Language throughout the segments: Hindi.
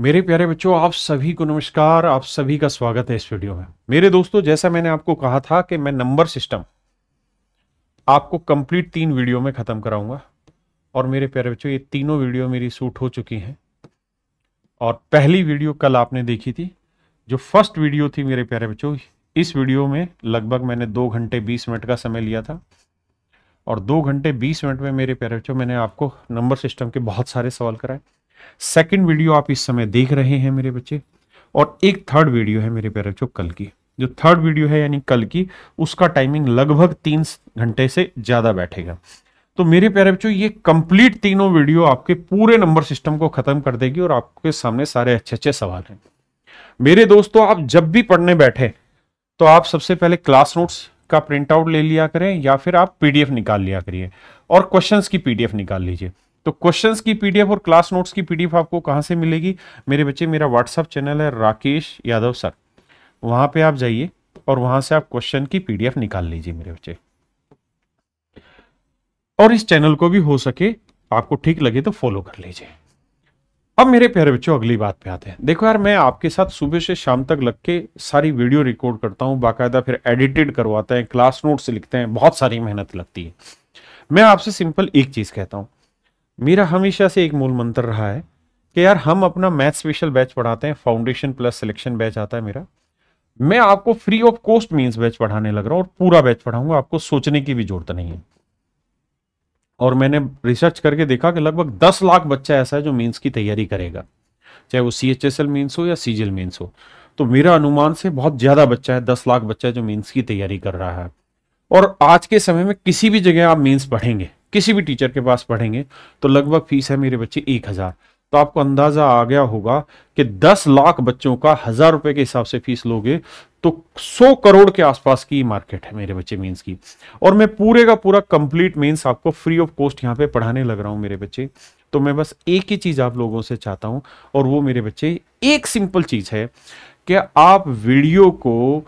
मेरे प्यारे बच्चों, आप सभी को नमस्कार, आप सभी का स्वागत है इस वीडियो में। मेरे दोस्तों, जैसा मैंने आपको कहा था कि मैं नंबर सिस्टम आपको कंप्लीट तीन वीडियो में ख़त्म कराऊँगा। और मेरे प्यारे बच्चों, ये तीनों वीडियो मेरी शूट हो चुकी हैं। और पहली वीडियो कल आपने देखी थी, जो फ़र्स्ट वीडियो थी मेरे प्यारे बच्चों, इस वीडियो में लगभग मैंने दो घंटे बीस मिनट का समय लिया था। और दो घंटे बीस मिनट में मेरे प्यारे बच्चों, मैंने आपको नंबर सिस्टम के बहुत सारे सवाल कराए। सेकंड वीडियो आप इस समय देख रहे हैं मेरे बच्चे, और एक थर्ड वीडियो है मेरे प्यारे बच्चों, कल की। जो थर्ड वीडियो है यानी कल की, उसका टाइमिंग लगभग तीन घंटे से ज़्यादा बैठेगा। तो मेरे प्यारे बच्चों, ये कंप्लीट तीनों वीडियो आपके पूरे नंबर सिस्टम को खत्म कर देगी और आपके सामने सारे अच्छे अच्छे सवाल हैं। मेरे दोस्तों, आप जब भी पढ़ने बैठे तो आप सबसे पहले क्लास नोट्स का प्रिंट आउट ले लिया करें या फिर आप पीडीएफ निकाल लिया करिए, और क्वेश्चंस की पीडीएफ निकाल लीजिए। तो क्वेश्चंस की पीडीएफ और क्लास नोट्स की पीडीएफ आपको कहाँ से मिलेगी? मेरे बच्चे, मेरा व्हाट्सअप चैनल है राकेश यादव सर। वहाँ पे आप जाइए और वहाँ से आप क्वेश्चन की पीडीएफ निकाल लीजिए मेरे बच्चे। और इस चैनल को भी हो सके, आपको ठीक लगे तो फॉलो कर लीजिए। अब मेरे प्यारे बच्चों, अगली बात पे आते हैं। देखो यार, मैं आपके साथ सुबह से शाम तक लग के सारी वीडियो रिकॉर्ड करता हूँ, बाकायदा फिर एडिटेड करवाते हैं क्लास नोट्स लिखते हैं, बहुत सारी मेहनत लगती है। मैं आपसे सिंपल एक चीज़ कहता हूँ। मेरा हमेशा से एक मूल मंत्र रहा है कि यार हम अपना मैथ स्पेशल बैच पढ़ाते हैं फाउंडेशन प्लस सिलेक्शन बैच आता है मेरा। मैं आपको free of cost means batch पढ़ाने लग रहा हूँ और पूरा बैच पढ़ाऊँगा, आपको सोचने की भी ज़रूरत नहीं है। और मैंने रिसर्च करके देखा कि लगभग दस लाख बच्चा ऐसा है जो मीन्स की तैयारी करेगा, चाहे वो C H S L means हो या सीजल मीन्स हो। तो मेरा अनुमान से बहुत ज़्यादा बच्चा है, दस लाख बच्चा है जो मीन्स की तैयारी कर रहा है। और आज के समय में किसी भी जगह आप मीन्स पढ़ेंगे। किसी भी टीचर के पास पढ़ेंगे तो लगभग फ़ीस है मेरे बच्चे एक हज़ार। तो आपको अंदाज़ा आ गया होगा कि दस लाख बच्चों का हज़ार रुपए के हिसाब से फ़ीस लोगे तो सौ करोड़ के आसपास की मार्केट है मेरे बच्चे मीन्स की। और मैं पूरे का पूरा कंप्लीट मीन्स आपको फ्री ऑफ़ कॉस्ट यहाँ पे पढ़ाने लग रहा हूँ मेरे बच्चे। तो मैं बस एक ही चीज़ आप लोगों से चाहता हूँ, और वो मेरे बच्चे एक सिंपल चीज़ है कि आप वीडियो को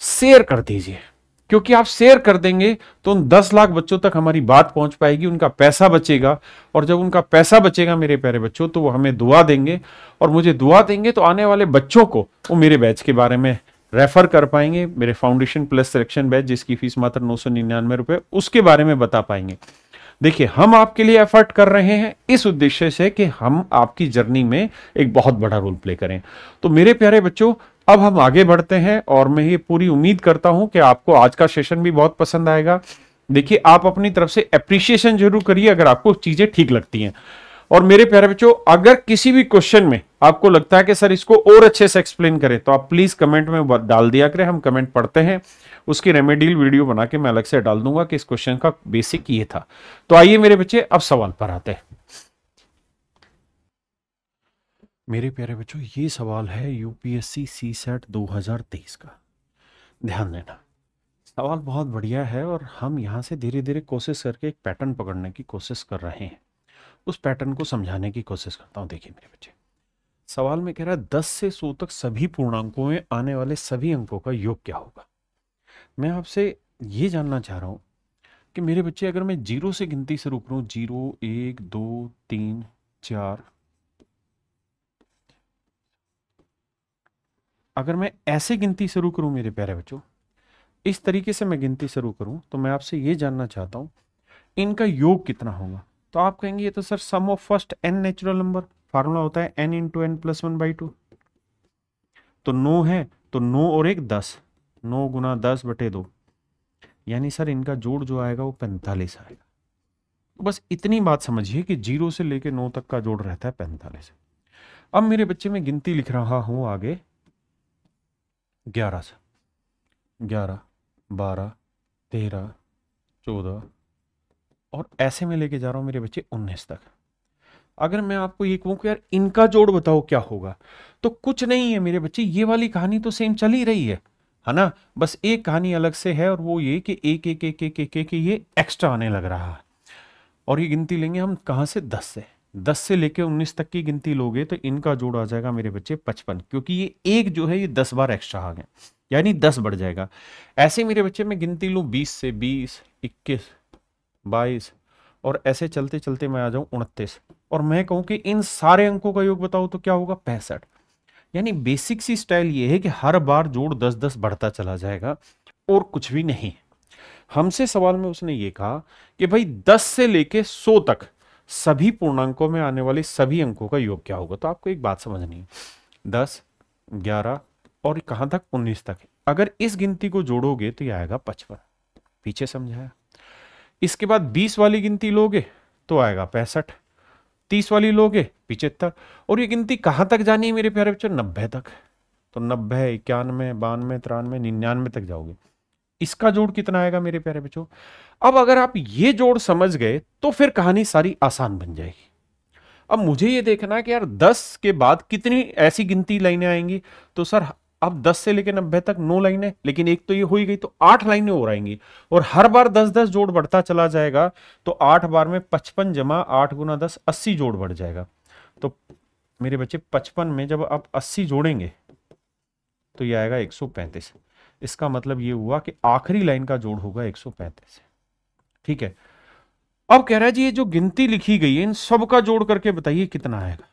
शेयर कर दीजिए। क्योंकि आप शेयर कर देंगे तो उन दस लाख बच्चों तक हमारी बात पहुँच पाएगी, उनका पैसा बचेगा। और जब उनका पैसा बचेगा मेरे प्यारे बच्चों तो वो हमें दुआ देंगे। और मुझे दुआ देंगे तो आने वाले बच्चों को वो मेरे बैच के बारे में रेफर कर पाएँगे, मेरे फाउंडेशन प्लस सिलेक्शन बैच जिसकी फ़ीस मात्र नौ सौ निन्यानवे रुपए, उसके बारे में बता पाएँगे। देखिए, हम आपके लिए एफर्ट कर रहे हैं इस उद्देश्य से कि हम आपकी जर्नी में एक बहुत बड़ा रोल प्ले करें। तो मेरे प्यारे बच्चों अब हम आगे बढ़ते हैं और मैं ये पूरी उम्मीद करता हूँ कि आपको आज का सेशन भी बहुत पसंद आएगा। देखिए, आप अपनी तरफ़ से अप्रिशिएशन ज़रूर करिए अगर आपको चीज़ें ठीक लगती हैं। और मेरे प्यारे बच्चों, अगर किसी भी क्वेश्चन में आपको लगता है कि सर इसको और अच्छे से एक्सप्लेन करें तो आप प्लीज़ कमेंट में डाल दिया करें। हम कमेंट पढ़ते हैं। उसकी रेमेडियल वीडियो बना के मैं अलग से डाल दूँगा कि इस क्वेश्चन का बेसिक ये था। तो आइए मेरे बच्चे, अब सवाल पर आते हैं। मेरे प्यारे बच्चों, ये सवाल है यूपीएससी सी सेट दो हज़ार तेईस का। ध्यान देना, सवाल बहुत बढ़िया है और हम यहाँ से धीरे धीरे कोशिश करके एक पैटर्न पकड़ने की कोशिश कर रहे हैं। उस पैटर्न को समझाने की कोशिश करता हूँ, देखिए मेरे बच्चे। सवाल में कह रहा है, दस से सौ तक सभी पूर्णांकों में आने वाले सभी अंकों का योग क्या होगा? मैं आपसे ये जानना चाह रहा हूँ कि मेरे बच्चे, अगर मैं ज़ीरो से गिनती शुरू करूँ ज़ीरो, एक, दो, तीन, चार अगर मैं ऐसे गिनती शुरू करूँ मेरे प्यारे बच्चों, इस तरीके से मैं गिनती शुरू करूँ तो मैं आपसे ये जानना चाहता हूँ, इनका योग कितना होगा? तो आप कहेंगे, ये तो sir sum of first n natural number formula होता है n into n plus one by two तो नो है तो नो और एक दस, नौ गुना दस बटे दो। यानी सर इनका जोड़ जो आएगा वो पैंतालीस आएगा। तो बस इतनी बात समझिए कि ज़ीरो से लेके नौ तक का जोड़ रहता है पैंतालीस। अब मेरे बच्चे, में गिनती लिख रहा हूँ आगे। ग्यारह से। ग्यारह, बारह, तेरह, चौदह, और ऐसे में लेके जा रहा हूँ मेरे बच्चे उन्नीस तक। अगर मैं आपको ये कहूँ कि यार इनका जोड़ बताओ क्या होगा? तो कुछ नहीं है मेरे बच्चे, ये वाली कहानी तो सेम चल ही रही है है ना? बस एक कहानी अलग से है और वो ये कि एक एक एक एक एक एक ये एक्स्ट्रा आने लग रहा है। और ये गिनती लेंगे हम कहाँ से? दस से। दस से लेकर उन्नीस तक की गिनती लोगे तो इनका जोड़ आ जाएगा मेरे बच्चे पचपन, क्योंकि ये एक जो है ये दस बार एक्स्ट्रा आ गया यानी दस बढ़ जाएगा। ऐसे मेरे बच्चे में गिनती लू बीस से बीस, इक्कीस, बाईस, और ऐसे चलते चलते मैं आ जाऊँ उनतीस। और मैं कहूँ कि इन सारे अंकों का योग बताओ तो क्या होगा? पैंसठ। यानी बेसिक सी स्टाइल ये है कि हर बार जोड़ दस दस बढ़ता चला जाएगा, और कुछ भी नहीं। हमसे सवाल में उसने ये कहा कि भाई दस से लेके सौ तक सभी पूर्णांकों में आने वाले सभी अंकों का योग क्या होगा? तो आपको एक बात समझनी है। दस, ग्यारह और कहाँ तक? उन्नीस तक अगर इस गिनती को जोड़ोगे तो यह आएगा पचपन। पीछे समझाया? इसके बाद बीस वाली गिनती लोगे तो आएगा पैंसठ। तीस वाली लोगे पिछहत्तर और ये गिनती कहाँ तक जानी है मेरे प्यारे बच्चों? नब्बे तक। तो नब्बे, इक्यानवे, बानवे, तिरानवे, निन्यानवे तक जाओगे। इसका जोड़ कितना आएगा मेरे प्यारे बच्चों? अब अगर आप ये जोड़ समझ गए तो फिर कहानी सारी आसान बन जाएगी। अब मुझे ये देखना कि यार, दस के बाद कितनी ऐसी गिनती लाइनें आएँगी? तो सर, अब 10 से लेकर नब्बे तक नौ लाइनें, लेकिन एक तो ये हो ही गई तो आठ लाइनें और आएँगी। और हर बार दस दस जोड़ बढ़ता चला जाएगा तो आठ बार में पचपन जमा आठ गुना दस, अस्सी जोड़ बढ़ जाएगा। तो मेरे बच्चे, पचपन में जब आप अस्सी जोड़ेंगे तो ये आएगा एक सौ पैंतीस। इसका मतलब ये हुआ कि आखिरी लाइन का जोड़ होगा एक सौ पैंतीस। ठीक है? अब कह रहा है जी, ये जो गिनती लिखी गई है, इन सब का जोड़ करके बताइए कितना आएगा।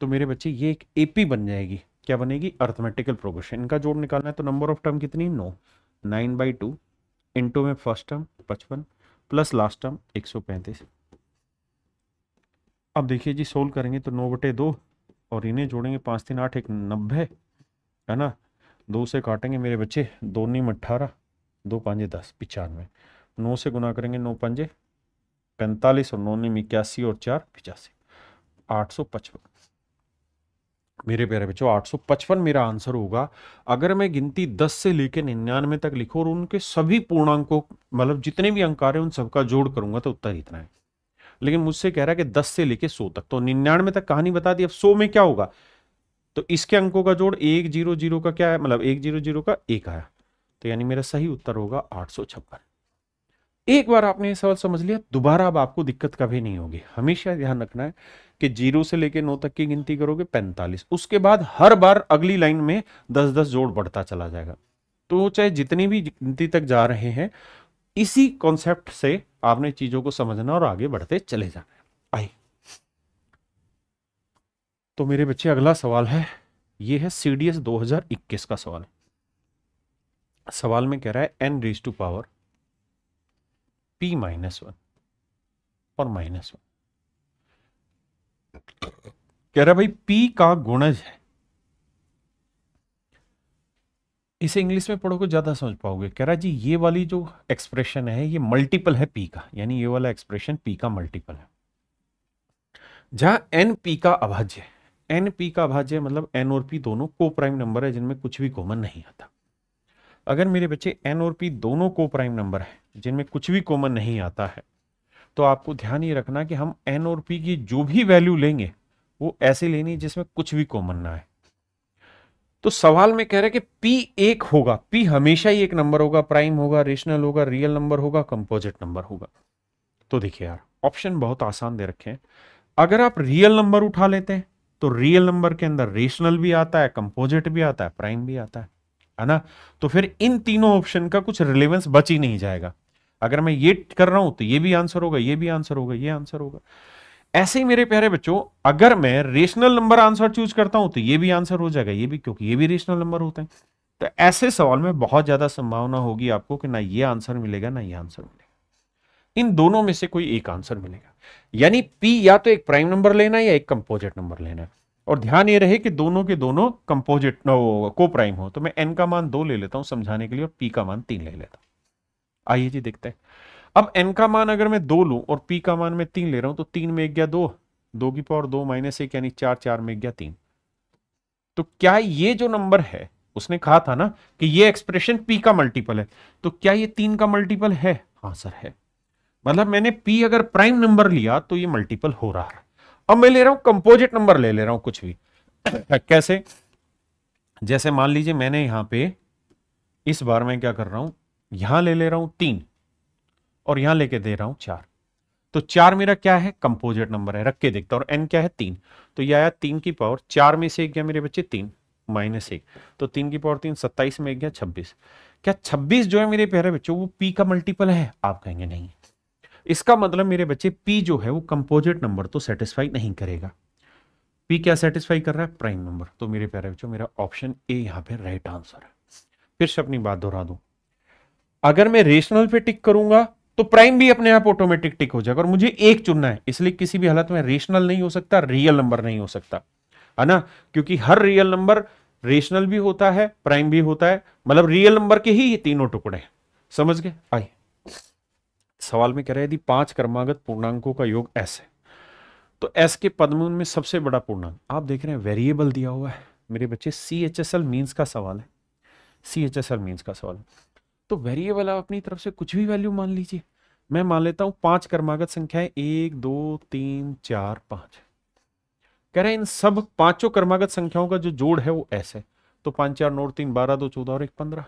तो मेरे बच्चे, ये एक एपी बन जाएगी। क्या बनेगी? अर्थमेटिकल प्रोग्रेशन इनका जोड़ निकालना है तो नंबर ऑफ़ टर्म कितनी? नो। नाइन बाई टू इंटू में फ़र्स्ट टर्म पचपन प्लस लास्ट टर्म एक सौ पैंतीस। अब देखिए जी सोल्व करेंगे तो नौ बटे दो और इन्हें जोड़ेंगे पाँच तीन आठ एक नब्बे, है ना? दो से काटेंगे मेरे बच्चे, दो नीम अट्ठारह दो पाँजे दस, पिचानवे। नौ से गुना करेंगे नौ पंजे पैंतालीस और नौ नीम इक्यासी और चार, पिचासी। आठ सौ पचपन। मेरे प्यारे बच्चों 855 मेरा आंसर होगा। अगर मैं गिनती 10 से लेकर निन्यानवे तक लिखूं और उनके सभी पूर्णांकों मतलब जितने भी अंक आ रहे हैं, उन सबका जोड़ करूँगा तो उत्तर इतना है। लेकिन मुझसे कह रहा है कि 10 से लेकर 100 तक तो निन्यानवे तक कहानी बता दी, अब 100 में क्या होगा? तो इसके अंकों का जोड़ एक ज़ीरो ज़ीरो का क्या है? मतलब एक ज़ीरो ज़ीरो का एक आया। तो यानी मेरा सही उत्तर होगा आठ सौ छप्पन। एक बार आपने ये सवाल समझ लिया, दोबारा अब आपको दिक्कत कभी नहीं होगी। हमेशा ध्यान रखना है कि ज़ीरो से लेके नौ तक की गिनती करोगे पैंतालीस। उसके बाद हर बार अगली लाइन में दस दस जोड़ बढ़ता चला जाएगा। तो चाहे जितनी भी गिनती तक जा रहे हैं, इसी कॉन्सेप्ट से आपने चीज़ों को समझना और आगे बढ़ते चले जाना आइए तो मेरे बच्चे, अगला सवाल है। ये है सीडीएस 2021 का सवाल सवाल में कह रहा है n raise to power p minus one और माइनस वन कह रहा भाई पी का गुणज है। इसे इंग्लिश में पढ़ोगे, ज़्यादा समझ पाओगे। कह रहा जी, ये वाली जो एक्सप्रेशन है, ये मल्टीपल है पी का। यानी ये वाला एक्सप्रेशन पी का मल्टीपल है। जहाँ एन पी का अभाज्य एन पी का भाज्य मतलब एन और पी दोनों को प्राइम नंबर है, जिनमें कुछ भी कॉमन नहीं आता। अगर मेरे बच्चे एन और पी दोनों को प्राइम नंबर है, जिनमें कुछ भी कॉमन नहीं आता है तो आपको ध्यान ये रखना कि हम एन और पी की जो भी वैल्यू लेंगे, वो ऐसे लेनी जिसमें कुछ भी कॉमन ना है तो सवाल में कह रहे कि पी एक होगा, पी हमेशा ही एक नंबर होगा, प्राइम होगा, रेशनल होगा, रियल नंबर होगा, कंपोजिट नंबर होगा। तो देखिए यार, ऑप्शन बहुत आसान दे रखे हैं। अगर आप रियल नंबर उठा लेते हैं तो रियल नंबर के अंदर रेशनल भी आता है कंपोजिट भी आता है प्राइम भी आता है है ना? तो फिर इन तीनों ऑप्शन का कुछ रिलेवेंस बच ही नहीं जाएगा। अगर मैं ये कर रहा हूँ तो ये भी आंसर होगा, ये भी आंसर होगा, ये आंसर होगा। ऐसे ही मेरे प्यारे बच्चों, अगर मैं रेशनल नंबर आंसर चूज़ करता हूँ तो ये भी आंसर हो जाएगा, ये भी, क्योंकि ये भी रेशनल नंबर होते हैं। तो ऐसे सवाल में बहुत ज़्यादा संभावना होगी आपको कि ना ये आंसर मिलेगा, ना ये आंसर मिलेगा। इन दोनों में से कोई एक आंसर मिलेगा। यानी पी या तो एक प्राइम नंबर लेना है या एक कंपोजिट नंबर लेना है। और ध्यान ये रहे कि दोनों के दोनों कंपोजिट को प्राइम हो तो मैं एन का मान दो ले लेता हूँ समझाने के लिए और पी का मान तीन ले लेता हूँ। आइए जी देखते हैं। अब एन का मान अगर मैं दो लूँ और पी का मान मैं तीन ले रहा हूँ तो तीन में एक गया दो दो की पावर दो माइनस एक, यानी चार चार में गया तीन। तो क्या ये जो नंबर है, उसने कहा था ना कि ये एक्सप्रेशन पी का मल्टीपल है तो क्या ये तीन का मल्टीपल है? हाँ है। मतलब मैंने पी अगर प्राइम नंबर लिया तो ये मल्टीपल हो रहा है। अब मैं ले रहा हूँ कंपोजिट नंबर ले ले रहा हूँ कुछ भी। कैसे? जैसे मान लीजिए मैंने यहाँ पे इस बार मैं क्या कर रहा हूँ? यहाँ ले ले रहा हूँ तीन और यहाँ लेके दे रहा हूँ चार। तो चार मेरा क्या है? कंपोजिट नंबर है। रख के देखता और एन क्या है? तीन। तो ये आया तीन की पावर चार में से एक गया मेरे बच्चे तीन माइनस एक। तो तीन की पावर तीन सत्ताईस में एक गया छब्बीस। क्या छब्बीस जो है मेरे प्यारे बच्चों, वो पी का मल्टीपल है? आप कहेंगे नहीं। इसका मतलब मेरे बच्चे पी जो है वो कंपोजिट नंबर तो सेटिस्फाई नहीं करेगा। पी क्या सेटिस्फाई कर रहा है? प्राइम नंबर तो मेरे प्यारे बच्चों, मेरा ऑप्शन ए यहाँ पे राइट आंसर है। फिर से अपनी बात दोहरा दूँ। अगर मैं रेशनल पे टिक करूँगा तो प्राइम भी अपने आप ऑटोमेटिक टिक हो जाएगा और मुझे एक चुनना है। इसलिए किसी भी हालत में रेशनल नहीं हो सकता रियल नंबर नहीं हो सकता। है ना? क्योंकि हर रियल नंबर रेशनल भी होता है प्राइम भी होता है। मतलब रियल नंबर के ही ये तीनों टुकड़े समझ गए? आइए। सवाल में कह रहे हैं, यदि पाँच क्रमागत पूर्णांकों का योग एस है तो एस के पदमून में सबसे बड़ा पूर्णांक, आप देख रहे हैं वेरिएबल दिया हुआ है। मेरे बच्चे C H S L means का सवाल है। C H S L means का सवाल तो वेरिएबल आप अपनी तरफ़ से कुछ भी वैल्यू मान लीजिए। मैं मान लेता हूँ, पाँच क्रमागत संख्याएँ, एक, दो, तीन, चार, पाँच। कह रहे हैं, इन सब पाँचों क्रमागत संख्याओं का जो जोड़ है वो एस है। तो पाँच, चार, नौ, तीन, बारह, दो, चौदह और एक, पंद्रह।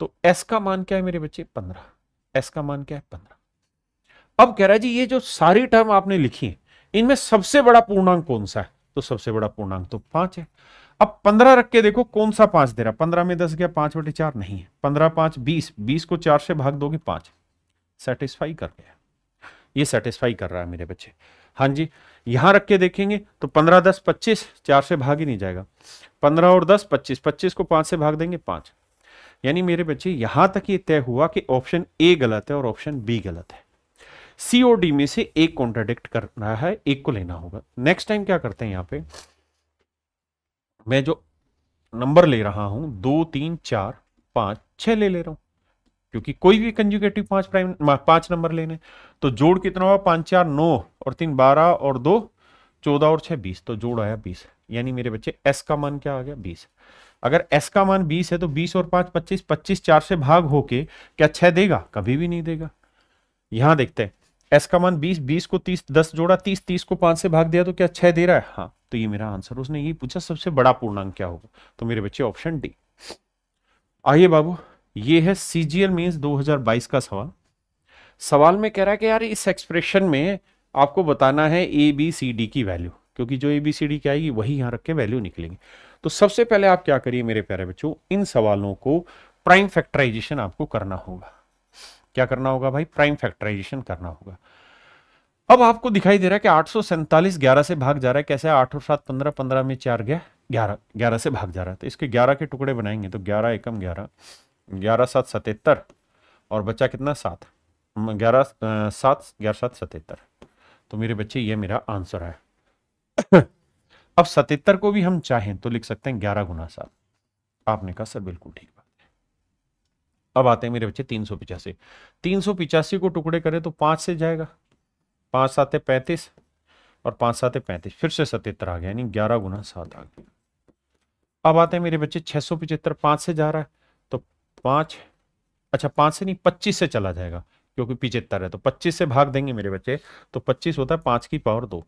तो एस का मान क्या है मेरे बच्चे? पंद्रह। एस का मान क्या है? पंद्रह। अब कह रहा है, जी, ये जो सारी टर्म आपने लिखी है, इनमें सबसे बड़ा पूर्णांक कौन सा है? तो सबसे बड़ा पूर्णांक तो पाँच है। अब पंद्रह रख के देखो, कौन सा पाँच दे रहा पंद्रह में दस गया, पाँच बटे चार नहीं है। पंद्रह, पाँच, बीस। बीस को चार से भाग दोगे, पाँच। सेटिस्फाई कर गया। ये सेटिस्फाई कर रहा है मेरे बच्चे। हाँ जी, यहाँ रख के देखेंगे तो पंद्रह, दस, पच्चीस, चार से भाग ही नहीं जाएगा। पंद्रह और दस, पच्चीस। पच्चीस को पाँच से भाग देंगे, पाँच। यानी मेरे बच्चे, यहाँ तक ये तय हुआ कि ऑप्शन ए गलत है और ऑप्शन बी गलत है। सी और डी में से एक कॉन्ट्राडिक्ट करना है, एक को लेना होगा। नेक्स्ट टाइम क्या करते हैं यहाँ पे? मैं जो नंबर ले रहा हूँ, दो, तीन, चार, पाँच, छह ले ले रहा हूँ। क्योंकि कोई भी कंजुगेटिव पाँच प्राइम पाँच नंबर लेने। तो जोड़ कितना हुआ? पाँच, चार, नौ और तीन, बारह और दो, चौदह और छह, बीस। तो जोड़ आया बीस। यानी मेरे बच्चे एस का मान क्या आ गया? बीस। अगर एस का मान बीस है तो बीस और पाँच, पच्चीस पच्चीस, चार से भाग होके क्या छह देगा? कभी भी नहीं देगा। यहाँ देखते हैं। एस का मान बीस बीस को तीस, दस जोड़ा तीस तीस को पाँच से भाग दिया तो क्या छह दे रहा है? हाँ तो ये मेरा आंसर उसने ये पूछा, सबसे बड़ा पूर्णांक क्या होगा? तो मेरे बच्चे ऑप्शन डी आइए बाबू, ये है सीजीएल मीन्स 2022 का सवाल। सवाल में कह रहा है कि यार इस एक्सप्रेशन में आपको बताना है ए बी सी डी की वैल्यू क्योंकि जो ए बी सी डी की आएगी, वही यहाँ रख के वैल्यू निकलेंगे। तो सबसे पहले आप क्या करिए मेरे प्यारे बच्चों, इन सवालों को प्राइम फैक्टराइजेशन आपको करना होगा। क्या करना होगा भाई? प्राइम फैक्टराइजेशन करना होगा। अब आपको दिखाई दे रहा है कि आठ सौ सैंतालीस ग्यारह से भाग जा रहा है। कैसे? आठ और सात पंद्रह पंद्रह में चार गया, ग्यारह ग्यारह से भाग जा रहा है। तो इसके ग्यारह के टुकड़े बनाएँगे तो ग्यारह एकम ग्यारह ग्यारह सात सतहत्तर, और बच्चा कितना? सात। ग्यारह सात ग्यारह सात सतहत्तर। तो मेरे बच्चे, ये मेरा आंसर है। अब सतहत्तर को भी हम चाहें तो लिख सकते हैं ग्यारह गुना सात। आपने कहा, सर, बिल्कुल ठीक बात है। अब आते हैं मेरे बच्चे तीन सौ पिचासी। तीन सौ पिचासी को टुकड़े करें तो पाँच से जाएगा। पाँच सात पैंतीस और पाँच सात पैंतीस। फिर से सतहत्तर आ गया, यानी ग्यारह गुना सात आ गया। अब आते हैं मेरे बच्चे छह सौ पिचहत्तर, पाँच से जा रहा है तो पाँच अच्छा पाँच से नहीं, पच्चीस से चला जाएगा, क्योंकि पिचहत्तर है तो पच्चीस से भाग देंगे मेरे बच्चे तो पच्चीस होता है पाँच की पावर दो।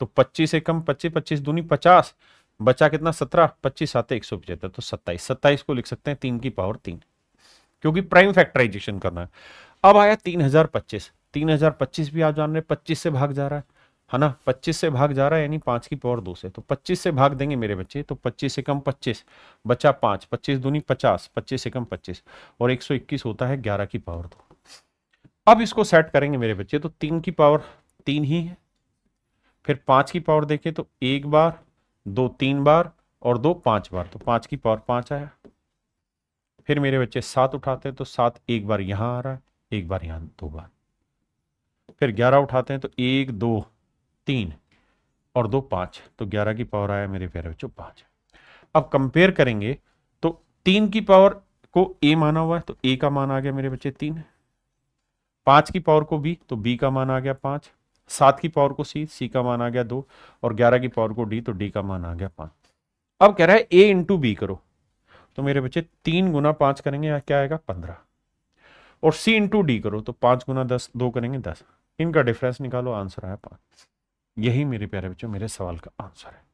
तो पच्चीस से कम पच्चीस पच्चीस दूनी पचास, बचा कितना? सत्रह, पच्चीस आते एक सौ पचहत्तर तो सत्ताईस। सत्ताईस को लिख सकते हैं तीन की पावर तीन, क्योंकि प्राइम फैक्टराइजेशन करना है। अब आया तीन हज़ार पच्चीस। तीन हज़ार पच्चीस भी आप जान रहे पच्चीस से भाग जा रहा है है ना? पच्चीस से भाग जा रहा है, यानी पाँच की पावर दो से। तो पच्चीस से भाग देंगे मेरे बच्चे तो पच्चीस से कम पच्चीस बचा पाँच, पच्चीस दूनी पचास, पच्चीस से कम पच्चीस, और एक सौ इक्कीस होता है ग्यारह की पावर दो। अब इसको सेट करेंगे मेरे बच्चे तो तीन की पावर तीन ही है। फिर पाँच की पावर देखें तो एक बार, दो तीन बार और दो पाँच बार तो पाँच की पावर पाँच आया। फिर मेरे बच्चे सात उठाते हैं तो सात एक बार यहाँ आ रहा है, एक बार यहाँ दो बार। फिर ग्यारह उठाते हैं तो एक, दो, तीन और दो पाँच तो ग्यारह की पावर आया मेरे प्यारे बच्चों पाँच। अब कंपेयर करेंगे तो तीन की पावर को ए माना हुआ है तो ए का मान आ गया मेरे बच्चे तीन। पाँच की पावर को बी तो बी का मान आ गया पाँच। सात की पावर को सी सी का मान आ गया दो, और ग्यारह की पावर को डी तो डी का मान आ गया पाँच। अब कह रहा है ए इंटू बी करो। तो मेरे बच्चे तीन गुना पाँच करेंगे क्या आएगा? पंद्रह। और सी इंटू डी करो तो पाँच गुना दस, दो करेंगे दस। इनका डिफरेंस निकालो आंसर आया पाँच। यही मेरे प्यारे बच्चों, मेरे सवाल का आंसर है।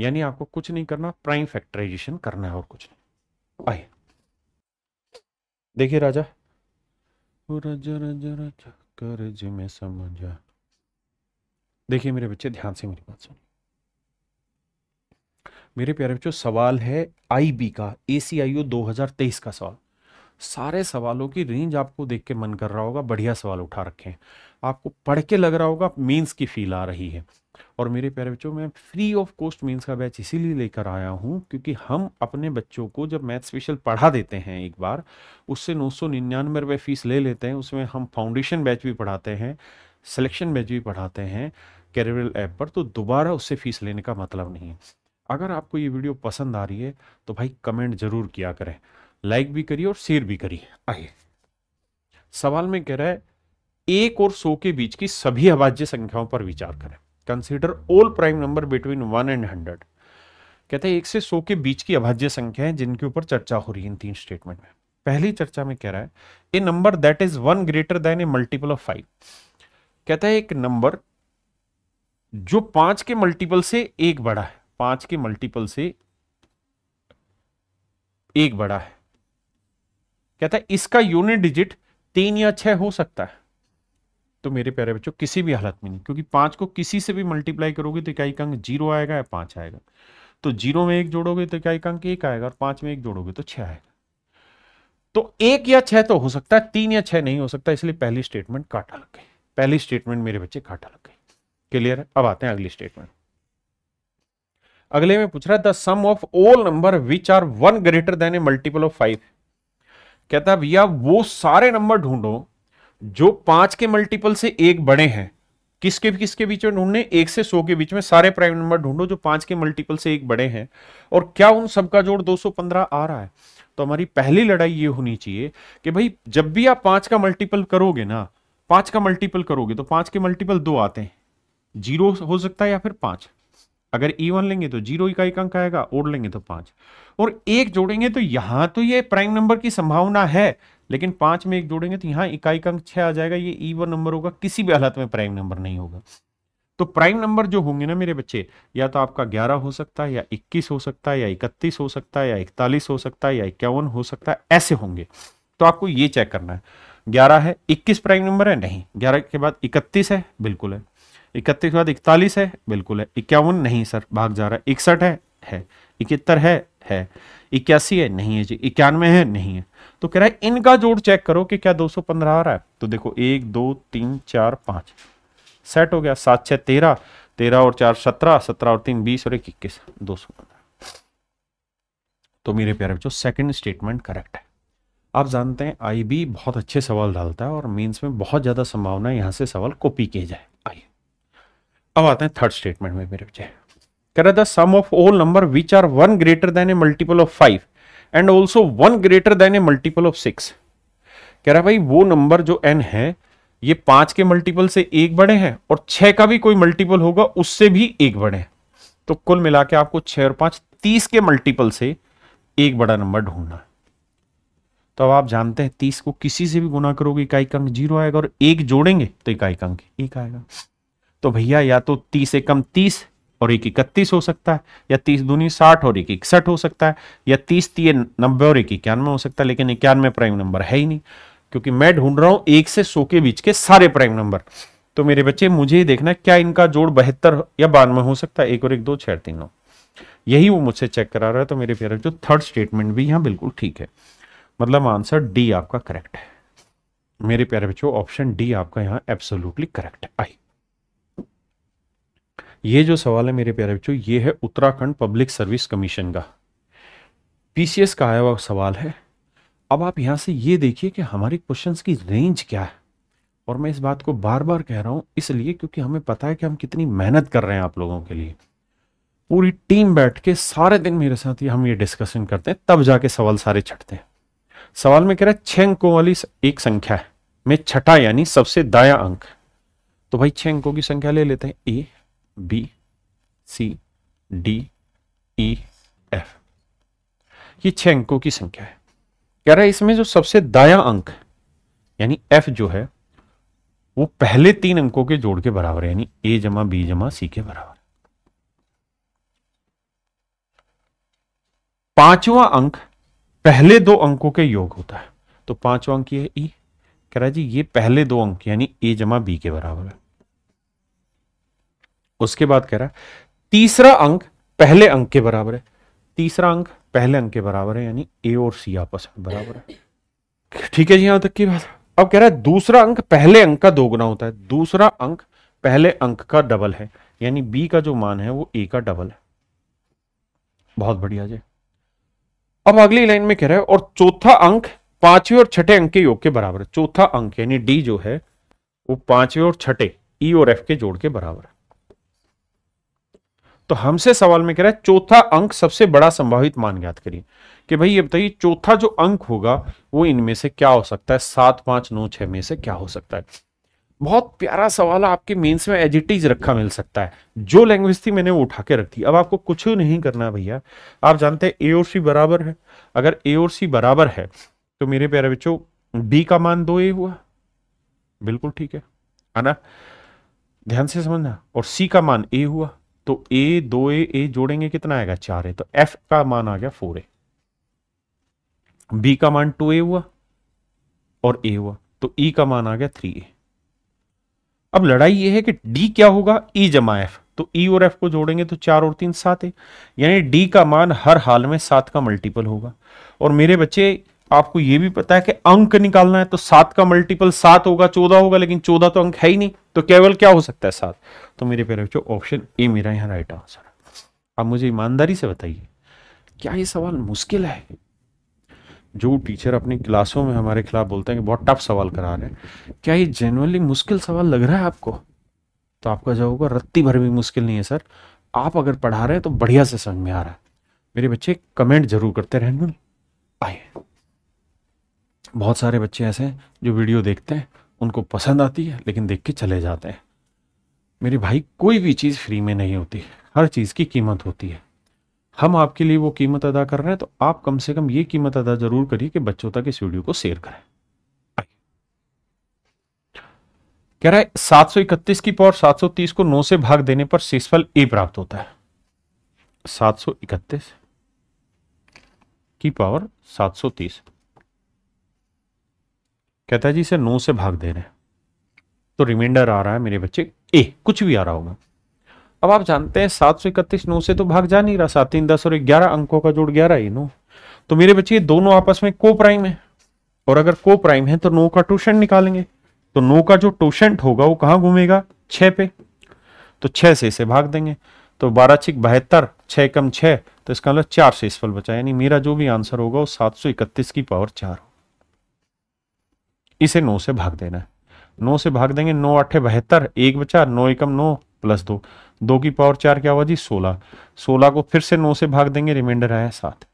यानी आपको कुछ नहीं करना प्राइम फैक्टराइजेशन करना है और कुछ नहीं। आइए। देखिए राजा। राजा राजा राजा कर्ज में समझा। देखिए मेरे बच्चे, ध्यान से मेरी बात सुनिए। मेरे प्यारे बच्चों, सवाल है आईबी का एसीआईओ 2023 का सवाल। सारे सवालों की रेंज आपको देख के मन कर रहा होगा, बढ़िया सवाल उठा रखे हैं। आपको पढ़ के लग रहा होगा मीन्स की फील आ रही है। और मेरे प्यारे बच्चों, मैं फ्री ऑफ़ कॉस्ट मीन्स का बैच इसीलिए लेकर आया हूँ, क्योंकि हम अपने बच्चों को जब मैथ स्पेशल पढ़ा देते हैं एक बार, उससे नौ सौ निन्यानवे रुपये फ़ीस ले लेते हैं, उसमें हम फाउंडेशन बैच भी पढ़ाते हैं सिलेक्शन बैच भी पढ़ाते हैं। कैरियर ऐप पर तो दोबारा उससे फ़ीस लेने का मतलब नहीं है। अगर आपको ये वीडियो पसंद आ रही है तो भाई कमेंट ज़रूर किया करें। लाइक भी करिए और शेयर भी करिए। आइए। सवाल में कह रहा है, एक और सौ के बीच की सभी अभाज्य संख्याओं पर विचार करें। Consider all prime number between one and hundred कहते हैं, एक से सौ के बीच की अभाज्य संख्या है, जिनके ऊपर चर्चा हो रही है इन तीन स्टेटमेंट में। पहली चर्चा में कह रहा है a number that is one greater than a multiple of five कहता है, एक नंबर जो पाँच के मल्टीपल से एक बड़ा है, पाँच के मल्टीपल से एक बड़ा है। कहता है, इसका यूनिट डिजिट तीन या छह हो सकता है। तो मेरे प्यारे बच्चों, किसी भी हालत में नहीं, क्योंकि पाँच को किसी से भी मल्टीप्लाई करोगे तो इकाई अंक ज़ीरो आएगा या पाँच आएगा। तो ज़ीरो में एक जोड़ोगे तो इकाई अंक एक आएगा और पाँच में एक जोड़ोगे तो छह आएगा। तो एक या छह तो हो सकता है, तीन या छह नहीं हो सकता, इसलिए पहली स्टेटमेंट काटा लग गई पहली स्टेटमेंट मेरे बच्चे काटा लग गई क्लियर है? अब आते हैं अगली स्टेटमेंट अगले में पूछ रहा है the sum of all number which are one greater than a multiple of five कहता है, भैया, वो सारे नंबर ढूंढो, जो पाँच के मल्टीपल से एक बड़े हैं, किसके किसके बीच में ढूँढने? एक से सौ के बीच में सारे प्राइम नंबर ढूंढो, जो पाँच के मल्टीपल से एक बड़े हैं। और क्या उन सबका जोड़ 215 आ रहा है? तो हमारी पहली लड़ाई ये होनी चाहिए कि भाई, जब भी आप पाँच का मल्टीपल करोगे ना, पाँच का मल्टीपल करोगे तो पाँच के मल्टीपल दो आते हैं। ज़ीरो हो सकता है या फिर पाँच। अगर ई वन लेंगे तो ज़ीरो इकाई अंक आएगा, और लेंगे तो पाँच। और एक जोड़ेंगे तो यहाँ तो ये प्राइम नंबर की संभावना है, लेकिन पाँच में एक जोड़ेंगे तो यहाँ इकाई अंक छह आ जाएगा। ये ई वन नंबर होगा, किसी भी हालत में प्राइम नंबर नहीं होगा। तो प्राइम नंबर जो होंगे ना मेरे बच्चे, या तो आपका ग्यारह हो सकता है, या इक्कीस हो सकता है, या इकतीस हो सकता है, या इकतालीस हो सकता है, या इक्यावन हो सकता है, ऐसे होंगे। तो आपको ये चेक करना है। ग्यारह है, इक्कीस प्राइम नंबर है? नहीं। ग्यारह के बाद इकतीस है? बिल्कुल है। इकतीस के बाद इकतालीस है, बिल्कुल है। इक्यावन नहीं, सर, भाग जा रहा है। इकसठ है है। इकहत्तर है है। इक्यासी है, नहीं है जी। इक्यानवे है, नहीं है। तो कह रहा है, इनका जोड़ चेक करो कि क्या 215 आ रहा है। तो देखो, एक, दो, तीन, चार, पाँच। सेट हो गया, सात, छह, तेरह। तेरह और चार, सत्रह। सत्रह और तीन, बीस और एक इक्कीस। दो सौ पंद्रह। तो मेरे प्यारे बच्चों सेकंड स्टेटमेंट करेक्ट है। आप जानते हैं आईबी बहुत अच्छे सवाल डालता है और मीन्स में बहुत ज़्यादा संभावना यहाँ से सवाल कॉपी किए जाए। अब आते हैं थर्ड स्टेटमेंट में मेरे बच्चे। कह रहा था sum of all number which are one greater than a multiple of five and also one greater than a multiple of six कह रहा, भाई, वो नंबर जो एन है, ये पाँच के मल्टीपल से एक बड़े हैं और छह का भी कोई मल्टीपल होगा, उससे भी एक बड़े हैं। तो कुल मिला के आपको छह और पाँच तीस के मल्टीपल से एक बड़ा नंबर ढूंढना तो अब आप जानते हैं, तीस को किसी से भी गुना करोगे इकाई अंक ज़ीरो आएगा और एक जोड़ेंगे तो इकाई अंक एक आएगा। तो भैया, या तो तीस एकम तीस और एक इकतीस हो सकता है, या तीस दूनी साठ और एक इकसठ हो सकता है, या तीस तीय नब्बे और एक इक्यानवे हो सकता है, लेकिन इक्यानवे प्राइम नंबर है ही नहीं, क्योंकि मैं ढूंढ रहा हूँ एक से सौ के बीच के सारे प्राइम नंबर। तो मेरे बच्चे, मुझे देखना क्या इनका जोड़ बहत्तर या बानवे हो सकता है, एक और एक दो छह तीन नौ। यही वो मुझसे चेक करा रहा है तो मेरे प्यारे जो थर्ड स्टेटमेंट भी यहाँ बिल्कुल ठीक है। मतलब आंसर डी आपका करेक्ट है। मेरे प्यारे बच्चों ऑप्शन डी आपका यहाँ एब्सोल्युटली करेक्ट है। आई ये जो सवाल है मेरे प्यारे बच्चों, ये है उत्तराखंड पब्लिक सर्विस कमीशन का। पीसीएस का आया हुआ सवाल है, अब आप यहाँ से ये देखिए कि हमारे क्वेश्चंस की रेंज क्या है। और मैं इस बात को बार बार कह रहा हूँ, इसलिए क्योंकि हमें पता है कि हम कितनी मेहनत कर रहे हैं आप लोगों के लिए। पूरी टीम बैठ के सारे दिन मेरे साथ ही हम ये डिस्कशन करते हैं, तब जाके सवाल सारे छटते हैं। सवाल में कह रहा है, छह अंकों वाली एक संख्या है, में छठा यानी सबसे दाया अंक। तो भाई छह अंकों की संख्या ले लेते हैं, A B C D E F ये छह अंकों की संख्या है। कह रहा है, इसमें जो सबसे दाया अंक, यानी एफ़ जो है, वो पहले तीन अंकों के जोड़ के बराबर है, यानी ए जमा बी जमा सी के बराबर। पांचवा अंक, पहले दो अंकों के योग होता है। तो पांचवा अंक ये है ई कह रहा है जी, ये पहले दो अंक, यानी ए जमा बी के बराबर है। उसके बाद कह रहा है, तीसरा अंक पहले अंक के बराबर है। तीसरा अंक पहले अंक के बराबर है, यानी ए और सी आपस में बराबर है। ठीक है जी, यहाँ तक की बात। अब कह रहा है, दूसरा अंक पहले अंक का दोगुना होता है। दूसरा अंक पहले अंक का डबल है। यानी बी का जो मान है, वो ए का डबल है। बहुत बढ़िया जी। अब अगली लाइन में कह रहा है, और चौथा अंक पाँचवें और छठे अंक के योग के बराबर है। चौथा अंक, यानी डी जो है, वो पाँचवें और छठे ई और एफ़ के जोड़ के बराबर है। तो हमसे सवाल में कह रहा है, चौथा अंक सबसे बड़ा संभावित मान ज्ञात करिए। कि भाई ये बताइए, चौथा जो अंक होगा, वो इनमें से क्या हो सकता है? सात, पाँच, नौ, छह में से क्या हो सकता है? बहुत प्यारा सवाल आपके मेंस में एजिटीज रखा मिल सकता है। जो लैंग्वेज थी मैंने वो उठा के रख दी। अब आपको कुछ नहीं करना भैया। आप जानते हैं ए और सी बराबर है। अगर ए और सी बराबर है तो मेरे प्यारे बच्चों बी का मान दो ए हुआ। बिल्कुल ठीक है। ना? ध्यान से समझना। और सी का मान ए हुआ। तो ए दो ए ए जोड़ेंगे कितना आएगा? चार ए तो एफ़ का मान आ गया फोर ए बी का मान टू ए हुआ और ए हुआ। तो ई का मान आ गया थ्री ए अब लड़ाई ये है कि डी क्या होगा? ई जमा एफ़ तो ई और एफ़ को जोड़ेंगे तो चार और तीन सात है यानी डी का मान हर हाल में सात का मल्टीपल होगा। और मेरे बच्चे आपको यह भी पता है कि अंक निकालना है तो सात का मल्टीपल सात होगा, चौदह होगा, लेकिन चौदह तो अंक है ही नहीं। तो केवल क्या हो सकता है सात? तो मेरे प्यारे बच्चों ऑप्शन ए मेरा यहाँ राइट आंसर अब मुझे ईमानदारी से बताइए, क्या ये सवाल मुश्किल है? जो टीचर अपनी क्लासों में हमारे खिलाफ बोलते हैं कि बहुत टफ सवाल करा रहे हैं। क्या ये जेनुअनली मुश्किल सवाल लग रहा है आपको? तो आपका जवाब होगा, रत्ती भर भी मुश्किल नहीं है सर। आप अगर पढ़ा रहे हैं तो बढ़िया से समझ में आ रहा है। मेरे बच्चे कमेंट ज़रूर करते रहेंगे आइए। बहुत सारे बच्चे ऐसे हैं जो वीडियो देखते हैं, उनको पसंद आती है, लेकिन देख के चले जाते हैं। मेरे भाई, कोई भी चीज़ फ्री में नहीं होती, हर चीज़ की कीमत होती है। हम आपके लिए वो कीमत अदा कर रहे हैं तो आप कम से कम ये कीमत अदा ज़रूर करिए कि बच्चों तक इस वीडियो को शेयर करें। कह रहा है 731 की पावर 730 को 9 से भाग देने पर शेषफल ए प्राप्त होता है। 731 की पावर 730 कहता है, जी, इसे 9 से भाग दे रहे हैं। तो रिमाइंडर आ रहा है मेरे बच्चे। ए, कुछ भी आ रहा होगा। अब आप जानते हैं, सात सौ इकतीस नौ से तो भाग जा नहीं रहा। सात तीन, दस और ग्यारह अंकों का जोड़ ग्यारह ही नो। तो मेरे बच्चे, ये दोनों आपस में को प्राइम है। और अगर को प्राइम है तो नो का टूशन निकालेंगे। तो नो का जो टूशन होगा, वो कहाँ घूमेगा? छह पे। तो छह से इसे भाग देंगे। तो बारह छिक बहत्तर, छह कम छह तो इसका मतलब चार से इस फल बचा। यानी मेरा जो भी आंसर होगा, वो सात सौ इकतीस की पावर चार इसे नौ से भाग देना है। नौ से भाग देंगे, नौ अठे बहत्तर, एक बचा, नौ एकम नौ, प्लस दो। दो की पावर चार क्या हुआ जी? सोलह। सोलह को फिर से नौ से भाग देंगे, रिमाइंडर आया सात।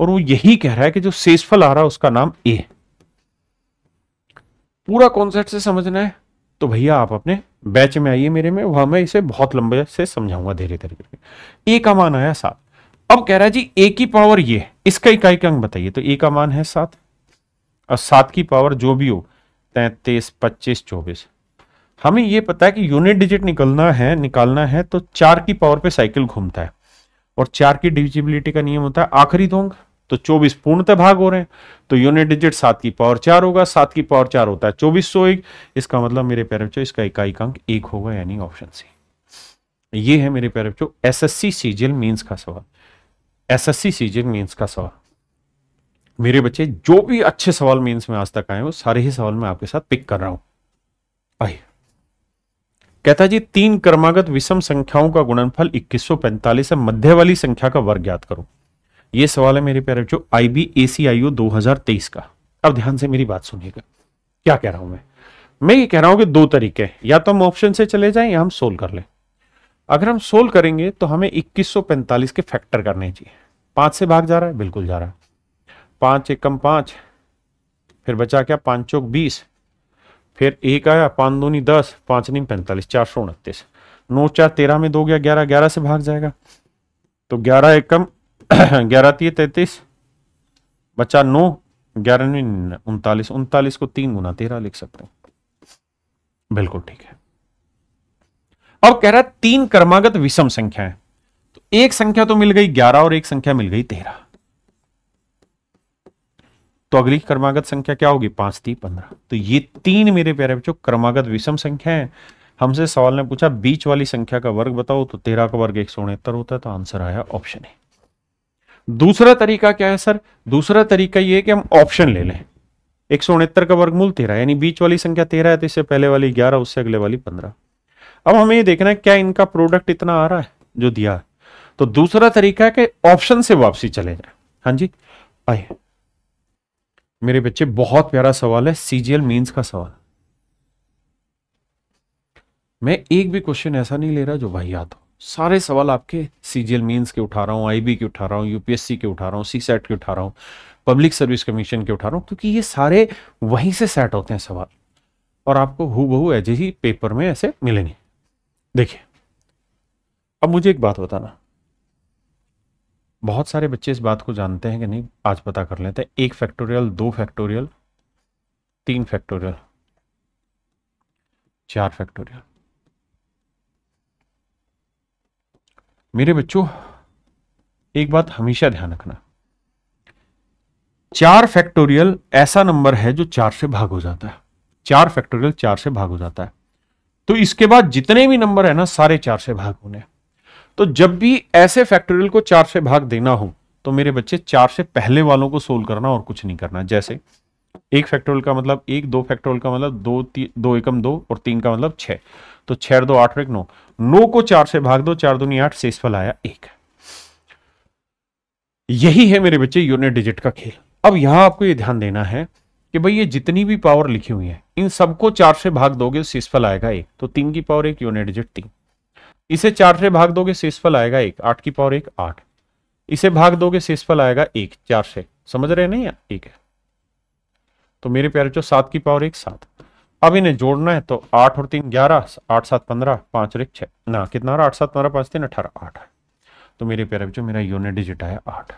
और वो यही कह रहा है कि जो शेषफल आ रहा है, उसका नाम ए पूरा कॉन्सेप्ट से समझना है? तो भैया आप अपने बैच में आइए मेरे में, वहाँ मैं इसे बहुत लंबे से समझाऊँगा धीरे धीरे करके। ए का मान आया सात। अब कह रहा है जी, ए की पावर ये इसका इकाई का अंक बताइए। तो ए का मान है सात। और सात की पावर जो भी हो तैतीस, पच्चीस, चौबीस। हमें यह पता है कि यूनिट डिजिट निकलना है, निकालना है तो चार की पावर पे साइकिल घूमता है। और चार की डिविजिबिलिटी का नियम होता है, आखिरी दोंग तो चौबीस पूर्णतः भाग हो रहे हैं। तो यूनिट डिजिट सात की पावर चार होगा, सात की पावर चार होता है, चौबीस सौ एक। इसका मतलब मेरे पैर बच्चों, इसका इकाई अंक एक होगा, यानी ऑप्शन सी ये है मेरे पैर बच्चों एस सी मीन्स का सवाल। S S C CGL means का सवाल। मेरे बच्चे, जो भी अच्छे सवाल मीन्स में आज तक आए वो सारे ही सवाल मैं आपके साथ पिक कर रहा हूँ। आइए। कहता जी, तीन क्रमागत विषम संख्याओं का गुणनफल 2145 है, मध्य वाली संख्या का वर्ग ज्ञात करो। ये सवाल है मेरे प्यारे बच्चों आईबी एसीआईओ 2023 का। अब ध्यान से मेरी बात सुनिएगा। क्या कह रहा हूँ मैं? मैं ये कह रहा हूँ कि दो तरीके या तो हम ऑप्शन से चले जाएँ या हम सोल्व कर लें। अगर हम सोल्व करेंगे तो हमें 2145 के फैक्टर करने चाहिए। पाँच से भाग जा रहा है, बिल्कुल जा रहा है। पाँच एकम पाँच, फिर बचा क्या पाँच चौक बीस, फिर एक आया पाँच दूनी दस, पाँच नहीं पैंतालीस, चार सौ उनतीस। नौ चार तेरह में दो गया, ग्यारह ग्यारह से भाग जाएगा। तो ग्यारह एकम, ग्यारह तीय तैतीस, बचा नौ, ग्यारह उनतालीस उनतालीस को तीन गुना तेरह लिख सकते हैं। बिल्कुल ठीक है। अब कह रहा है तीन क्रमागत विषम संख्या है तो एक संख्या तो मिल गई ग्यारह और एक संख्या मिल गई तेरह। तो अगली क्रमागत संख्या क्या होगी? पाँच ती पंद्रह। तो ये तीन मेरे प्यारे बच्चों, क्रमागत विषम संख्या है। हमसे सवाल ने पूछा, बीच वाली संख्या का वर्ग बताओ तो तेरह का वर्ग एक सौ उनहत्तर होता है तो आंसर आया ऑप्शन ए दूसरा तरीका क्या है, सर? दूसरा तरीका ये है कि हम ऑप्शन ले लें। एक सौ उनहत्तर का वर्गमूल तेरह, यानी बीच वाली संख्या तेरह है तो इससे पहले वाली ग्यारह, उससे अगले वाली पंद्रह। अब हमें ये देखना है, क्या इनका प्रोडक्ट इतना आ रहा है, जो दिया तो दूसरा तरीका है कि ऑप्शन से वापसी चले जाए। हाँ जी? आइए। मेरे बच्चे, बहुत प्यारा सवाल है सीजीएल मीन्स का सवाल। मैं एक भी क्वेश्चन ऐसा नहीं ले रहा जो भाई याद हो। सारे सवाल आपके सीजीएल मीन्स के उठा रहा हूँ आईबी के उठा रहा हूँ यूपीएससी के उठा रहा हूँ सी सेट के उठा रहा हूँ पब्लिक सर्विस कमीशन के उठा रहा हूँ, क्योंकि ये सारे वहीं से सेट होते हैं सवाल। और आपको हु बहु ऐसे ही पेपर में ऐसे मिलेंगे। देखिए, अब मुझे एक बात बताना। बहुत सारे बच्चे इस बात को जानते हैं कि नहीं, आज पता कर लेते हैं। एक फैक्टोरियल दो फैक्टोरियल तीन फैक्टोरियल चार फैक्टोरियल मेरे बच्चों, एक बात हमेशा ध्यान रखना। चार फैक्टोरियल ऐसा नंबर है जो चार से भाग हो जाता है। चार फैक्टोरियल चार से भाग हो जाता है। तो इसके बाद जितने भी नंबर है ना, सारे चार से भाग होने तो जब भी ऐसे फैक्टोरियल को चार से भाग देना हो तो मेरे बच्चे चार से पहले वालों को सोल्व करना और कुछ नहीं करना। जैसे, एक फैक्टोरियल का मतलब एक, दो फैक्टोरियल का मतलब दो दो एकम दो और तीन का मतलब छह। तो छह दो, आठ एक नौ। नौ को चार से भाग दो, चार दूनी आठ शेषफल आया एक। यही है मेरे बच्चे यूनिट डिजिट का खेल। अब यहाँ आपको ये ध्यान देना है कि भाई ये जितनी भी पावर लिखी हुई है, इन सबको चार से भाग दोगे शेषफल आएगा एक। तो तीन की पावर एक यूनिट डिजिट तीन। इसे चार से भाग दोगे, शेषफल आएगा एक, आठ की पावर एक, आठ। इसे भाग दोगे, शेषफल आएगा एक, चार से। समझ रहे नहीं? एक है। तो मेरे प्यारे जो सात की पावर एक, सात। अब इन्हें जोड़ना है तो आठ और तीन, ग्यारह, आठ, सात, पंद्रह, पाँच और एक, छह। ना, कितना आठ सात, पंद्रह, पाँच, तीन, अठारह, आठ। तो मेरे प्यारे बच्चों, मेरा यूनिट डिजिट आया आठ।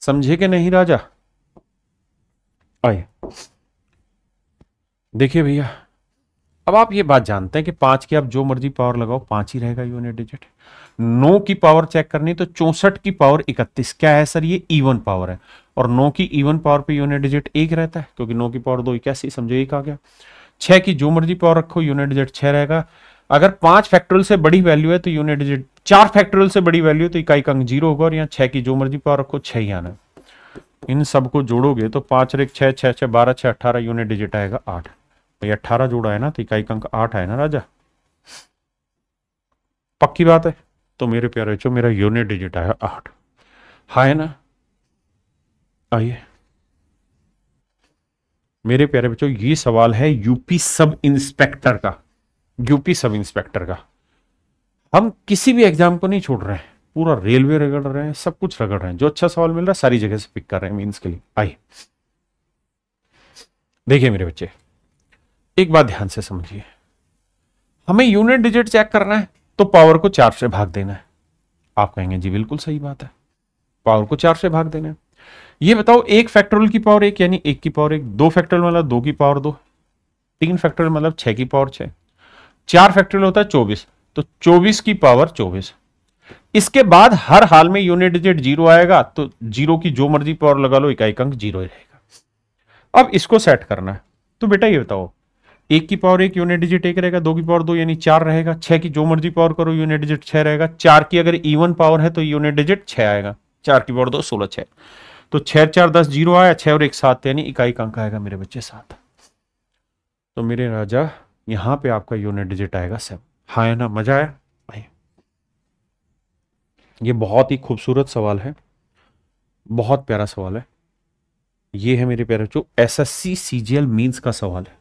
समझे कि नहीं राजा? आइए। देखिए भैया अब आप ये बात जानते हैं कि पाँच की आप जो मर्ज़ी पावर लगाओ, पाँच ही रहेगा यूनिट डिजिट नौ की पावर चेक करनी तो चौसठ की पावर इकतीस। क्या है सर, ये इवन पावर है। और नौ की इवन पावर पे यूनिट डिजिट एक रहता है, क्योंकि नौ की पावर दो इक्यासी समझो, एक आ गया। छह की जो मर्ज़ी पावर रखो यूनिट डिजिट छह रहेगा। अगर पाँच फैक्टोरियल से बड़ी वैल्यू है तो यूनिट डिजिट चार फैक्टोरियल से बड़ी वैल्यू तो इकाई का अंक ज़ीरो होगा, और यहाँ छह की जो मर्ज़ी पावर रखो, छह ही आना इन सबको जोड़ोगे तो पाँच रेख छह छह छह, बारह, छह, अठारह यूनिट डिजिट आएगा आठ। भाई अट्ठारह जोड़ा है ना तो इकाई अंक आठ है ना राजा। पक्की बात है? तो मेरे प्यारे बच्चों, मेरा यूनिट डिजिट आया आठ। हा है ना? आइए। मेरे प्यारे बच्चों, ये सवाल है यूपी सब इंस्पेक्टर का। यूपी सब इंस्पेक्टर का। हम किसी भी एग्ज़ाम को नहीं छोड़ रहे हैं। पूरा रेलवे रगड़ रहे हैं, सब कुछ रगड़ रहे हैं। जो अच्छा सवाल मिल रहा है, सारी जगह से पिक कर रहे हैं मीन्स के लिए। आइए। देखिए मेरे बच्चे एक बात ध्यान से समझिए। हमें यूनिट डिजिट चेक करना है तो पावर को चार से भाग देना है। आप कहेंगे, जी, बिल्कुल सही बात है। पावर को चार से भाग देना है। ये बताओ, एक फैक्टोरियल की पावर एक, यानी एक की पावर एक। दो फैक्टोरियल मतलब दो की पावर दो। तीन फैक्टोरियल मतलब छह की पावर छह। चार फैक्टोरियल होता है चौबीस। तो चौबीस की पावर चौबीस। इसके बाद हर हाल में यूनिट डिजिट ज़ीरो आएगा तो ज़ीरो की जो मर्ज़ी पावर लगा लो इकाई अंक ज़ीरो रहेगा। अब इसको सेट करना है। तो बेटा ये बताओ एक की पावर एक यूनिट डिजिट एक रहेगा, दो की पावर दो, यानी चार रहेगा। छह की जो मर्ज़ी पावर करो यूनिट डिजिट छह रहेगा। चार की अगर इवन पावर है तो यूनिट डिजिट छह आएगा। चार की पावर दो, सोलह छह। तो छह, चार, दस, ज़ीरो आया, छह और एक सात, यानी इकाई का अंक आएगा मेरे बच्चे सात। तो मेरे राजा, यहाँ पे आपका यूनिट डिजिट आएगा सेवन हाँ ना? मज़ा आया? ये बहुत ही खूबसूरत सवाल है। बहुत प्यारा सवाल है। ये है मेरे प्यारे जो S S C CGL means का सवाल है।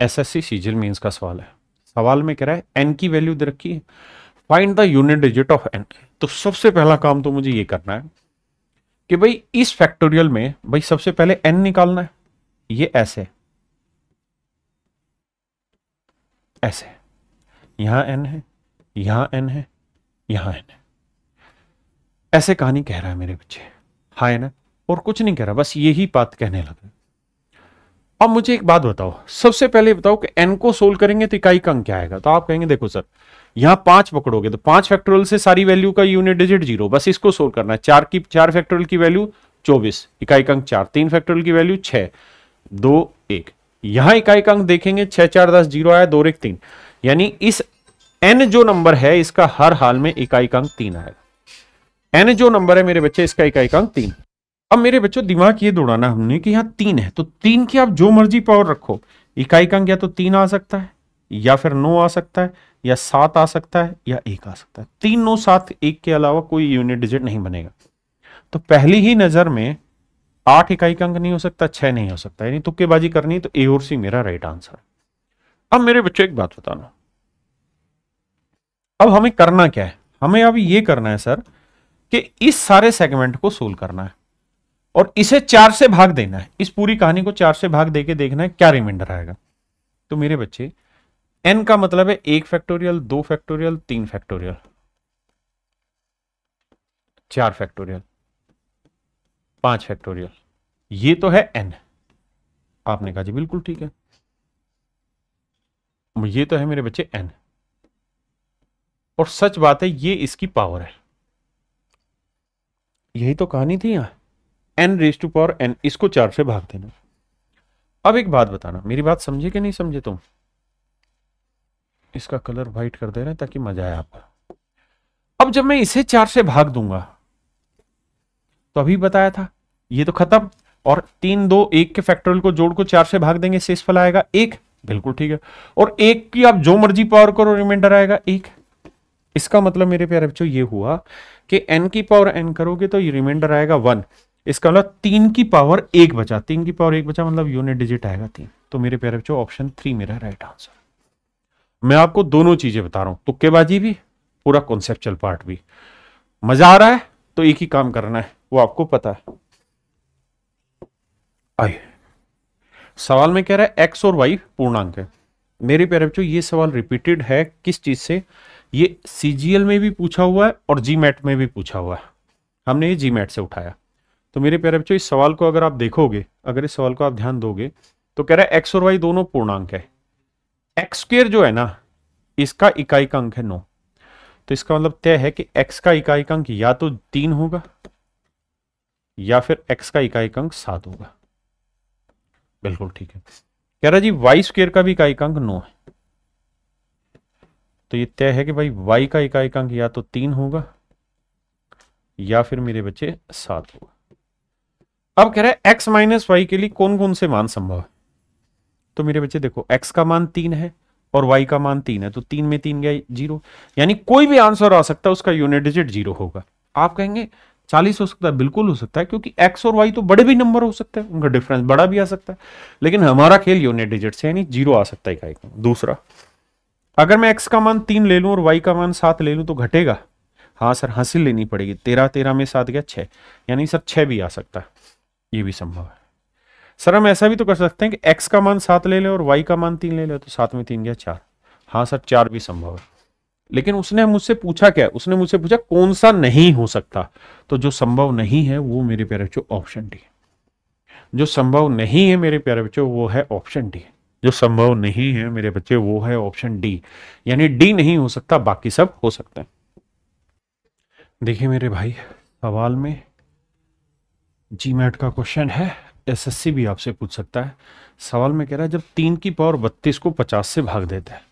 S S C CGL means का सवाल है। सवाल में कह रहा है एन की वैल्यू दे रखी है। Find the unit digit of n तो सबसे पहला काम तो मुझे ये करना है कि भाई इस फैक्टोरियल में भाई सबसे पहले एन निकालना है। ये ऐसे ऐसे यहाँ एन है, यहाँ एन है, यहाँ एन है। ऐसे कहानी कह रहा है मेरे बच्चे। हाँ है ना? और कुछ नहीं कह रहा, बस यही बात कहने लगा। अब मुझे एक बात बताओ। सबसे पहले बताओ कि एन को सोल्व करेंगे तो इकाई का अंक क्या आएगा? तो आप कहेंगे, देखो सर, यहाँ पाँच पकड़ोगे तो पाँच फैक्टोरियल से सारी वैल्यू का यूनिट डिजिट ज़ीरो बस इसको सोल्व करना है। चार की, चार फैक्टोरियल की वैल्यू चौबीस, इकाई का अंक चार, तीन फैक्टोरियल की वैल्यू छह, दो एक। यहाँ इकाई का अंक देखेंगे, छह, चार, दस ज़ीरो आया, दो, एक, तीन। यानी इस एन जो नंबर है, इसका हर हाल में इकाई का अंक तीन आएगा। एन जो नंबर है मेरे बच्चे, इसका इकाई का अंक तीन। अब मेरे बच्चों, दिमाग ये दौड़ाना हमने कि यहाँ तीन है तो तीन की आप जो मर्ज़ी पावर रखो। इकाई का अंक या तो तीन आ सकता है, या फिर नौ आ सकता है, या सात आ सकता है, या एक आ सकता है। तीन, नौ, सात, एक के अलावा कोई यूनिट डिजिट नहीं बनेगा। तो पहली ही नज़र में आठ इकाई का अंक नहीं हो सकता, छह नहीं हो सकता। यानी तुक्केबाजी करनी तो ए और सी मेरा राइट आंसर है। अब मेरे बच्चों, एक बात बताना। अब हमें करना क्या है? हमें अब ये करना है, सर, कि इस सारे सेगमेंट को सोल्व करना है। और इसे चार से भाग देना है। इस पूरी कहानी को चार से भाग देके देखना है, क्या रिमाइंडर आएगा। तो मेरे बच्चे एन का मतलब है एक फैक्टोरियल दो फैक्टोरियल तीन फैक्टोरियल चार फैक्टोरियल पाँच फैक्टोरियल ये तो है एन आपने कहा जी, बिल्कुल ठीक है। ये तो है मेरे बच्चे एन और सच बात है, ये इसकी पावर है। यही तो कहानी थी यहाँ। N raise to power n इसको चार से भाग देना। अब एक बात बताना, मेरी बात समझे कि नहीं समझे तुम? इसका कलर व्हाइट कर दे रहे हैं ताकि मज़ा आए आपको। अब जब मैं इसे चार से भाग दूँगा तो अभी बताया था, ये तो खत्म, और तीन, दो, एक के फैक्टोरियल को जोड़ को चार से भाग देंगे, शेष फल आएगा, एक, बिल्कुल ठीक है। और एक की आप जो मर्ज़ी पावर करो रिमाइंडर आएगा, एक। इसका मतलब मेरे प्यारे बच्चों, ये हुआ कि एन की पावर एन करोगे तो ये रिमाइंडर आएगा वन इसका मतलब तीन की पावर एक बचा। तीन की पावर एक बचा मतलब यूनिट डिजिट आएगा तीन। तो मेरे प्यारे बच्चों ऑप्शन थ्री मेरा राइट आंसर मैं आपको दोनों चीज़ें बता रहा हूँ। तुक्केबाजी भी, पूरा कॉन्सेप्चुअल पार्ट भी। मज़ा आ रहा है? तो एक ही काम करना है। वो आपको पता है। आइए। सवाल में कह रहा है एक्स और वाई पूर्णांक है। मेरे प्यारे बच्चों, ये सवाल रिपीटेड है। किस चीज़ से? ये सीजीएल में भी पूछा हुआ है और जी मैट में भी पूछा हुआ है। हमने ये जी मैट से उठाया। तो मेरे प्यारे बच्चों, इस सवाल को अगर आप देखोगे, अगर इस सवाल को आप ध्यान दोगे तो कह रहा है एक्स और वाई दोनों पूर्णांक है। एक्स स्क्र जो है ना, इसका इकाई का अंक है नौ। तो इसका मतलब तय है कि एक्स का इकाई का अंक या तो तीन होगा, या फिर एक्स का इकाई का अंक सात होगा। बिल्कुल ठीक है। कह रहा जी वाई स्क्र का भी इकाई का अंक नौ है। तो ये तय है कि भाई वाई का इकाई का अंक या तो तीन होगा, या फिर मेरे बच्चे सात होगा। अब कह रहा है एक्स माइनस वाई के लिए कौन कौन से मान संभव है? तो मेरे बच्चे देखो एक्स का मान तीन है और वाई का मान तीन है तो तीन में तीन गया ज़ीरो। यानी कोई भी आंसर आ सकता है, उसका यूनिट डिजिट ज़ीरो होगा। आप कहेंगे, चालीस हो सकता है, बिल्कुल हो सकता है, क्योंकि एक्स और वाई तो बड़े भी नंबर हो सकते हैं, उनका डिफरेंस बड़ा भी आ सकता है। लेकिन हमारा खेल यूनिट डिजिट से यानी ज़ीरो आ सकता है दूसरा, अगर मैं एक्स का मान तीन ले लूँ और वाई का मान सात ले लूँ तो घटेगा। हाँ सर, हासिल लेनी पड़ेगी। तेरह तेरह में सात गया, छह। यानी सर, छह भी आ सकता है। ये भी संभव है। सर, हम ऐसा भी तो कर सकते हैं कि एक्स का मान सात ले ले और वाई का मान तीन ले ले तो सात में तीन गया चार। हाँ सर, चार भी संभव है। लेकिन उसने मुझसे पूछा क्या? उसने मुझसे पूछा, कौन सा नहीं हो सकता? तो जो संभव नहीं है, वो मेरे प्यारे बच्चों ऑप्शन डी जो संभव नहीं है, मेरे प्यारे बच्चों, वो है ऑप्शन डी जो संभव नहीं है, मेरे बच्चे, वो है ऑप्शन डी यानी डी नहीं हो सकता, बाकी सब हो सकता है। देखिए मेरे भाई, सवाल में जी मैट का क्वेश्चन है एसएससी भी आपसे पूछ सकता है। सवाल में कह रहा है, जब तीन की पावर बत्तीस को पचास से भाग देते हैं।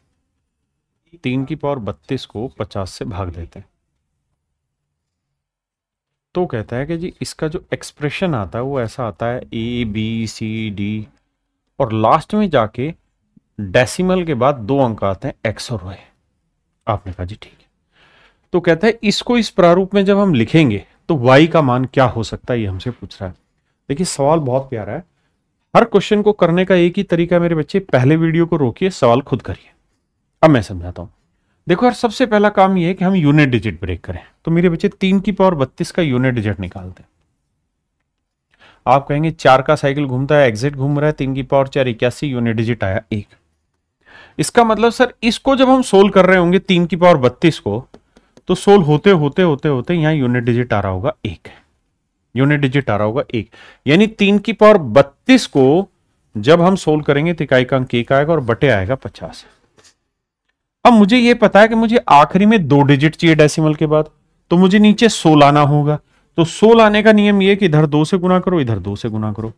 तीन की पावर बत्तीस को पचास से भाग देते हैं। तो कहता है कि जी, इसका जो एक्सप्रेशन आता है, वो ऐसा आता है ए बी सी डी और लास्ट में जाके डेसिमल के बाद दो अंक आते हैं एक्स और वाई आपने कहा जी, ठीक है। तो कहता है, इसको इस प्रारूप में जब हम लिखेंगे तो वाई का मान क्या हो सकता है, ये हमसे पूछ रहा है। देखिए, सवाल बहुत प्यारा है। हर क्वेश्चन को करने का एक ही तरीका मेरे बच्चे, पहले वीडियो को रोकिए, सवाल खुद करिए। अब मैं समझाता हूँ। देखो, यार, सबसे पहला काम ये है कि हम यूनिट डिजिट ब्रेक करें। तो मेरे बच्चे, तीन की पावर बत्तीस का यूनिट डिजिट निकालते हैं। आप कहेंगे, चार का साइकिल घूमता है एग्जिट घूम रहा है, तीन की पावर चार इक्यासी यूनिट डिजिट आया एक। इसका मतलब सर इसको जब हम सोल्व कर रहे होंगे, तीन की पावर बत्तीस को तो सोल्व होते होते होते होते यहाँ यूनिट डिजिट आ रहा होगा एक यूनिट डिजिट आ रहा होगा एक। यानी तीन की पावर बत्तीस को जब हम सोल्व करेंगे तो इकाई का अंक एक आएगा और बटे आएगा पचास। अब मुझे यह पता है कि मुझे आखिरी में दो डिजिट चाहिए डेसिमल के बाद तो मुझे नीचे सो लाना होगा। तो सो लाने का नियम यह कि इधर दो से गुना करो, इधर दो से गुना करो।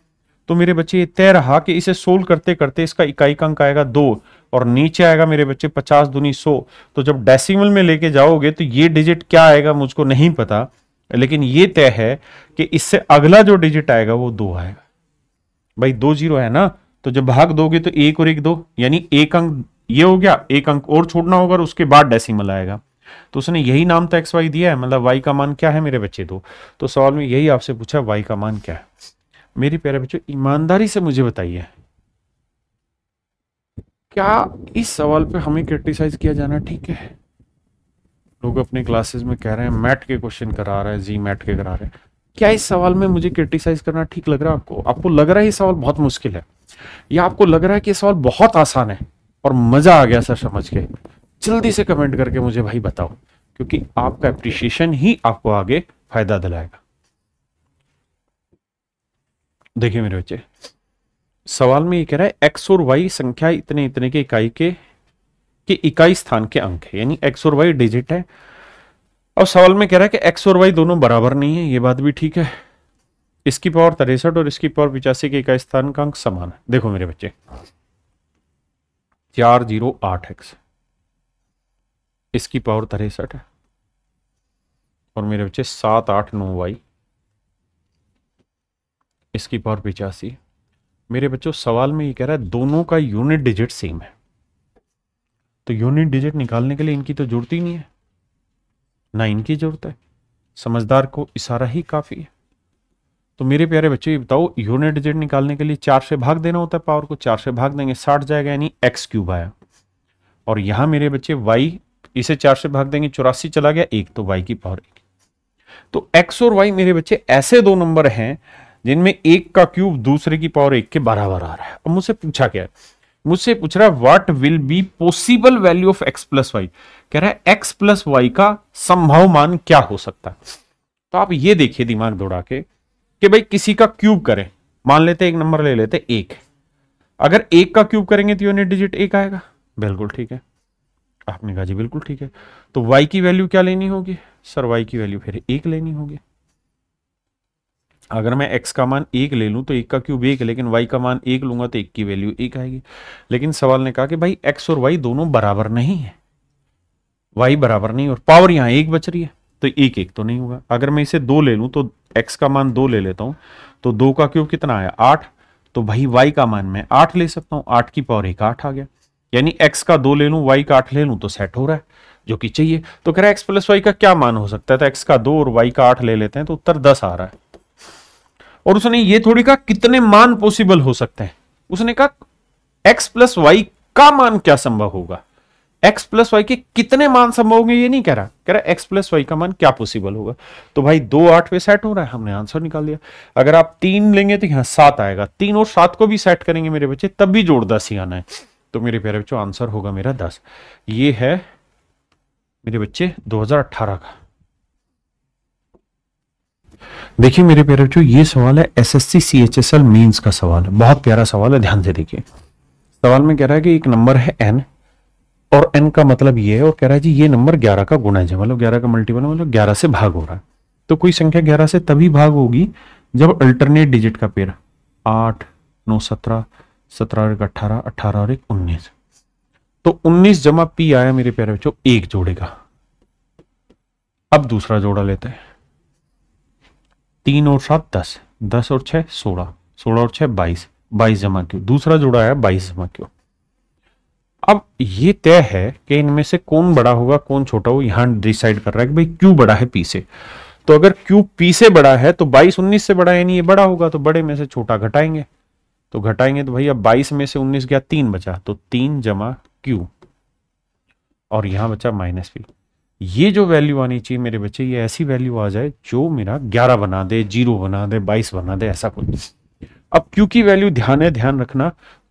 तो मेरे बच्चे, ये तय रहा कि इसे सोल्व करते करते इसका इकाई का अंक आएगा दो। और नीचे आएगा मेरे बच्चे पचास दुनी सो। तो जब डेसिमल में लेके जाओगे तो ये डिजिट क्या आएगा मुझको नहीं पता, लेकिन ये तय है कि इससे अगला जो डिजिट आएगा वो दो आएगा। भाई दो ज़ीरो है ना? तो जब भाग दोगे तो एक और एक दो, यानी एक अंक, ये हो गया, एक अंक और छोड़ना होगा और उसके बाद डेसिमल आएगा। तो उसने यही नाम तो एक्स वाई दिया है मतलब वाई का मान क्या है मेरे बच्चे दो? तो सवाल में यही आपसे पूछा वाई का मान क्या है? मेरे प्यारे बच्चों, ईमानदारी से मुझे बताइए। क्या इस सवाल पे हमें क्रिटिसाइज किया जाना ठीक है? लोग अपने क्लासेस में कह रहे हैं मैट के क्वेश्चन करा रहे हैं जी मैट के करा रहे हैं। क्या इस सवाल में मुझे क्रिटिसाइज करना ठीक लग रहा है आपको? आपको लग रहा है ये सवाल बहुत मुश्किल है? या आपको लग रहा है कि ये सवाल बहुत आसान है और मज़ा आ गया सर समझ के? जल्दी से कमेंट करके मुझे भाई बताओ, क्योंकि आपका अप्रिशिएशन ही आपको आगे फ़ायदा दिलाएगा। देखिए मेरे बच्चे सवाल में ये कह रहा है एक्स और वाई संख्या इतने इतने के इकाई के, कि इकाई स्थान के अंक है, यानी एक्स और वाई डिजिट है। और सवाल में कह रहा है कि एक्स और वाई दोनों बराबर नहीं है, ये बात भी ठीक है। इसकी पावर तिरसठ और इसकी पावर पिचासी के इकाई स्थान का अंक समान है। देखो मेरे बच्चे। चार ज़ीरो आठ एक्स इसकी पावर तिरसठ है। और मेरे बच्चे सात आठ नौ वाई इसकी पावर पिचासी। मेरे बच्चों, सवाल में ये कह रहा है, दोनों का यूनिट डिजिट सेम है। तो यूनिट डिजिट निकालने के लिए इनकी तो ज़रूरत ही नहीं है। ना इनकी ज़रूरत है। समझदार को इशारा ही काफ़ी है। तो मेरे प्यारे बच्चे, ये बताओ यूनिट डिजिट निकालने के लिए चार से भाग देना होता है पावर को, चार से भाग देंगे, साठ जाएगा यानी एक्स क्यूब आया। और यहाँ मेरे बच्चे वाई इसे चार से भाग देंगे, चौरासी चला गया, एक तो वाई की पावर एक। तो एक्स और वाई मेरे बच्चे, ऐसे दो नंबर हैं जिनमें एक का क्यूब दूसरे की पावर एक के बराबर आ रहा है। अब मुझसे पूछा क्या है? मुझसे पूछ रहा है what will be possible value of x plus y कह रहा है एक्स प्लस वाई का संभव मान क्या हो सकता है? तो आप ये देखिए दिमाग दौड़ा के कि भाई किसी का क्यूब करें। मान लेते एक नंबर ले लेते एक अगर एक का क्यूब करेंगे तो यूनिट डिजिट एक आएगा। बिल्कुल ठीक है। आपने कहा जी बिल्कुल ठीक है। तो वाई की वैल्यू क्या लेनी होगी? सर वाई की वैल्यू फिर एक लेनी होगी। अगर मैं x का मान एक ले लूँ तो एक का क्यूब एक लेकिन y का मान एक लूँगा तो एक की वैल्यू एक आएगी। लेकिन सवाल ने कहा कि भाई x और y दोनों बराबर नहीं है। y बराबर नहीं और पावर यहाँ एक बच रही है तो एक एक तो नहीं होगा। अगर मैं इसे दो ले लूँ तो x का मान दो ले लेता हूँ तो दो का क्यूब कितना आया? आठ। तो भाई y का मान मैं आठ ले सकता हूँ, आठ की पावर एक आठ आ गया। यानी x का दो ले लूँ, y का आठ ले लूँ तो सेट हो रहा है, जो कि चाहिए। तो कह रहा है एक्स प्लस वाई का क्या मान हो सकता है? तो एक्स का दो और वाई का आठ ले लेते हैं तो उत्तर दस आ रहा है। और उसने ये थोड़ी कहा, कितने मान पॉसिबल हो सकते हैं। उसने कहा एक्स प्लस वाई का मान क्या संभव होगा? एक्स प्लस वाई के कितने मान संभव होंगे, ये नहीं कह रहा। कह रहा एक्स प्लस वाई का मान क्या पॉसिबल होगा? तो भाई, दो आठ पे सेट हो रहा है, हमने आंसर निकाल दिया अगर आप तीन लेंगे तो यहाँ सात आएगा। तीन और सात को भी सेट करेंगे मेरे बच्चे, तब भी जोड़ दस ही आना है। तो मेरे प्यारे बच्चों आंसर होगा मेरा दस। ये है मेरे बच्चे 2018 का। देखिए मेरे प्यारे बच्चों, ये सवाल है एसएससी सीएचएसएल मींस का सवाल है। बहुत प्यारा सवाल है, ध्यान से देखिए। सवाल में कह रहा है कि एक नंबर है एन और एन का मतलब ये है और कह रहा है जी, ये नंबर 11 का गुणा है मतलब 11 का मल्टीपल मतलब 11 से भाग हो रहा है। तो कोई संख्या 11 से तभी भाग होगी जब अल्टरनेट डिजिट का पेड़ आठ, नौ, सत्रह सत्रह और एक अट्ठारह अट्ठारह और एक उन्नीस। तो उन्नीस जमा पी आया मेरे प्यारे बच्चों, एक जोड़ेगा। अब दूसरा जोड़ा लेते हैं। तीन और सात, दस। दस और छह, सोलह। सोलह और छह, बाईस। बाईस जमा क्यों। दूसरा जुड़ा है, बाईस जमा क्यों। अब ये तय है कि इनमें से कौन बड़ा होगा, कौन छोटा हो यहाँ डिसाइड कर रहा है कि भाई क्यू बड़ा है, पी से। तो अगर क्यू पी से बड़ा है तो बाईस उन्नीस से बड़ा, यानी ये बड़ा होगा तो बड़े में से छोटा घटाएँगे। तो घटाएँगे तो अब बाईस में से उन्नीस गया तीन बचा तो तीन जमा क्यू। और यहाँ बचा माइनस पी। ये जो वैल्यू आनी चाहिए मेरे बच्चे, ये ऐसी वैल्यू आ जाए जो मेरा ग्यारह बना दे, ज़ीरो बना दे, बाईस बना दे, ऐसा कुछ अब क्यू की वैल्यू ध्यान है, ध्यान रखना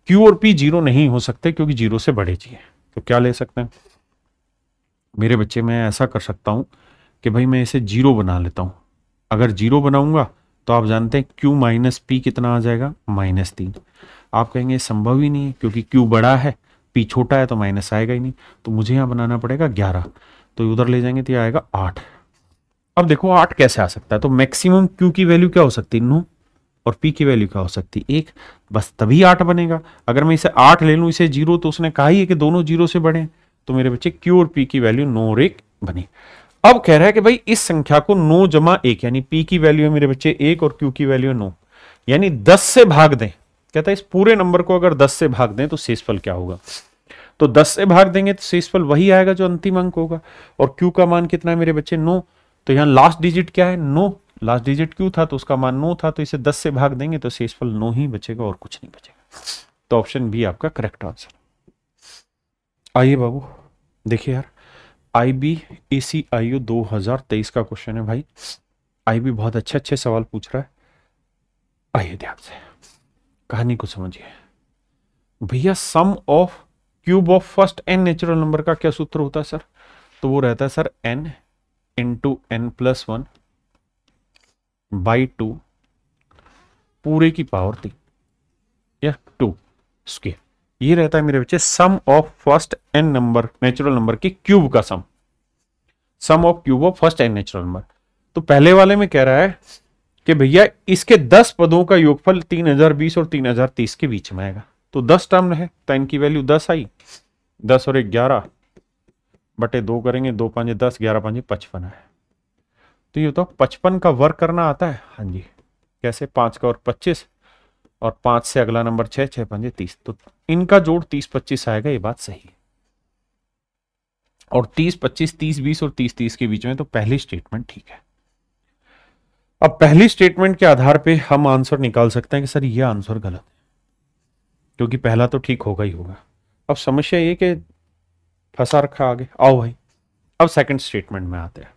क्यू और पी ज़ीरो नहीं हो सकते क्योंकि ज़ीरो से बड़े चाहिए। तो क्या ले सकते हैं? मेरे बच्चे, मैं ऐसा कर सकता हूँ कि भाई मैं इसे ज़ीरो बना लेता हूँ। अगर ज़ीरो बनाऊँगा तो आप जानते हैं क्यू माइनस पी कितना आ जाएगा? माइनस तीन। आप कहेंगे, संभव ही नहीं है, क्योंकि क्यू बड़ा है पी छोटा है तो माइनस आएगा ही नहीं। तो मुझे यहाँ बनाना पड़ेगा ग्यारह। तो उधर ले जाएँगे तो आएगा आठ। अब देखो आठ कैसे आ सकता है? तो मैक्सिमम क्यू की वैल्यू क्या हो सकती है? नौ और पी की वैल्यू क्या हो सकती है? एक। बस तभी आठ बनेगा। अगर मैं इसे आठ ले लूँ, इसे ज़ीरो तो उसने कहा ही है कि दोनों ज़ीरो से बढ़े। तो मेरे बच्चे क्यू और पी की वैल्यू नो और एक बनी। अब कह रहा है कि भाई, इस संख्या को नो जमा एक, यानी पी की वैल्यू है मेरे बच्चे एक और क्यू की वैल्यू नौ। यानी दस से भाग दें। कहता है इस पूरे नंबर को अगर दस से भाग दें तो शेषफल क्या होगा? तो दस से भाग देंगे तो शेषफल वही आएगा जो अंतिम अंक होगा। और क्यू का मान कितना है मेरे बच्चे? नो। तो यहाँ लास्ट डिजिट क्या है? नो। लास्ट डिजिट क्यू था तो उसका मान नो था तो इसे दस से भाग देंगे तो शेषफल नौ ही बचेगा और कुछ नहीं बचेगा। तो ऑप्शन बी आपका करेक्ट आंसर आइए बाबू, देखिए यार आई B A C I you दो हज़ार तेईस का क्वेश्चन है भाई। आई बी बहुत अच्छे अच्छे सवाल पूछ रहा है। आइए ध्यान से। कहानी को समझिए। भैया sum of cube of first n natural number का क्या सूत्र होता है, सर? तो वो रहता है, sir, n into n plus one by two पूरे की पावर थी या टू स्क्वेयर ये रहता है मेरे बच्चे sum of first n number natural number के क्यूब का sum sum of cube of first n natural number तो पहले वाले में कह रहा है कि भैया, इसके दस पदों का योगफल तीन हज़ार बीस और तीन हज़ार तीस के बीच में आएगा। तो दस टर्म है तो इनकी वैल्यू दस आई। दस और एक ग्यारह, बटे दो करेंगे, दो पाँच दस, ग्यारह पाँच पचपन है। तो ये तो पचपन का वर्क करना आता है? हाँ जी। कैसे? पाँच का और पच्चीस, और पाँच से अगला नंबर छह छह पंजे तीस। तो इनका जोड़ तीस पच्चीस आएगा, ये बात सही। है और तीस पच्चीस, तीस बीस और तीस तीस के बीच में तो पहली स्टेटमेंट ठीक है। अब पहली स्टेटमेंट के आधार पे हम आंसर निकाल सकते हैं कि सर ये आंसर गलत है। क्योंकि पहला तो ठीक होगा ही होगा। अब समस्या ये कि फंसा रखा आगे। आओ भाई, अब सेकंड स्टेटमेंट में आते हैं।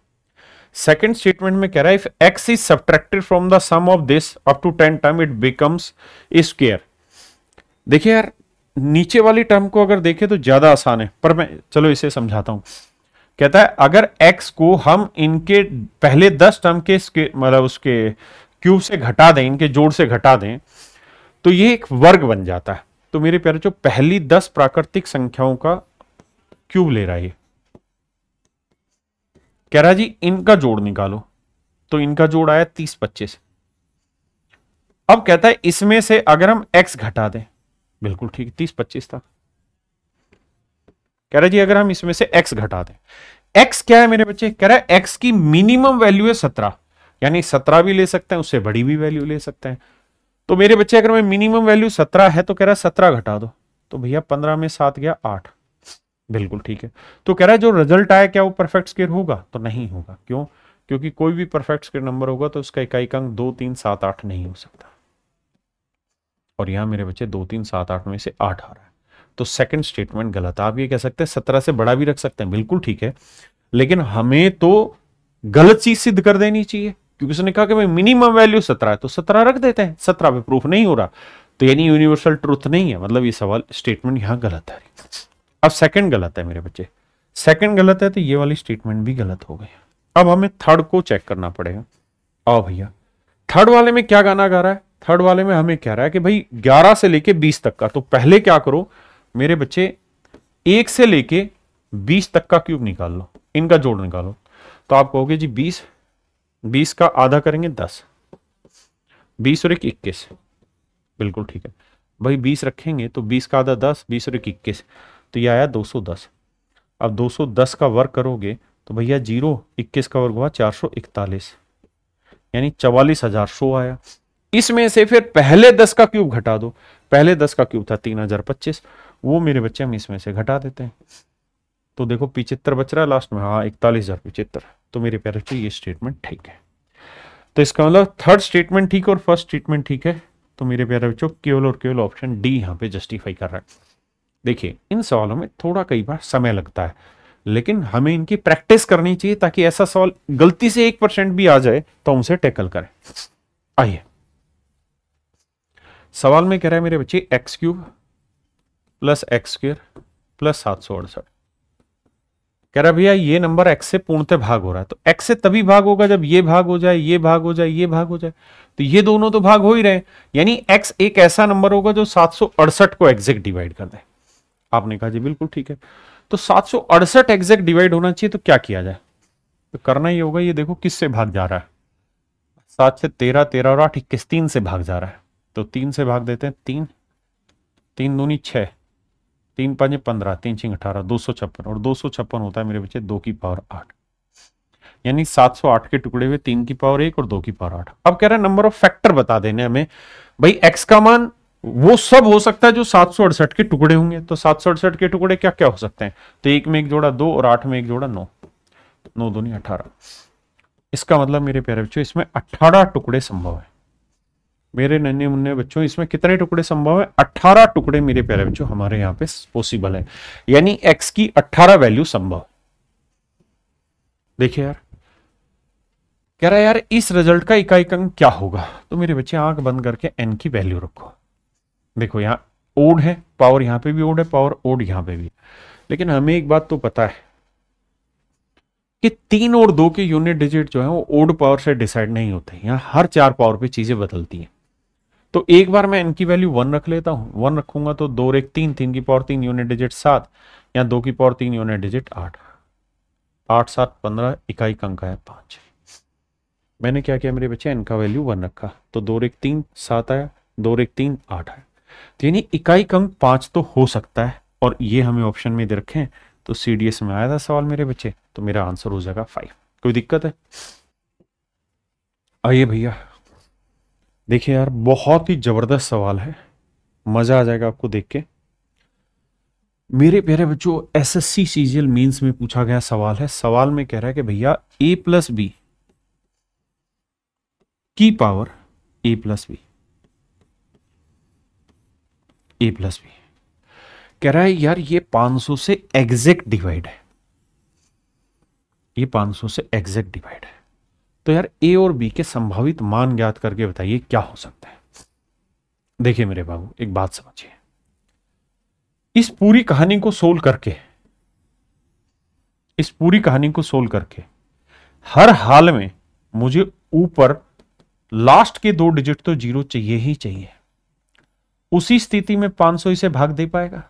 सेकंड स्टेटमेंट में कह रहा है if x is subtracted from the sum of this up to ten time it becomes square देखिए यार, नीचे वाली टर्म को अगर देखें तो ज़्यादा आसान है, पर मैं, चलो इसे समझाता हूँ। कहता है, अगर x को हम इनके पहले दस टर्म के मतलब उसके क्यूब से घटा दें, इनके जोड़ से घटा दें तो ये एक वर्ग बन जाता है। तो मेरे प्यारे जो पहली दस प्राकृतिक संख्याओं का क्यूब ले रहा है कह रहा जी, इनका जोड़ निकालो। तो इनका जोड़ आया तीस पच्चीस। अब कहता है, इसमें से अगर हम x घटा दें, बिल्कुल ठीक, तीस पच्चीस था। कह रहा जी, अगर हम इसमें से x घटा दें, x क्या है मेरे बच्चे? कह रहा है, x की मिनिमम वैल्यू है सत्रह। यानी सत्रह भी ले सकते हैं, उससे बड़ी भी वैल्यू ले सकते हैं। तो मेरे बच्चे, अगर मैं मिनिमम वैल्यू सत्रह है तो कह रहा है सत्रह घटा दो। तो भैया पंद्रह में सात गया आठ। बिल्कुल ठीक है। तो कह रहा है जो रिज़ल्ट आया, क्या वो परफेक्ट स्केयर होगा? तो नहीं होगा। क्यों? क्योंकि कोई भी परफेक्ट स्केयर नंबर होगा तो उसका इकाई अंक दो, तीन, सात, आठ नहीं हो सकता। और यहाँ मेरे बच्चे दो, तीन, सात, आठ में से आठ आ रहा है। तो सेकंड स्टेटमेंट गलत है। आप ये कह सकते हैं सत्रह से बड़ा भी रख सकते हैं। बिल्कुल ठीक है। लेकिन हमें तो गलत चीज़ सिद्ध कर देनी चाहिए। क्योंकि उसने कहा कि भाई मिनिमम वैल्यू सत्रह है तो सत्रह रख देते हैं। सत्रह पे प्रूफ नहीं हो रहा। तो यानी यूनिवर्सल ट्रूथ नहीं है। मतलब ये सवाल स्टेटमेंट यहाँ गलत है। अब सेकंड गलत है मेरे बच्चे। सेकंड गलत है तो ये वाली स्टेटमेंट भी गलत हो गई। अब हमें थर्ड को चेक करना पड़ेगा। आओ भैया। थर्ड वाले में क्या गाना गा रहा है? थर्ड वाले में हमें कह रहा है कि भाई 11 से लेके 20 तक का तो पहले क्या करो? मेरे बच्चे, एक से लेके 20 तक का क्यूब निकाल लो। इनका जोड़ निकालो। तो आप कहोगे, जी 20 20 का आधा करेंगे 10 20 और एक इक्कीस। बिल्कुल ठीक है। भाई 20 रखेंगे तो 20 का आधा 10 20 और एक इक्कीस। तो ये आया 210 अब 210 का वर्क करोगे तो भैया ज़ीरो, इक्कीस का वर्ग हुआ चार सौ इकतालीस। यानी चवालीस हज़ार शो आया। इसमें से फिर पहले दस का क्यूब घटा दो। पहले दस का क्यूब था तीन हज़ार पच्चीस। वो मेरे बच्चे हम इसमें से घटा देते हैं। तो देखो पिचित्र बच रहा है लास्ट में। हाँ इकतालीस हज़ार पिचित्र तो मेरे प्यारे बच्चे ये स्टेटमेंट ठीक है। तो इसका मतलब थर्ड स्टेटमेंट ठीक है और फ़र्स्ट स्टेटमेंट ठीक है। तो मेरे प्यारे बच्चों, केवल और केवल ऑप्शन डी यहाँ पे जस्टिफाई कर रहा है। देखिए, इन सवालों में थोड़ा कई बार समय लगता है, लेकिन हमें इनकी प्रैक्टिस करनी चाहिए ताकि ऐसा सवाल गलती से एक परसेंट भी आ जाए तो उनसे टैकल करें। आइए। सवाल में कह रहा है मेरे बच्चे x cube plus x square plus सात सौ अड़सठ। कह रहा, भैया, ये नंबर एक्स से पूर्णतः भाग हो रहा है। तो एक्स से तभी भाग होगा जब ये भाग हो जाए, ये भाग हो जाए, ये भाग हो जाए। तो ये दोनों तो भाग हो ही रहे यानी एक्स एक ऐसा नंबर होगा जो सात सौ अड़सठ को एग्जैक्ट डिवाइड कर दे। आपने कहा, जी, बिल्कुल ठीक है। तो सात सौ एग्जैक्ट डिवाइड होना चाहिए तो क्या किया जाए? तो करना ही होगा, ये देखो किससे भाग जा रहा है? सात से तेरह तेरह और आठ, इक्कीस, तीन से भाग जा रहा है। तो तीन से भाग देते हैं, तीन। तीन दूनी छः तीन पाँच पंद्रह तीन छिंग, अठारह, दो सौ छप्पन, और दो सौ छप्पन होता है मेरे बच्चे दो की पावर आठ। यानी 708 के टुकड़े हुए तीन की पावर एक और दो की पावर आठ। अब कह रहा है नंबर ऑफ़ फैक्टर बता देने हमें। भाई एक्स का मान, वो सब हो सकता है जो सात सौ अड़सठ के टुकड़े होंगे। तो सात सौ अड़सठ के टुकड़े क्या क्या हो सकते हैं? तो एक में एक जोड़ा दो और आठ में एक जोड़ा नौ। नौ दोनी अठारह। इसका मतलब मेरे प्यारे बच्चों, इसमें अठारह टुकड़े संभव है। मेरे नन्हे मुन्ने बच्चों, इसमें कितने टुकड़े संभव है? अट्ठारह टुकड़े मेरे प्यारे बच्चों, हमारे यहाँ पे पॉसिबल है। यानी एक्स की अट्ठारह वैल्यू संभव। देखिए यार, कह रहा है यार, इस रिज़ल्ट का इकाई अंक क्या होगा? तो मेरे बच्चे, आँख बंद करके एन की वैल्यू रखो। देखो, यहाँ ओड है पावर यहाँ पे भी ओड है पावर ओड यहाँ पे भी। लेकिन हमें एक बात तो पता है कि तीन और दो के यूनिट डिजिट जो है, वो ओड पावर से डिसाइड नहीं होते। यहाँ हर चार पावर पे चीज़ें बदलती हैं। तो एक बार मैं इनकी वैल्यू वन रख लेता हूँ। वन रखूँगा तो दो एक तीन तीन की पावर तीन यूनिट डिजिट सात या दो की पावर तीन यूनिट डिजिट आठ। आठ, सात, पंद्रह, इकाई अंक है पाँच। मैंने क्या किया मेरे बच्चे? इनका वैल्यू वन रखा। तो दो एक तीन, सात आया। दो एक तीन, आठ आया। तो यानी इकाई अंक पाँच तो हो सकता है और ये हमें ऑप्शन में दे रखें तो सी डी एस में आया था सवाल मेरे बच्चे। तो मेरा आंसर हो जाएगा फाइव कोई दिक्कत है? आइए भैया। देखिए यार, बहुत ही ज़बरदस्त सवाल है। मज़ा आ जाएगा आपको देख के। मेरे प्यारे बच्चों एसएससी सीजीएल मींस में पूछा गया सवाल है। सवाल में कह रहा है कि भैया ए प्लस बी की power A plus B A plus B कह रहा है, यार, ये 500 से एग्जैक्ट डिवाइड है। ये 500 से एग्जैक्ट डिवाइड है। तो यार ए और बी के संभावित मान ज्ञात करके बताइए क्या हो सकता है। देखिए मेरे बाबू, एक बात समझिए। इस पूरी कहानी को सोल्व करके, इस पूरी कहानी को सोल्व करके, हर हाल में मुझे ऊपर लास्ट के दो डिजिट तो ज़ीरो चाहिए ही चाहिए। उसी स्थिति में 500 इसे भाग दे पाएगा?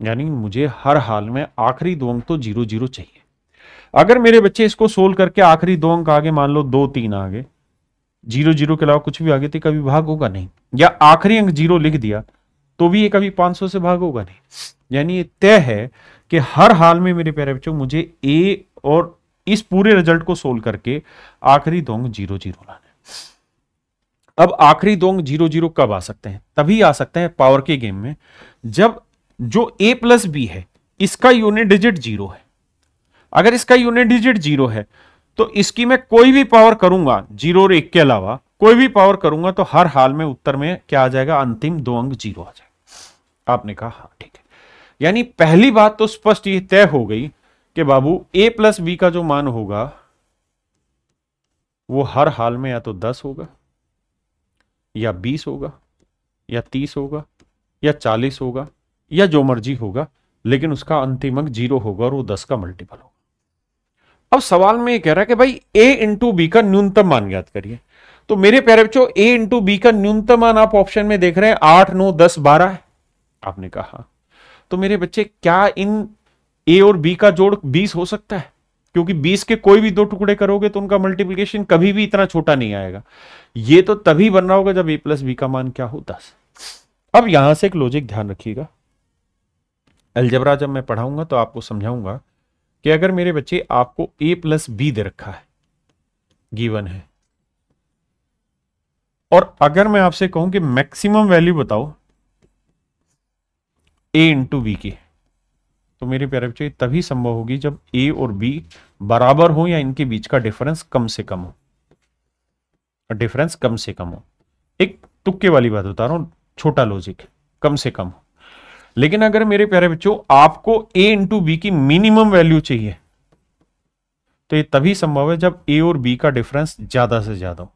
यानी मुझे हर हाल में आखिरी दो अंक तो ज़ीरो ज़ीरो चाहिए। अगर मेरे बच्चे इसको सोल्व करके आखिरी दो अंक आगे मान लो, दो तीन आगे, ज़ीरो ज़ीरो के अलावा कुछ भी आगे तो कभी भाग होगा नहीं। या आखिरी अंक ज़ीरो लिख दिया तो भी ये कभी 500 से भाग होगा नहीं। यानी ये तय है कि हर हाल में मेरे प्यारे बच्चों, मुझे ए और इस पूरे रिज़ल्ट को सोल्व करके आखिरी दो अंक ज़ीरो ज़ीरो लाने अब आखिरी दो अंक ज़ीरो ज़ीरो कब आ सकते हैं? तभी आ सकते हैं पावर के गेम में, जब जो ए प्लस बी है, इसका यूनिट डिजिट ज़ीरो है। अगर इसका यूनिट डिजिट ज़ीरो है तो इसकी मैं कोई भी पावर करूँगा ज़ीरो और एक के अलावा कोई भी पावर करूँगा तो हर हाल में उत्तर में क्या आ जाएगा? अंतिम दो अंक ज़ीरो आ जाएगा। आपने कहा हाँ ठीक है। यानी पहली बात तो स्पष्ट ये तय हो गई कि बाबू ए प्लस बी का जो मान होगा, वो हर हाल में या तो दस होगा, या बीस होगा, या तीस होगा, या चालीस होगा, या जो मर्ज़ी होगा, लेकिन उसका अंतिम अंक ज़ीरो होगा और वो दस का मल्टीपल होगा। अब सवाल में ये कह रहा है कि भाई ए इंटू बी का न्यूनतम मान ज्ञात करिए। तो मेरे प्यारे बच्चों ए इंटू बी का न्यूनतम मान आप ऑप्शन में देख रहे हैं, आठ, नौ, दस, बारह आपने कहा। तो मेरे बच्चे, क्या इन ए और बी का जोड़ बीस हो सकता है? क्योंकि बीस के कोई भी दो टुकड़े करोगे तो उनका मल्टीप्लीकेशन कभी भी इतना छोटा नहीं आएगा। ये तो तभी बन रहा होगा जब ए प्लस बी का मान क्या हो, दस। अब यहाँ से एक लॉजिक ध्यान रखिएगा। अलजबरा जब मैं पढ़ाऊँगा तो आपको समझाऊँगा कि अगर मेरे बच्चे आपको ए प्लस बी दे रखा है गिवन है, और अगर मैं आपसे कहूँ कि मैक्सिमम वैल्यू बताओ ए इंटू बी की तो मेरे प्यारे बच्चे, तभी संभव होगी जब ए और बी बराबर हो या इनके बीच का डिफरेंस कम से कम हो। डिफरेंस कम से कम हो। एक तुक्के वाली बात बता रहा हूँ, छोटा लॉजिक कम से कम हो। लेकिन अगर मेरे प्यारे बच्चों, आपको ए इंटू बी की मिनिमम वैल्यू चाहिए तो ये तभी संभव है जब ए और बी का डिफरेंस ज़्यादा से ज़्यादा हो।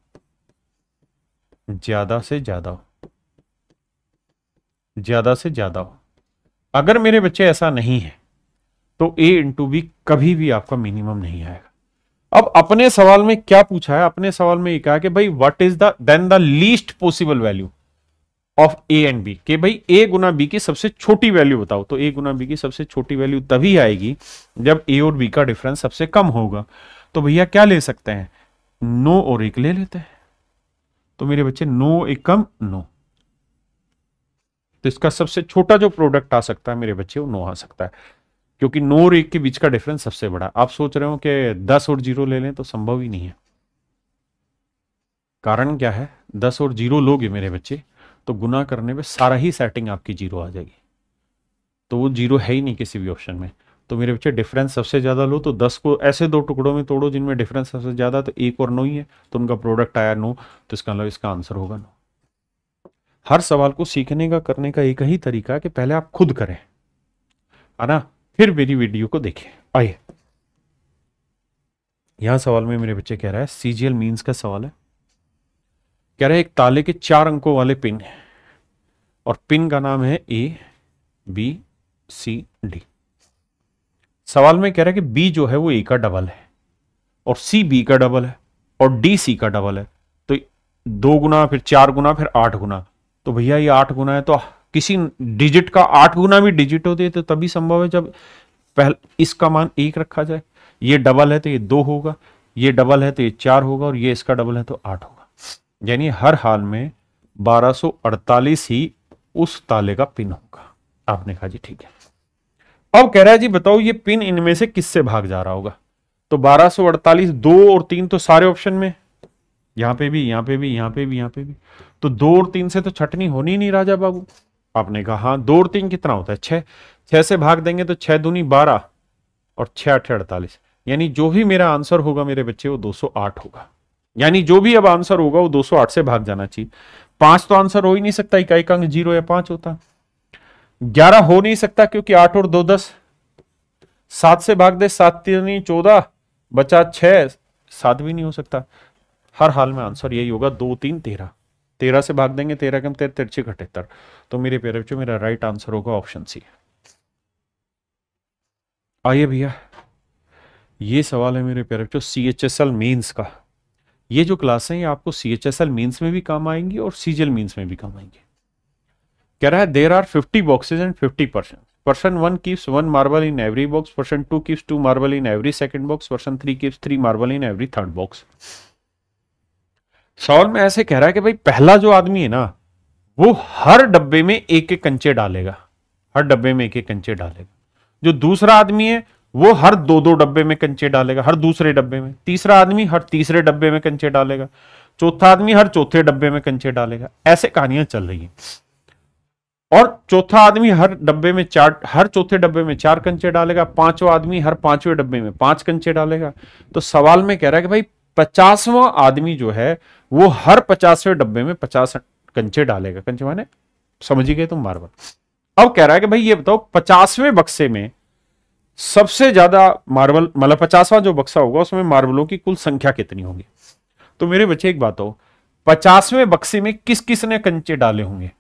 ज़्यादा से ज़्यादा हो। ज़्यादा से ज़्यादा हो। अगर मेरे बच्चे ऐसा नहीं है तो ए इंटू बी कभी भी आपका मिनिमम नहीं आएगा। अब अपने सवाल में क्या पूछा है? अपने सवाल में ये कहा कि भाई what is the then the least possible value of A and B के भाई ए गुना बी की सबसे छोटी वैल्यू बताओ। तो ए गुना बी की सबसे छोटी वैल्यू तभी आएगी जब ए और बी का डिफरेंस सबसे कम होगा। तो भैया क्या ले सकते हैं? नो और एक ले लेते हैं। तो मेरे बच्चे नो एक कम नो तो इसका सबसे छोटा जो प्रोडक्ट आ सकता है मेरे बच्चे, वो नो आ सकता है। क्योंकि नो और एक के बीच का डिफरेंस सबसे बड़ा। आप सोच रहे हो कि दस और ज़ीरो ले लें तो संभव ही नहीं है। कारण क्या है? दस और ज़ीरो लोगे मेरे बच्चे। तो गुना करने में सारा ही सेटिंग आपकी ज़ीरो आ जाएगी। तो वो ज़ीरो है ही नहीं किसी भी ऑप्शन में। तो मेरे बच्चे डिफरेंस सबसे ज़्यादा लो तो दस को ऐसे दो टुकड़ों में तोड़ो जिनमें डिफरेंस सबसे ज़्यादा तो एक और नौ ही है तो उनका प्रोडक्ट आया नो तो इसका मतलब इसका आंसर होगा नो हर सवाल को सीखने का, करने का एक ही तरीका कि पहले आप खुद करें। है ना? फिर मेरी वीडियो को देखें। आइए। यहाँ सवाल में मेरे बच्चे कह रहा है सीजीएल मीन्स का सवाल है? कह रहे एक ताले के चार अंकों वाले पिन है। और पिन का नाम है ए, बी, सी, डी। सवाल में कह रहा है कि बी जो है वो ए का डबल है और सी बी का डबल है और डी, सी का डबल है। तो दो गुना, फिर चार गुना, फिर आठ गुना। तो भैया ये आठ गुना है तो किसी डिजिट का आठ गुना भी डिजिट होते तो तभी संभव है जब पहले, इसका मान एक रखा जाए। ये डबल है तो ये दो होगा, ये डबल है तो ये चार होगा और ये इसका डबल है तो आठ होगा। यानी हर हाल में 1248 ही उस ताले का पिन होगा। आपने कहा, जी, ठीक है। अब कह रहा है, जी, बताओ, ये पिन इनमें से किससे भाग जा रहा होगा? तो 1248 दो और तीन तो सारे ऑप्शन में। यहाँ पे भी, यहाँ पे भी, यहाँ पे भी, यहाँ पे भी। तो दो और तीन से तो छटनी होनी नहीं, राजा बाबू। आपने कहा हाँ दो और तीन कितना होता है? छह। छह से भाग देंगे तो छह दूनी बारह और छह अठे अड़तालीस। यानी जो भी मेरा आंसर होगा मेरे बच्चे, वो 208 होगा। यानी जो भी अब आंसर होगा वो 208 से भाग जाना चाहिए। पाँच तो आंसर हो ही नहीं सकता, इकाई का अंक ज़ीरो या पाँच होता। ग्यारह हो नहीं सकता क्योंकि आठ और दो दस। सात से भाग दे, सात तीन चौदह, बचा छह, सात भी नहीं हो सकता। हर हाल में आंसर यही होगा, दो तीन तेरह। तेरह से भाग देंगे, तेरह कम तेरह तिरछे अठहत्तर। तो मेरे पेरे बच्चों, मेरा राइट आंसर होगा ऑप्शन सी आइए भैया, ये सवाल है मेरे प्यारे बच्चों C H S L means का। ये जो क्लास है, आपको C H S L means में भी काम आएँगी और सीजल मीन्स में भी काम आएँगे। कह रहा है there are fifty boxes and fifty percent person one keeps one marble in every box person two keeps two marble in every second box person three keeps three marble in every third box सवाल में ऐसे कह रहा है कि भाई, पहला जो आदमी है ना, वो हर डब्बे में एक एक कंचे डालेगा। हर डब्बे में एक एक कंचे डालेगा। जो दूसरा आदमी है वो हर दो दो डब्बे में कंचे डालेगा, हर दूसरे डब्बे में। तीसरा आदमी हर तीसरे डब्बे में कंचे डालेगा। चौथा आदमी हर चौथे डब्बे में कंचे डालेगा। ऐसे कहानियाँ चल रही हैं। और चौथा आदमी हर डब्बे में चार, हर चौथे डब्बे में चार कंचे डालेगा, पांचवा आदमी हर पाँचवें डब्बे में पाँच कंचे डालेगा। तो सवाल में कह रहा है कि भाई, पचासवा आदमी जो है, वो हर पचासवें डब्बे में पचास कंचे डालेगा। कंचे माने, समझ गए तुम मार्बल अब कह रहा है कि भाई, ये बताओ, पचासवें बक्से में सबसे ज़्यादा मार्बल मतलब पचासवा जो बक्सा होगा, उसमें मार्बलों की कुल संख्या कितनी होगी? तो मेरे बच्चे, एक बात हो, पचासवें बक्से में किस किस ने कंचे डाले होंगे?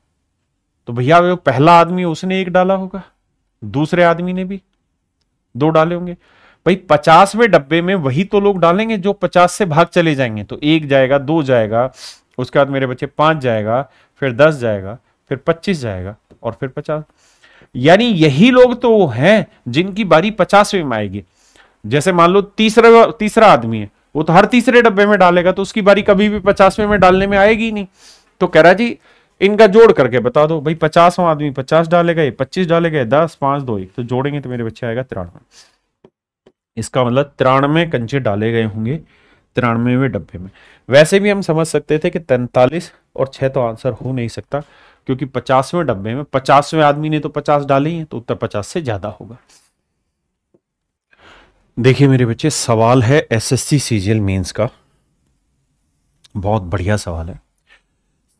तो भैया, वो पहला आदमी, उसने एक डाला होगा, दूसरे आदमी ने भी दो डाले होंगे। भाई, पचासवें डब्बे में वही तो लोग डालेंगे जो पचास से भाग चले जाएँगे। तो एक जाएगा, दो जाएगा, उसके बाद मेरे बच्चे पाँच जाएगा, फिर दस जाएगा, फिर पच्चीस जाएगा, और फिर पचास। यानी यही लोग तो हैं जिनकी बारी पचासवें में आएगी। जैसे मान लो तीसरा तीसरा आदमी है, वो तो हर तीसरे डब्बे में डालेगा तो उसकी बारी कभी भी पचासवें में डालने में आएगी नहीं। तो कह रहा जी, इनका जोड़ करके बता दो, भाई पचासवां आदमी पचास डालेगा, ये पच्चीस डालेगा दस, पाँच, दो, एक तो जोड़ेंगे तो मेरे बच्चे आएगा तिरानवे। इसका मतलब तिरानवे कंचे डाले गए होंगे तिरानवे डब्बे में। वैसे भी हम समझ सकते थे कि तैंतालीस और छह तो आंसर हो नहीं सकता। क्योंकि पचासवें डब्बे में, पचासवें आदमी ने तो पचास डाले ही तो उत्तर पचास से ज़्यादा होगा। देखिए मेरे बच्चे, सवाल है एसएससी सीजीएल मेंस का। बहुत बढ़िया सवाल है।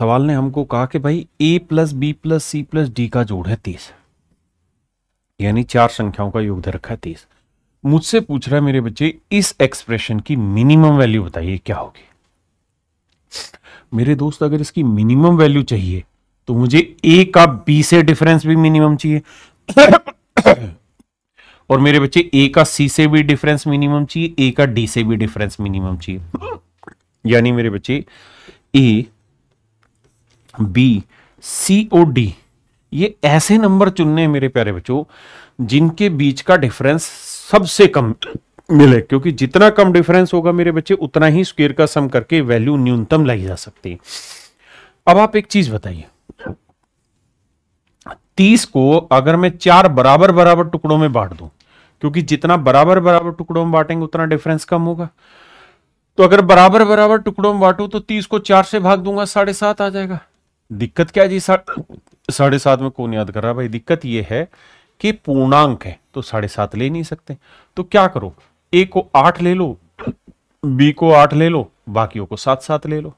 सवाल ने हमको कहा कि भाई A plus B plus C plus D का जोड़ है तीस। यानी चार संख्याओं का योग रखा है तीस। मुझसे पूछ रहा है मेरे बच्चे, इस एक्सप्रेशन की मिनिमम वैल्यू बताइए, क्या होगी? मेरे दोस्त, अगर इसकी मिनिमम वैल्यू चाहिए तो मुझे ए का बी से डिफरेंस भी मिनिमम चाहिए। और मेरे बच्चे ए का सी से भी डिफरेंस मिनिमम चाहिए ए का डी से भी डिफरेंस मिनिमम चाहिए। यानी मेरे बच्चे ए बी सी ओ डी ये ऐसे नंबर चुनने हैं मेरे प्यारे बच्चों, जिनके बीच का डिफरेंस सबसे कम मिले, क्योंकि जितना कम डिफरेंस होगा मेरे बच्चे, उतना ही स्क्वेयर का सम करके वैल्यू न्यूनतम लाई जा सकती है। अब आप एक चीज़ बताइए तीस को अगर मैं चार बराबर बराबर टुकड़ों में बांट दूँ, क्योंकि जितना बराबर बराबर टुकड़ों में बांटेंगे, उतना डिफरेंस कम होगा। तो अगर बराबर बराबर टुकड़ों में बांटू तो तीस को चार से भाग दूँगा, साढ़े सात आ जाएगा। दिक्कत क्या जी? साढ़े सात में कौन याद कर रहा भाई? दिक्कत यह है कि पूर्णांक है तो साढ़े सात ले नहीं सकते। तो क्या करो? ए को आठ ले लो बी को आठ ले लो, बाकियों को सात सात ले लो।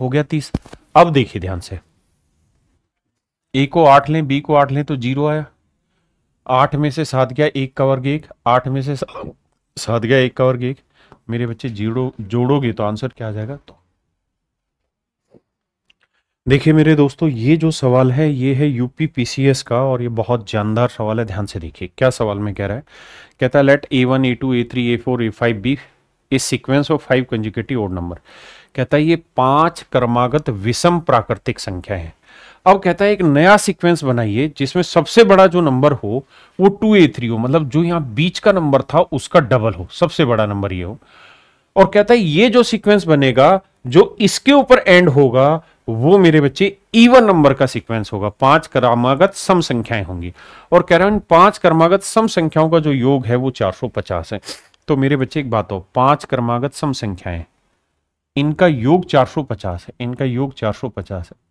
हो गया तीस। अब देखिए ध्यान से। ए को आठ लें बी को आठ लें तो ज़ीरो आया। आठ में से सात गया, एक का वर्ग एक। आठ में से सात गया, एक का वर्ग एक। मेरे बच्चे ज़ीरो, जोड़ोगे तो आंसर क्या आ जाएगा? तो। देखिए मेरे दोस्तों, ये जो सवाल है, ये है यूपी पीसीएस का और ये बहुत जानदार सवाल है, ध्यान से देखिए। क्या सवाल में कह रहा है? कहता है let a one a two a three a four a five be is sequence of five consecutive odd number कहता है, ये पाँच क्रमागत विषम प्राकृतिक संख्या है। अब कहता है, एक नया सीक्वेंस बनाइए, जिसमें सबसे बड़ा जो नंबर हो, वो टू ए थ्री हो। मतलब जो यहाँ बीच का नंबर था, उसका डबल हो। सबसे बड़ा नंबर ये हो। और कहता है, ये जो सीक्वेंस बनेगा, जो इसके ऊपर एंड होगा, वो मेरे बच्चे इवन नंबर का सीक्वेंस होगा। पाँच क्रमागत सम संख्याएँ होंगी। और कह रहा हूँ पाँच क्रमागत सम संख्याओं का जो योग है, वो 450 है। तो मेरे बच्चे, एक बात हो पाँच क्रमागत सम संख्याएँ। इनका योग 450 है। इनका योग 450 है।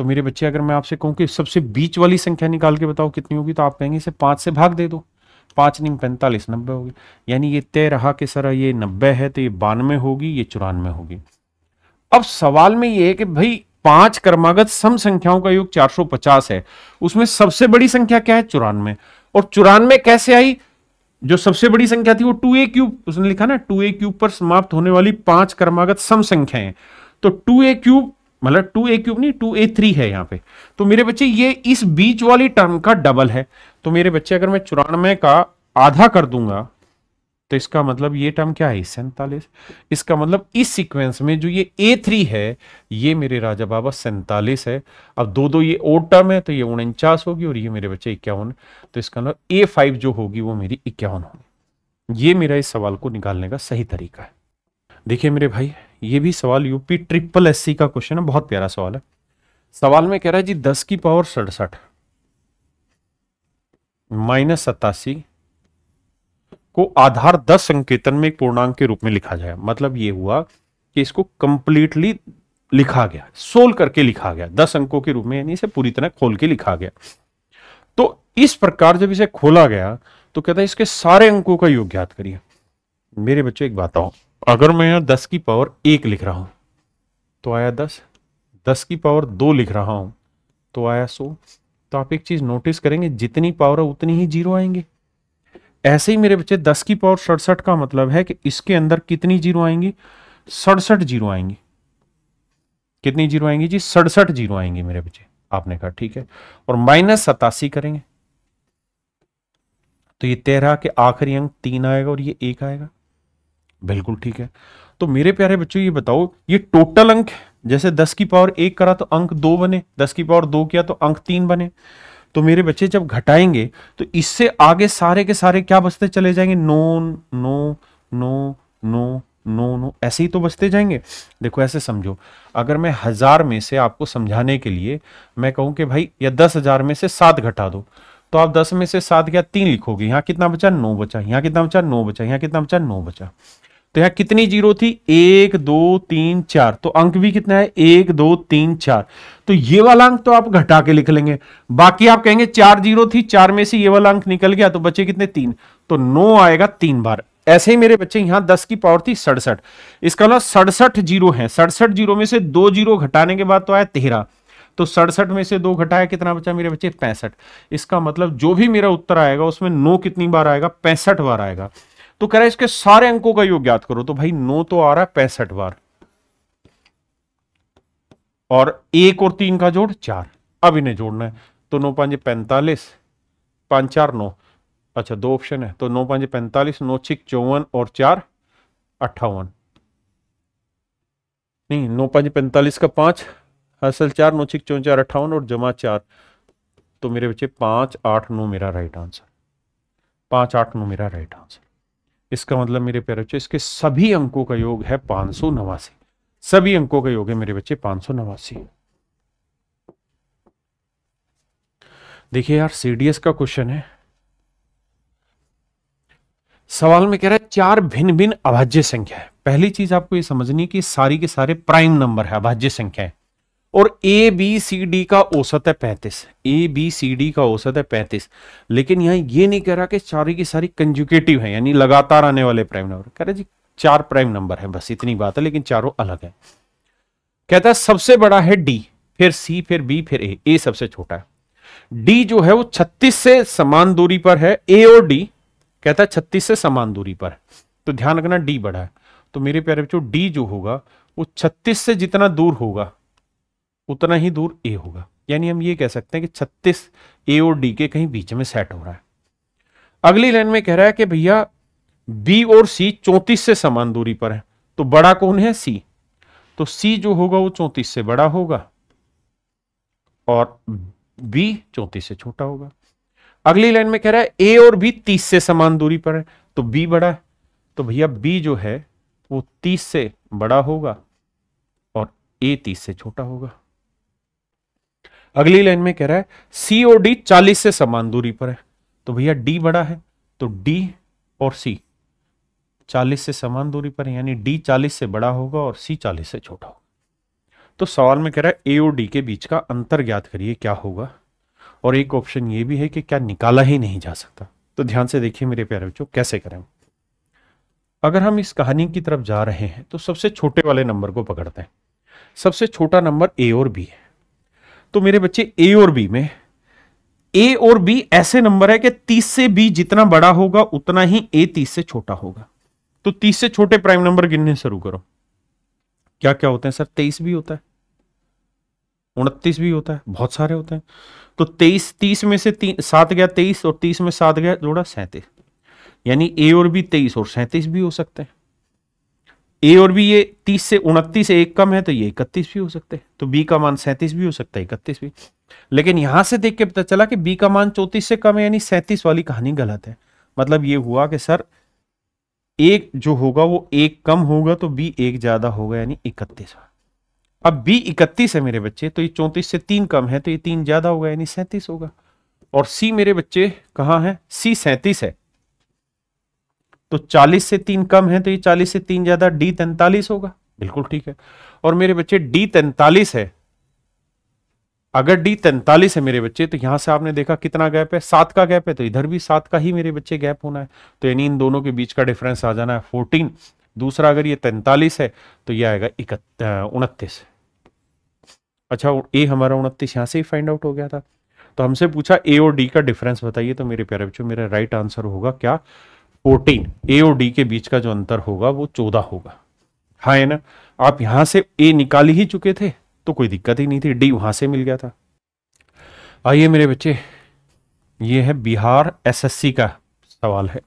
तो मेरे बच्चे, अगर मैं आपसे कहूँ कि सबसे बीच वाली संख्या निकाल के बताओ कितनी होगी तो आप कहेंगे, इसे पाँच से भाग दे दो। पाँच नहीं, पैंतालीस, नब्बे होगी। यानी ये तय रहा कि सर, ये नब्बे है तो ये बानवे होगी, ये चौरानवे होगी। अब सवाल में ये है कि भाई, पाँच क्रमागत सम संख्याओं का योग 450 है। उसमें सबसे बड़ी संख्या क्या है? चौरानवे। और चौरानवे कैसे आई? जो सबसे बड़ी संख्या थी वो टू ए क्यूब, उसने लिखा ना, टू ए क्यूब पर समाप्त होने वाली पाँच क्रमागत सम संख्याएँ। तो टू ए क्यूब मतलब टू ए क्यूब नहीं, टू ए थ्री है यहाँ पे। तो मेरे बच्चे, ये इस बीच वाली टर्म का डबल है। तो मेरे बच्चे, अगर मैं चौरानवे का आधा कर दूँगा तो इसका मतलब ये टर्म क्या है? सैंतालीस। इसका मतलब इस सीक्वेंस में जो ये ए थ्री है, ये मेरे राजा बाबा सैंतालीस है। अब दो दो ये ओड टर्म है तो ये उनचास होगी और ये मेरे बच्चे इक्यावन। तो इसका मतलब ए फाइव जो होगी, वो मेरी इक्यावन होगी। ये मेरा इस सवाल को निकालने का सही तरीका है। देखिए मेरे भाई ये भी सवाल यूपी ट्रिपल एससी का क्वेश्चन है, बहुत प्यारा सवाल है। सवाल में कह रहा है, जी, दस की पावर सड़सठ माइनस सतासी को आधार दस संकेतन में एक पूर्णांक के रूप में लिखा जाए। मतलब ये हुआ कि इसको कंप्लीटली लिखा गया, सोल करके लिखा गया, दस अंकों के रूप में, यानी इसे पूरी तरह खोल के लिखा गया। तो इस प्रकार जब इसे खोला गया तो कहता है, इसके सारे अंकों का योग ज्ञात करिए। मेरे बच्चे, एक बात आओ अगर मैं यहाँ दस की पावर एक लिख रहा हूँ तो आया दस। दस की पावर दो लिख रहा हूँ तो आया सो। तो आप एक चीज़ नोटिस करेंगे, जितनी पावर है उतनी ही ज़ीरो आएँगे। ऐसे ही मेरे बच्चे, दस की पावर सड़सठ का मतलब है कि इसके अंदर कितनी ज़ीरो आएँगी? सड़सठ ज़ीरो आएँगी। कितनी ज़ीरो आएँगी जी? सड़सठ ज़ीरो आएँगी मेरे बच्चे, आपने कहा, ठीक है? और माइनस सतासी करेंगे। तो ये तेरह के आखिरी अंक तीन आएगा और ये एक आएगा। बिल्कुल ठीक है। तो मेरे प्यारे बच्चों, ये बताओ, ये टोटल अंक जैसे दस की पावर एक करा तो अंक दो बने, दस की पावर दो किया तो अंक तीन बने। तो मेरे बच्चे जब घटाएँगे तो इससे आगे सारे के सारे क्या बचते चले जाएँगे? No no no no no no, ऐसे ही तो बचते जाएँगे। देखो, ऐसे समझो, अगर मैं हज़ार में से आपको समझाने के लिए मैं कहूँ कि भाई, या दस हज़ार में से सात घटा दो तो आप दस में से सात या तीन लिखोगे। यहाँ कितना बचा? नौ बचा। यहाँ कितना बचा? नौ बचा। यहाँ कितना बचा? नौ बचा। तो यहाँ कितनी ज़ीरो थी? एक, दो, तीन, चार। तो अंक भी कितना है? एक, दो, तीन, चार। तो ये वाला अंक तो आप घटा के लिख लेंगे। बाकी आप कहेंगे चार ज़ीरो थी, चार में से ये वाला अंक निकल गया तो बचे कितने? तीन। तो नौ आएगा तीन बार। ऐसे ही मेरे बच्चे यहाँ दस की पावर थी सड़सठ। इसका मतलब सड़सठ ज़ीरो है। सड़सठ ज़ीरो में से दो ज़ीरो घटाने के बाद तो आया तेरह। तो सड़सठ में से दो घटाया कितना बचा मेरे बच्चे? पैंसठ। इसका मतलब जो भी मेरा उत्तर आएगा, उसमें नौ कितनी बार आएगा? पैंसठ बार आएगा। तो कह रहा है, इसके सारे अंकों का योग याद करो। तो भाई, नौ तो आ रहा है पैंसठ बार। और एक और तीन का जोड़, चार। अब इन्हें जोड़ना है। तो नौ पाँच पैंतालीस, पाँच चार नौ। अच्छा दो ऑप्शन है। तो नौ पाँच पैंतालीस, नौ छिक चौवन और चार अट्ठावन। नहीं, नौ पाँच पैंतालीस का पाँच, असल चार, नौ छिक चौवन चार अट्ठावन और जमा चार। तो मेरे बच्चे, पाँच आठ नौ मेरा राइट आंसर पाँच आठ नौ मेरा राइट आंसर इसका मतलब मेरे प्यारे बच्चे, इसके सभी अंकों का योग है पाँच सौ नवासी। सभी अंकों का योग है मेरे बच्चे पाँच सौ नवासी। देखिए यार सीडीएस का क्वेश्चन है। सवाल में कह रहा है, चार भिन्न भिन्न अभाज्य संख्या है। पहली चीज़ आपको ये समझनी कि सारी के सारे प्राइम नंबर है, अभाज्य संख्या है। और ए बी सी डी का औसत है पैंतीस। ए बी सी डी का औसत है पैंतीस। लेकिन यहाँ ये नहीं कह रहा कि सारी की सारी कंजुकेटिव है, यानी लगातार आने वाले प्राइम नंबर कह रहे जी, चार प्राइम नंबर है, बस इतनी बात है, लेकिन चारों अलग है। कहता है, सबसे बड़ा है डी फिर सी फिर बी फिर ए ए सबसे छोटा है। डी जो है वो 36 से समान दूरी पर है ए और डी कहता है 36 से समान दूरी पर। तो ध्यान रखना डी बड़ा है। तो मेरे प्यारे बच्चों डी जो होगा, वो 36 से जितना दूर होगा उतना ही दूर ए होगा। यानी हम ये कह सकते हैं कि 36 ए और डी के कहीं बीच में सेट हो रहा है। अगली लाइन में कह रहा है कि भैया बी और सी चौंतीस से समान दूरी पर है। तो बड़ा कौन है? सी तो सी जो होगा वो चौंतीस से बड़ा होगा और बी चौंतीस से छोटा होगा। अगली लाइन में कह रहा है ए और बी तीस से समान दूरी पर है। तो बी बड़ा है। तो भैया बी जो है वो तीस से बड़ा होगा और ए तीस से छोटा होगा। अगली लाइन में कह रहा है सी और डी चालीस से समान दूरी पर है। तो भैया डी बड़ा है तो डी और सी चालीस से समान दूरी पर यानी डी चालीस से बड़ा होगा और सी चालीस से छोटा होगा। तो सवाल में कह रहा है ए और डी के बीच का अंतर ज्ञात करिए, क्या होगा? और एक ऑप्शन ये भी है कि क्या निकाला ही नहीं जा सकता। तो ध्यान से देखिए मेरे प्यारे बच्चों, कैसे करें अगर हम इस कहानी की तरफ़ जा रहे हैं तो सबसे छोटे वाले नंबर को पकड़ते हैं। सबसे छोटा नंबर ए और बी है। तो मेरे बच्चे ए और बी में। ए और बी ऐसे नंबर है कि तीस से बी जितना बड़ा होगा, उतना ही ए तीस से छोटा होगा। तो तीस से छोटे प्राइम नंबर गिनने शुरू करो। क्या क्या होते हैं सर? तेईस भी होता है। उनतीस भी होता है। बहुत सारे होते हैं। तो तेईस, तीस में से तीन सात गया तेईस और तीस में सात गया जोड़ा सैंतीस। यानी ए और बी तेईस और सैंतीस भी हो सकते हैं। ए और बी ये तीस से उनतीस से एक कम है तो ये इकतीस भी हो सकते हैं। तो बी का मान सैंतीस भी हो सकता है, इकतीस भी। लेकिन यहाँ से देख के पता चला कि बी का मान चौतीस से कम है, यानी सैंतीस वाली कहानी गलत है। मतलब ये हुआ कि सर, एक जो होगा वो एक कम होगा तो बी एक ज़्यादा होगा, यानी इकतीस अब बी इकतीस है मेरे बच्चे तो ये चौंतीस से तीन कम है तो ये तीन ज़्यादा होगा, यानी सैंतीस होगा। और सी मेरे बच्चे कहाँ है? सी सैंतीस है। तो 40 से तीन कम है तो ये 40 से तीन ज़्यादा डी तैंतालीस होगा। बिल्कुल ठीक है। और मेरे बच्चे, डी तैंतालीस है। अगर डी तैंतालीस है मेरे बच्चे तो यहाँ से आपने देखा कितना गैप है? सात का गैप है तो इधर भी सात का ही मेरे बच्चे गैप होना है। तो यानी इन दोनों के बीच का डिफरेंस आ जाना है फोर्टीन। दूसरा अगर ये तैंतालीस है तो ये आएगा उनतीस। अच्छा ए हमारा उनतीस, यहाँ से ही फाइंड आउट हो गया था। तो हमसे पूछा ए और डी का डिफरेंस बताइए तो मेरे प्यारे बच्चों, मेरा राइट आंसर होगा क्या? फोर्टीन ए और डी के बीच का जो अंतर होगा, वो चौदह होगा। हाँ है ना? आप यहाँ से ए निकाल ही चुके थे तो कोई दिक्कत ही नहीं थी। डी वहाँ से मिल गया था। आइए मेरे बच्चे, ये है बिहार एसएससी का सवाल है।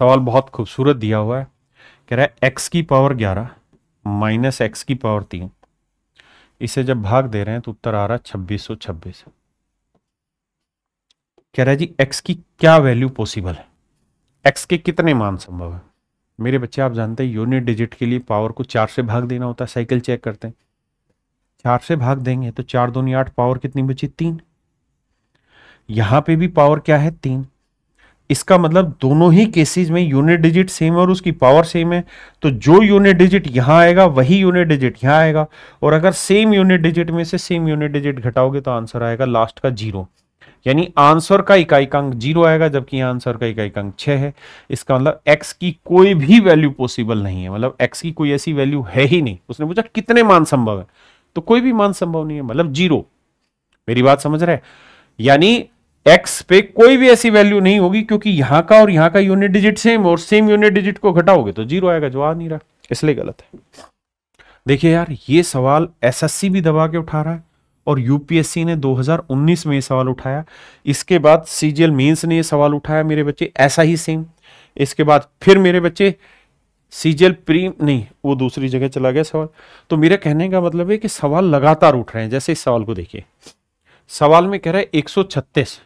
सवाल बहुत खूबसूरत दिया हुआ है। कह रहा है एक्स की पावर ग्यारह माइनस एक्स की पावर तीन। इसे जब भाग दे रहे हैं तो उत्तर आ रहा है छब्बीस सौ छब्बीस। कह रहा है जी एक्स की क्या वैल्यू पॉसिबल है? एक्स के कितने मान संभव है? मेरे बच्चे, आप जानते हैं यूनिट डिजिट के लिए पावर को चार से भाग देना होता है साइकिल चेक करते हैं। चार से भाग देंगे तो चार दूनी आठ पावर कितनी बची? तीन। यहाँ पे भी पावर क्या है? तीन। इसका मतलब दोनों ही केसेस में यूनिट डिजिट सेम है और उसकी पावर सेम है। तो जो यूनिट डिजिट यहाँ आएगा, वही यूनिट डिजिट यहाँ आएगा। और अगर सेम यूनिट डिजिट में से सेम यूनिट डिजिट घटाओगे तो आंसर आएगा लास्ट का ज़ीरो यानी आंसर का इकाई अंक ज़ीरो आएगा, जबकि आंसर का इकाई अंक छह है। इसका मतलब एक्स की कोई भी वैल्यू पॉसिबल नहीं है। मतलब एक्स की कोई ऐसी वैल्यू है ही नहीं। उसने पूछा, कितने मान संभव है? तो कोई भी मान संभव नहीं है। मतलब ज़ीरो। मेरी बात समझ रहे यानी एक्स पे कोई भी ऐसी वैल्यू नहीं होगी, क्योंकि यहाँ का और यहाँ का यूनिट डिजिट सेम और सेम यूनिट डिजिट को घटाओगे तो ज़ीरो आएगा, जो आ नहीं रहा। इसलिए गलत है। देखिए यार, ये सवाल एसएससी भी दबा के उठा रहा है। और यूपीएससी ने 2019 में ये सवाल उठाया। इसके बाद सीजीएल मेंस ने ये सवाल उठाया, मेरे बच्चे, ऐसा ही सेम इसके बाद फिर मेरे बच्चे सीजीएल प्री नहीं, वो दूसरी जगह चला गया सवाल। तो मेरे कहने का मतलब है कि सवाल लगातार उठ रहे हैं, जैसे इस सवाल को देखिए। सवाल में कह रहा है एक सौ छत्तीस।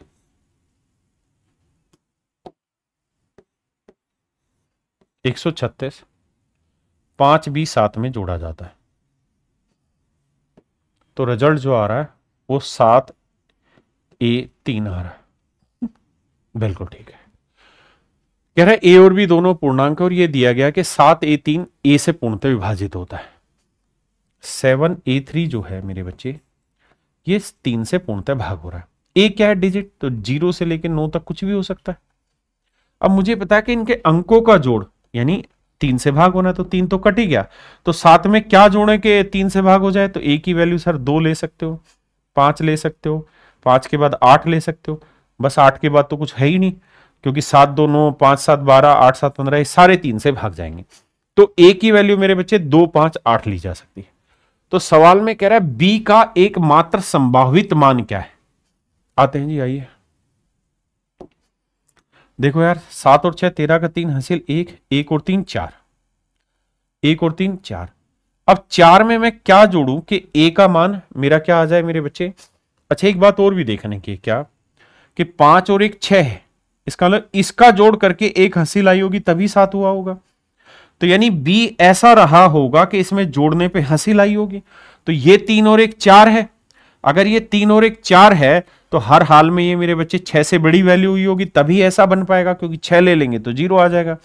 एक सौ छत्तीस, पाँच बी सात में जोड़ा जाता है। तो रिज़ल्ट जो आ रहा है, वो सात ए तीन आ रहा है। बिल्कुल ठीक है। कह रहा है, ए और बी दोनों पूर्णांक और ये दिया गया कि सात ए तीन ए से पूर्णतः विभाजित होता है। सेवन ए थ्री जो है मेरे बच्चे, ये तीन से पूर्णतः भाग हो रहा है। ए क्या है डिजिट तो ज़ीरो से लेकर नौ तक कुछ भी हो सकता है। अब मुझे पता है कि इनके अंकों का जोड़, यानी तीन से भाग होना है तो तीन तो कट ही गया। तो साथ में क्या जोड़े के तीन से भाग हो जाए? तो ए की वैल्यू सर दो ले सकते हो, पाँच ले सकते हो, पाँच के बाद आठ ले सकते हो। बस आठ के बाद तो कुछ है ही नहीं, क्योंकि सात दो नौ, पाँच सात बारह, आठ सात पंद्रह सारे तीन से भाग जाएँगे। तो ए की वैल्यू मेरे बच्चे दो, पाँच, आठ ली जा सकती है। तो सवाल में कह रहा है बी का एकमात्र संभावित मान क्या है? आते हैं जी, आइए। देखो यार, सात और छह, तेरह का तीन, हासिल एक एक और तीन, चार। एक और तीन, चार। अब चार में मैं क्या जोड़ू कि ए का मान मेरा क्या आ जाए मेरे बच्चे? अच्छा एक बात और भी देखने की क्या? कि पाँच और एक छह है। इसका मतलब इसका जोड़ करके एक हँसी आई होगी, तभी सात हुआ होगा। तो यानी बी ऐसा रहा होगा कि इसमें जोड़ने पे हँसी लाई होगी। तो ये तीन और एक चार है। अगर ये तीन और एक चार है तो हर हाल में ये मेरे बच्चे छह से बड़ी वैल्यू हुई होगी, तभी ऐसा बन पाएगा क्योंकि छह ले लेंगे तो ज़ीरो आ जाएगा।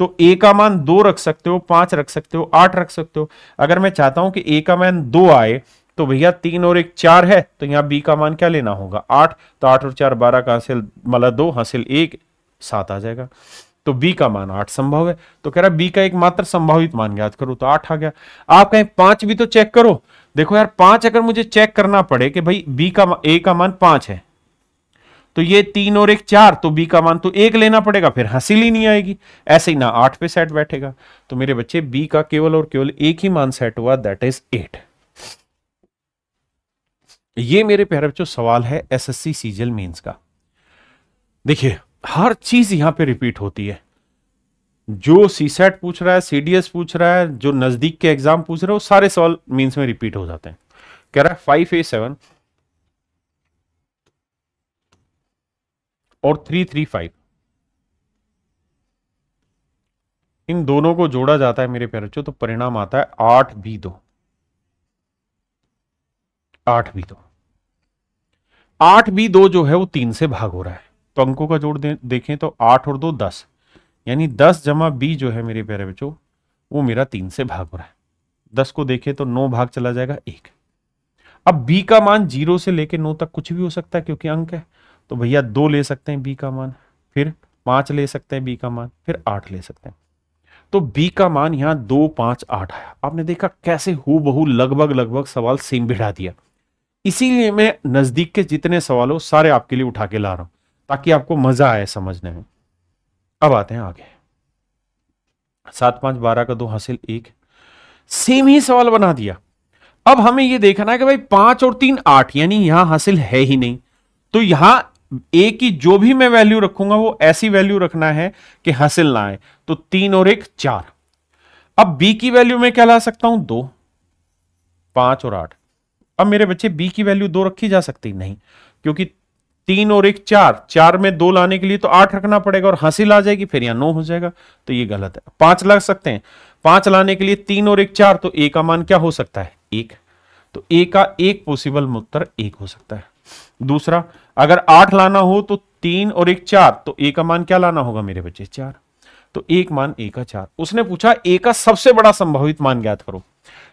तो ए का मान दो रख सकते हो, पाँच रख सकते हो, आठ रख सकते हो। अगर मैं चाहता हूँ कि ए का मान दो आए तो भैया तीन और एक चार है तो यहाँ बी का मान क्या लेना होगा? आठ तो आठ और चार बारह का हासिल मतलब दो, हासिल एक, सात आ जाएगा। तो बी का मान आठ संभव है। तो कह रहा बी का एक मात्र संभावित मान याद करो तो आठ आ गया। आप कहें पाँच भी तो चेक करो देखो यार, पाँच अगर मुझे चेक करना पड़े कि भाई बी का ए का मान पाँच है तो ये तीन और एक चार तो बी का मान तो एक लेना पड़ेगा, फिर हासिल ही नहीं आएगी। ऐसे ही ना आठ पे सेट बैठेगा। तो मेरे बच्चे बी का केवल और केवल एक ही मान सेट हुआ दैट इज़ एट ये मेरे प्यारे बच्चों, सवाल है एसएससी सीजल मेंस का। देखिए, हर चीज़ यहाँ पे रिपीट होती है। जो सी सेट पूछ रहा है सीडीएस पूछ रहा है जो नज़दीक के एग्ज़ाम पूछ रहे हैं वो सारे सवाल मीन्स में रिपीट हो जाते हैं। कह रहा है फाइव ए सेवन और थ्री थ्री फाइव इन दोनों को जोड़ा जाता है मेरे प्यारे बच्चों तो परिणाम आता है आठ बी दो। आठ बी दो। आठ बी दो जो है वो तीन से भाग हो रहा है। तो अंकों का जोड़ दे, देखें तो आठ और दो दस। यानी दस जमा बी जो है मेरे प्यारे बच्चों, वो मेरा तीन से भाग हो रहा है। दस को देखें तो नौ भाग चला जाएगा, एक। अब बी का मान ज़ीरो से लेके नौ तक कुछ भी हो सकता है क्योंकि अंक है तो भैया दो ले सकते हैं बी का मान, फिर पाँच ले सकते हैं बी का मान, फिर आठ ले सकते हैं। तो बी का मान यहाँ दो, पाँच, आठ आया। आपने देखा कैसे हु बहु लगभग लगभग सवाल सेम बिठा दिया। इसीलिए मैं नज़दीक के जितने सवाल हो सारे आपके लिए उठा के ला रहा हूँ, ताकि आपको मज़ा आए समझने में। अब आते हैं आगे। सात पाँच बारह का दो हासिल, एक। सेम ही सवाल बना दिया। अब हमें यह देखना है कि भाई पाँच और तीन आठ, यानी यहाँ हासिल है ही नहीं। तो यहाँ ए की जो भी मैं वैल्यू रखूँगा, वो ऐसी वैल्यू रखना है कि हासिल ना आए। तो तीन और एक, चार। अब बी की वैल्यू में क्या ला सकता हूँ? दो। पाँच और आठ। अब मेरे बच्चे बी की वैल्यू दो रखी जा सकती, नहीं। क्योंकि तीन और एक चार। चार में दो लाने के लिए तो आठ रखना पड़ेगा और हासिल आ जाएगी, फिर यहाँ नौ हो जाएगा। तो ये गलत है। पाँच लग सकते हैं। पाँच लाने के लिए तीन और एक चार तो ए का मान क्या हो सकता है? एक। तो ए का एक पॉसिबल उत्तर एक हो सकता है। दूसरा, अगर आठ लाना हो तो तीन और एक चार तो ए का मान क्या लाना होगा मेरे बच्चे? चार। तो एक मान ए का चार। उसने पूछा, ए का सबसे बड़ा संभावित मान ज्ञात करो।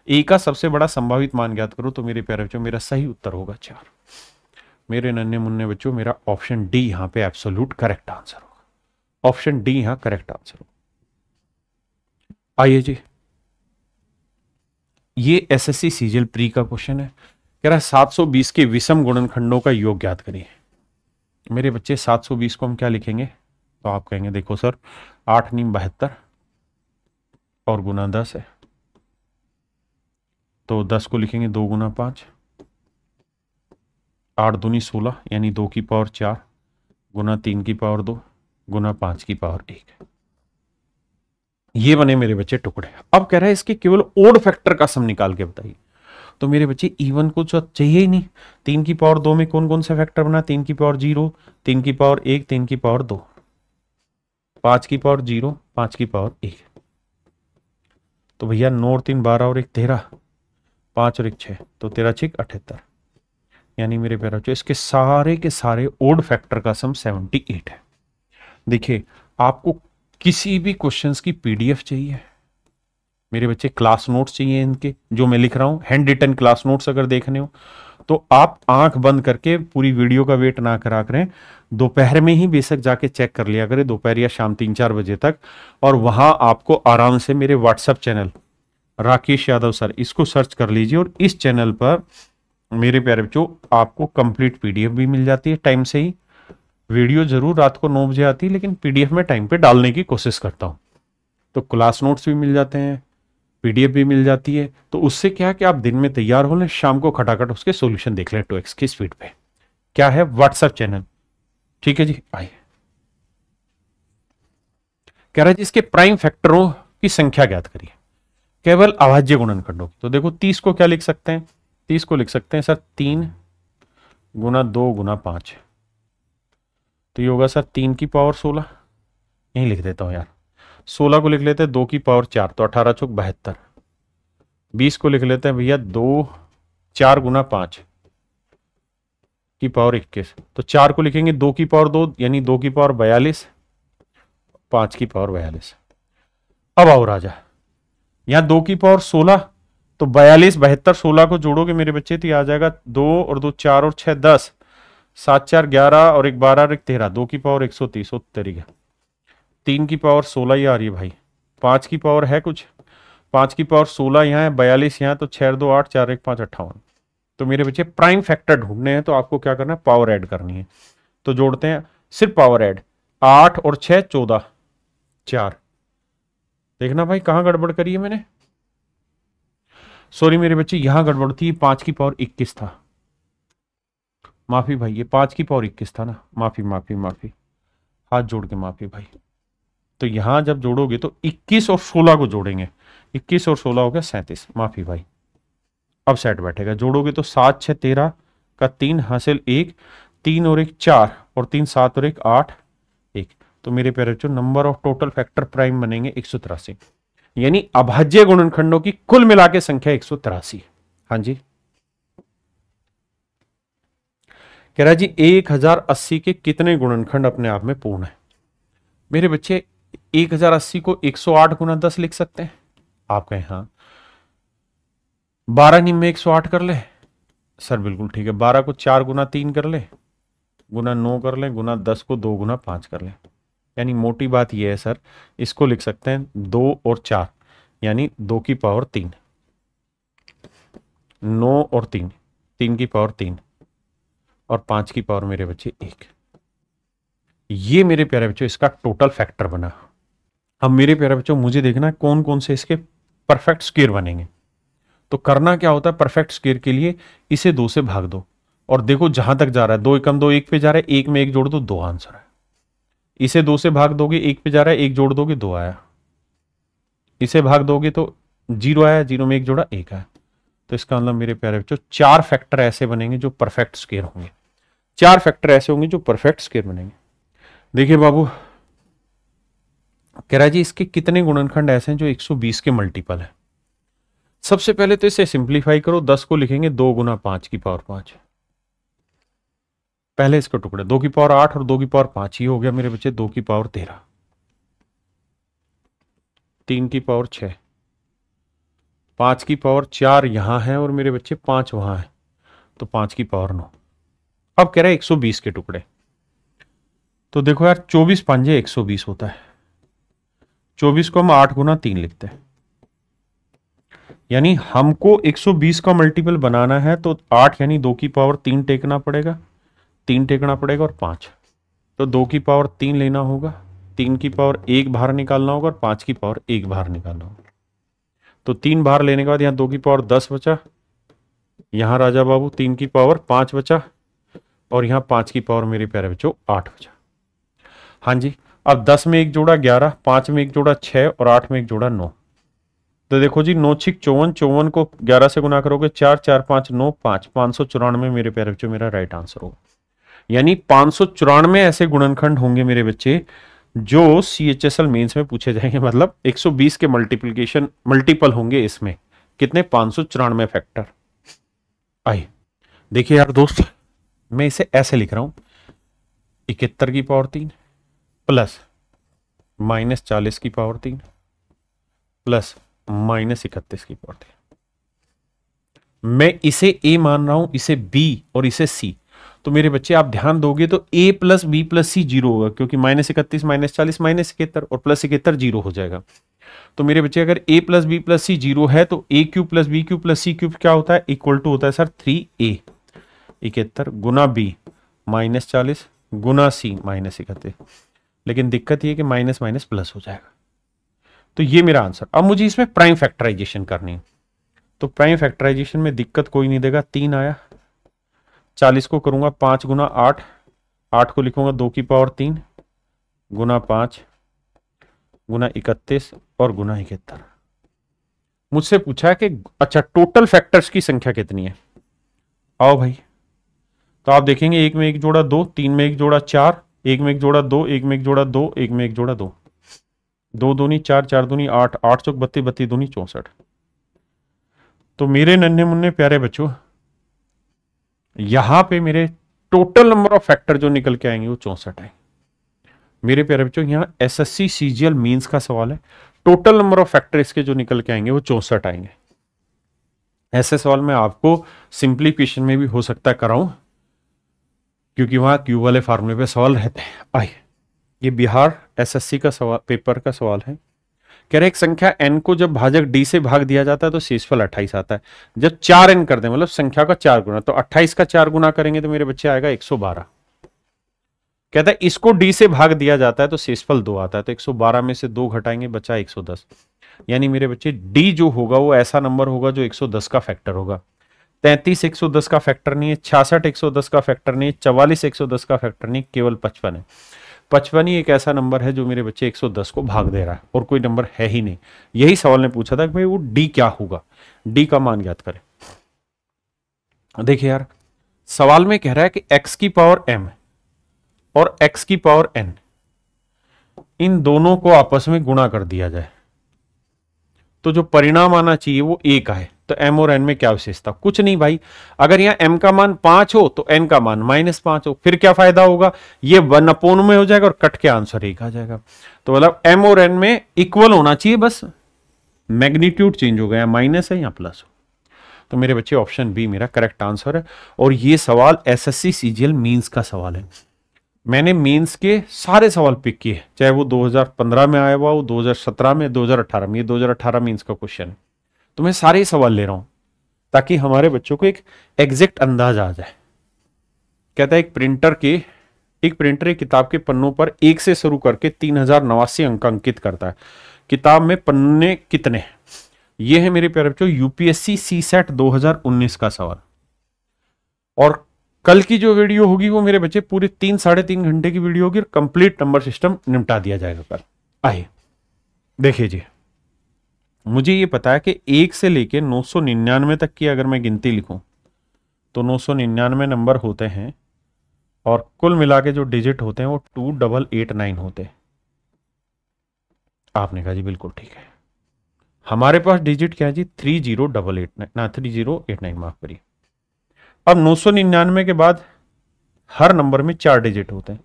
ए का सबसे बड़ा संभावित मान ज्ञात करो तो मेरे प्यारे बच्चों, मेरा सही उत्तर होगा चार। मेरे नन्हे मुन्ने बच्चों, मेरा ऑप्शन डी यहाँ पे एब्सोल्यूट करेक्ट आंसर होगा। ऑप्शन डी यहाँ करेक्ट आंसर होगा। आइए जी। ये एसएससी सीजल प्री का क्वेश्चन है। कह रहा है 720 के विषम गुणनखंडों का योग ज्ञात करिए। मेरे बच्चे 720 को हम क्या लिखेंगे? तो आप कहेंगे, देखो सर, आठ नीम बहत्तर और गुना दस है। तो दस को लिखेंगे दो गुना पाँच। आठ दूनी सोलह, यानी दो की पावर चार, गुना तीन की पावर दो, गुना पाँच की पावर एक। ये बने मेरे बच्चे टुकड़े। अब कह रहा है इसके केवल ओड फैक्टर का सम निकाल के बताइए। तो मेरे बच्चे इवन को जो चाहिए ही नहीं। तीन की पावर दो में कौन कौन सा फैक्टर बना? तीन की पावर ज़ीरो, तीन की पावर एक, तीन की पावर दो। पाँच की पावर ज़ीरो, पाँच की पावर एक। तो भैया नौ और तीन बारह और एक तेरह, पाँच और एक छह तो तेरह छिक अठहत्तर। यानी मेरे प्यारे बच्चों, इसके सारे के सारे ओड फैक्टर का सम 78 है। देखिए, आपको किसी भी क्वेश्चंस की पीडीएफ चाहिए। मेरे बच्चे क्लास नोट्स चाहिए इनके, जो मैं लिख रहा हूँ हैंड रिटन क्लास नोट्स अगर देखने हो तो आप आँख बंद करके पूरी वीडियो का वेट ना करा करें। दोपहर में ही बेशक जाके चेक कर लिया करें, दोपहर या शाम तीन चार बजे तक, और वहाँ आपको आराम से मेरे WhatsApp channel Rakesh Yadav sir, इसको सर्च कर लीजिए और इस चैनल पर मेरे प्यारे बच्चों, आपको कंप्लीट पीडीएफ भी मिल जाती है टाइम से ही। वीडियो ज़रूर रात को नौ बजे आती है, लेकिन पीडीएफ में टाइम पे डालने की कोशिश करता हूँ। तो क्लास नोट्स भी मिल जाते हैं पीडीएफ भी मिल जाती है। तो उससे क्या कि आप दिन में तैयार हो लें, शाम को खटाखट उसके सोल्यूशन देख लें टू की स्पीड पे। क्या है व्हाट्सएप चैनल ठीक है जी, आइए। कह रहा है इसके प्राइम फैक्टरों की संख्या ज्ञात करिए। केवल अभाज्य गुणनखंडों की तो देखो तीस को क्या लिख सकते हैं? तीस को लिख सकते हैं, सर, तीन गुना दो गुना पाँच। तो ये होगा, सर, तीन की पावर सोलह। यही लिख देता हूँ यार। सोलह को लिख लेते हैं, दो की पावर चार तो अठारह चौक बहत्तर। बीस को लिख लेते हैं, भैया, दो, चार गुना पाँच की पावर इक्कीस। तो चार को लिखेंगे, दो की पावर दो, यानी दो की पावर बयालीस, पाँच की पावर बयालीस। अब आओ राजा, यहाँ दो की पावर सोलह तो बयालीस, बहत्तर, सोलह को जोड़ोगे मेरे बच्चे तो आ जाएगा दो और दो, चार और छह, दस। सात, चार, ग्यारह और एक, बारह और एक, तेरह। दो की पावर एक सौ तीस तरीका तीन की पावर सोलह ही आ रही है भाई। पाँच की पावर है कुछ? पाँच की पावर सोलह यहाँ है, बयालीस यहाँ तो छह, दो, आठ, चार, एक, पाँच, अट्ठावन। तो मेरे बच्चे, प्राइम फैक्टर ढूँढने हैं तो आपको क्या करना है? पावर ऐड करनी है। तो जोड़ते हैं, सिर्फ़ पावर ऐड। आठ और छह, चौदह, चार। देखना भाई, कहाँ गड़बड़ करी है मैंने? सॉरी मेरे बच्चे, यहाँ गड़बड़ थी, पाँच की पावर इक्कीस था। माफ़ी भाई, ये पाँच की पावर इक्कीस था ना। माफ़ी माफ़ी माफ़ी। हाथ जोड़ के माफ़ी भाई। तो यहाँ जब जोड़ोगे तो 21 और 16 को जोड़ेंगे। 21 और 16 हो गया सैंतीस। माफ़ी भाई। अब सेट बैठेगा। जोड़ोगे तो सात, छह, तेरह का तीन, हासिल एक, तीन और एक चार, और तीन, सात और एक आठ, एक। तो मेरे बच्चों number of total factor prime बनेंगे एक सौ तिरासी। यानी अभाज्य गुणनखंडों की कुल मिला के संख्या एक तिरासी हाँ। जी। कह रहा जी, एक हज़ार अस्सी के कितने गुणनखंड अपने आप में पूर्ण है? मेरे बच्चे, एक हज़ार अस्सी को एक सौ आठ गुना दस लिख सकते हैं? आप कहें हाँ। बारह निम्न एक सौ आठ कर ले। सर, बिल्कुल ठीक है। बारह को चार गुना तीन कर ले। गुना नौ कर ले। गुना दस को दो गुना पाँच कर ले। यानी मोटी बात यह है, सर, इसको लिख सकते हैं दो और चार, यानी दो की पावर तीन। नौ और तीन तीन की पावर तीन और पाँच की पावर मेरे बच्चे एक। ये मेरे प्यारे बच्चों, इसका टोटल फैक्टर बना। अब मेरे प्यारे बच्चों, मुझे देखना है कौन कौन से इसके परफेक्ट स्केयर बनेंगे। तो करना क्या होता है परफेक्ट स्केयर के लिए इसे दो से भाग दो। और देखो जहाँ तक जा रहा है, दो एकम दो एक पे जा रहा है, एक में एक जोड़ दो दो आंसर है। इसे दो से भाग दोगे, एक पे जा रहा है, एक जोड़ दोगे, दो आया। इसे भाग दोगे तो ज़ीरो आया, ज़ीरो में एक जोड़ा, एक आया। तो इसका मतलब मेरे प्यारे बच्चों, चार फैक्टर ऐसे बनेंगे जो परफेक्ट स्केयर होंगे। चार फैक्टर ऐसे होंगे जो परफेक्ट स्केयर बनेंगे। देखिए बाबू, कह रहा जी, इसके कितने गुणनखंड ऐसे हैं जो 120 के मल्टीपल है? सबसे पहले तो इसे सिंप्लीफाई करो 10 को लिखेंगे, दो गुना पाँच की पावर पाँच। पहले इसको टुकड़े, दो की पावर आठ और दो की पावर पाँच ही हो गया मेरे बच्चे दो की पावर तेरह। तीन की पावर छ पाँच की पावर चार यहाँ है और मेरे बच्चे पाँच वहाँ है तो पाँच की पावर नौ। अब कह रहे एक सौ बीस के टुकड़े। तो देखो यार, चौबीस पांजे एक सौ बीस होता है। चौबीस को हम आठ गुना तीन लिखते हैं। यानी हमको 120 का मल्टीपल बनाना है तो आठ यानी दो की पावर तीन टेकना पड़ेगा। तीन टेकना पड़ेगा और पाँच। तो दो की पावर तीन लेना होगा, तीन की पावर एक बाहर निकालना होगा और पाँच की पावर एक बाहर निकालना होगा। तो तीन बाहर लेने के बाद यहाँ दो की पावर दस बचा, यहाँ राजा बाबू तीन की पावर पाँच बचा, और यहाँ पाँच की पावर मेरे प्यारे बच्चों आठ बचा। हाँ जी, अब दस में एक जोड़ा ग्यारह, पाँच में एक जोड़ा छह और आठ में एक जोड़ा नौ। तो देखो जी, नौ छिक चौवन चौवन को ग्यारह से गुना करोगे, चार चार, पाँच, नौ, पाँच पाँच सौ चौरानवे मेरे प्यारे बच्चों मेरा राइट आंसर होगा। यानी पाँच ऐसे गुणनखंड होंगे मेरे बच्चे, जो C H S L mains में पूछे जाएँगे। मतलब 120 के मल्टीप्लीकेशन मल्टीपल होंगे इसमें। कितने? पाँच सौ चौरानवे फैक्टर आइए, देखिए यार दोस्त, मैं इसे ऐसे लिख रहा हूँ। इकहत्तर की पावर तीन प्लस माइनस चालीस की पावर तीन प्लस माइनस इकतीस की पावर तीन। मैं इसे ए मान रहा हूँ, इसे बी और इसे सी तो मेरे बच्चे, आप ध्यान दोगे तो A plus B plus C zero होगा, क्योंकि माइनस इकतीस माइनस चालीस माइनस इकहत्तर और प्लस इकहत्तर ज़ीरो हो जाएगा। तो मेरे बच्चे, अगर A plus B plus C zero है तो A cube plus B cube plus C cube क्या होता है? इक्वल टू होता है सर थ्री ए इकहत्तर गुना बी माइनस चालीस गुना सी माइनस इकहत्तर। लेकिन दिक्कत यह कि माइनस माइनस प्लस हो जाएगा। तो ये मेरा आंसर अब मुझे इसमें प्राइम फैक्टराइजेशन करनी है। तो प्राइम फैक्टराइजेशन में दिक्कत कोई नहीं देगा। तीन आया। चालीस को करूँगा पाँच गुना आठ आठ को लिखूँगा दो की पावर तीन, गुना पाँच, गुना इकतीस और गुना इकहत्तर। मुझसे पूछा कि अच्छा टोटल फैक्टर्स की संख्या कितनी है? आओ भाई। तो आप देखेंगे, एक में एक जोड़ा दो, तीन में एक जोड़ा चार, एक में एक जोड़ा दो, एक में एक जोड़ा दो, एक में एक जोड़ा दो। दो दूनी चार चार दूनी आठ आठ चौक बत्ती बत्ती दूनी चौसठ। तो मेरे नन्हे मुन्ने प्यारे बच्चों यहाँ पे मेरे टोटल नंबर ऑफ़ फैक्टर जो निकल के आएँगे वो चौसठ आएँगे मेरे प्यारे बच्चों, यहाँ S S C CGL mains का सवाल है। टोटल नंबर ऑफ़ फैक्टर इसके जो निकल के आएँगे वो चौसठ आएँगे। ऐसे सवाल में आपको सिंप्लीफिकेशन में भी हो सकता है कराऊं, क्योंकि वहाँ क्यू वाले फार्मूले पे सवाल रहते हैं। आइए, ये बिहार एसएससी का सवाल पेपर का सवाल है। कह रहे एक संख्या एन को जब भाजक डी से भाग दिया जाता है तो शेषफल अट्ठाईस आता है। जब चार एन कर दे मतलब संख्या का चार गुना तो अट्ठाईस का चार गुना करेंगे तो मेरे बच्चे आएगा एक सौ बारह। कहता है, इसको डी से भाग दिया जाता है तो शेषफल दो आता है तो 112 में से दो घटाएँगे, बचा 110 यानी मेरे बच्चे डी जो होगा, वो ऐसा नंबर होगा जो 110 का फैक्टर होगा। तैतीस 110 का फैक्टर नहीं है छियासठ 110 का फैक्टर नहीं है, चवालीस 110 का फैक्टर नहीं, केवल पचपन है। पचपन ही एक ऐसा नंबर है जो मेरे बच्चे 110 को भाग दे रहा है, और कोई नंबर है ही नहीं। यही सवाल ने पूछा था कि भाई वो डी क्या होगा? डी का मान ज्ञात करें। देखिए यार, सवाल में कह रहा है कि एक्स की पावर एम और एक्स की पावर एन इन दोनों को आपस में गुणा कर दिया जाए। तो जो परिणाम आना चाहिए वो एक है। तो m और n में क्या विशेषता? कुछ नहीं भाई। अगर यहाँ m का मान पाँच हो तो n का मान माइनस पाँच हो। फिर क्या फ़ायदा होगा? ये वन अपोन में हो जाएगा और कट के आंसर एक आ जाएगा। तो मतलब m और n में इक्वल होना चाहिए बस। मैग्नीट्यूड चेंज हो गया माइनस है या प्लस हो। तो मेरे बच्चे ऑप्शन बी मेरा करेक्ट आंसर है। और ये सवाल S S C CGL mains का सवाल है। मैंने मीन्स के सारे सवाल पिक किए चाहे वो 2015 में आया हुआ हो 2017 में 2018 में। ये 2018 मीन्स का क्वेश्चन है। तो मैं सारे सवाल ले रहा हूँ, ताकि हमारे बच्चों को एक एग्जैक्ट अंदाज आ जाए। कहता है, एक प्रिंटर के, एक प्रिंटर एक किताब के पन्नों पर एक से शुरू करके तीन हज़ार नवासी अंक अंकित करता है। किताब में पन्ने कितने ये है मेरे प्यारे बच्चों यूपीएससी सी सेट दो हज़ार उन्नीस का सवाल। और कल की जो वीडियो होगी, वो मेरे बच्चे पूरे तीन, साढ़े तीन घंटे की वीडियो होगी और कंप्लीट नंबर सिस्टम निपटा दिया जाएगा कल। आइए, देखिए जी। मुझे ये पता है कि एक से लेके नौ सौ निन्यानवे तक की अगर मैं गिनती लिखूं तो नौ सौ निन्यानवे नंबर होते हैं और कुल मिला के जो डिजिट होते हैं वो टू डबल एट नाइन होते हैं। आपने कहा जी बिल्कुल ठीक है। हमारे पास डिजिट क्या है जी? Three zero double eight nine, ना, थ्री ज़ीरो एट नाइन, माफ़ करिए। अब नौ सौ निन्यानवे के बाद हर नंबर में चार डिजिट होते हैं।